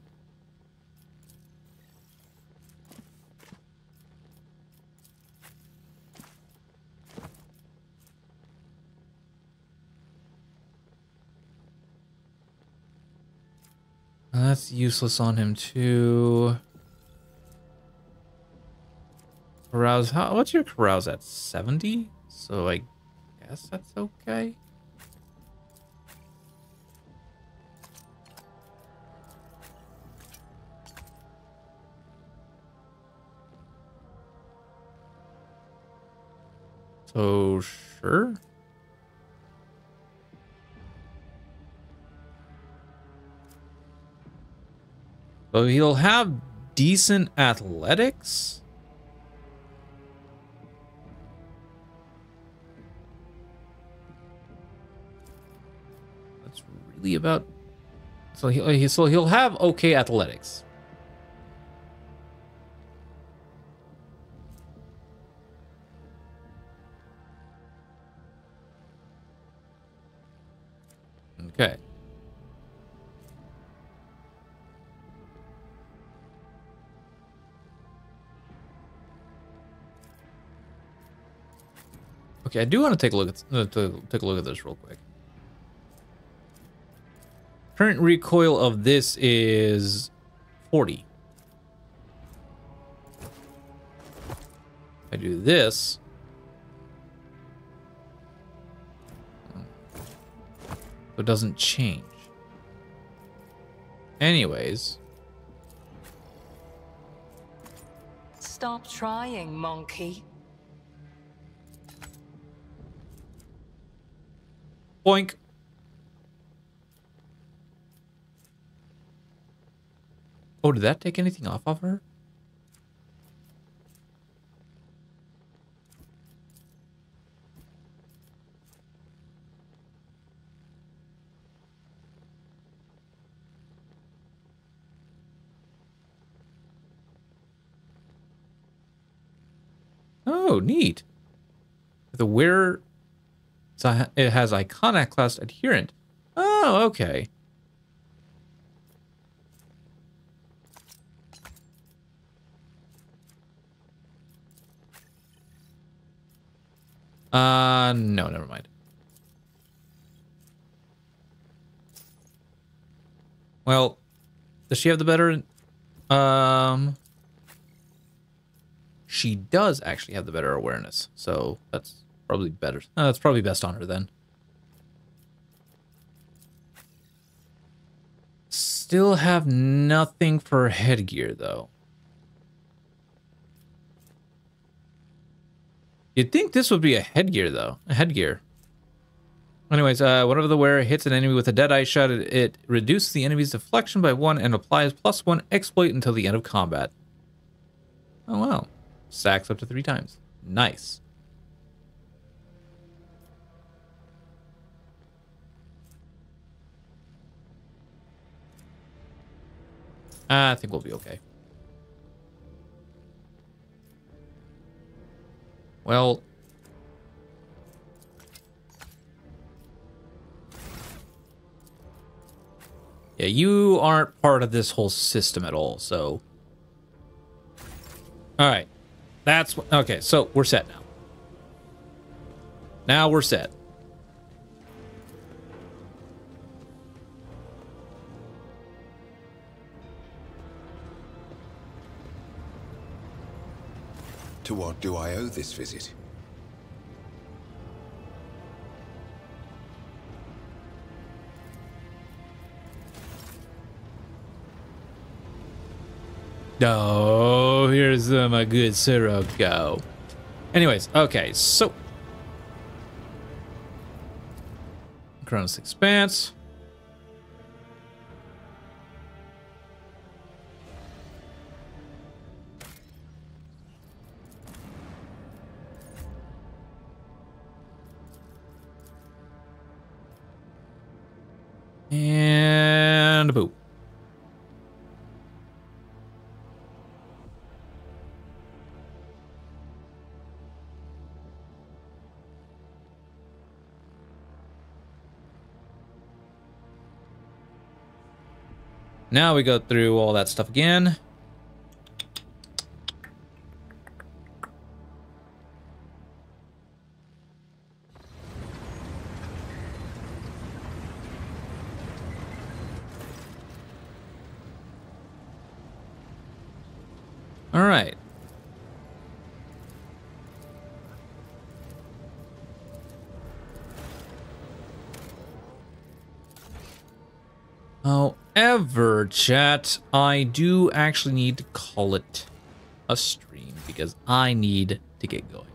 That's useless on him too. Carouse, how, what's your carouse at? 70? So I guess that's okay. So, sure. So he'll have decent athletics. That's really about. So he uh, so he'll have okay athletics. Okay. Okay, I do want to take a look at uh, take a look at this real quick. Current recoil of this is 40. I do this. It doesn't change. Anyways. Stop trying, monkey. Boink. Oh, did that take anything off of her? Oh, neat. The wearer so it has iconoclast adherent. Oh, okay. Uh, no, never mind. Well, does she have the better? Um, she does actually have the better awareness, so that's Probably better. That's probably best on her then. Still have nothing for headgear though. You'd think this would be a headgear though. A headgear. Anyways, uh, whenever the wearer hits an enemy with a Deadeye shot, it, it reduces the enemy's deflection by one and applies plus one exploit until the end of combat. Oh wow. Stacks up to three times. Nice. Uh, I think we'll be okay. Well... Yeah, you aren't part of this whole system at all, so... Alright. That's... Okay, so we're set now. Now we're set. To what do I owe this visit? Oh, here's uh, my good syrup go. Anyways, okay, so. Koronus Expanse. And boo. Now we go through all that stuff again. Chat, I do actually need to call it a stream because I need to get going.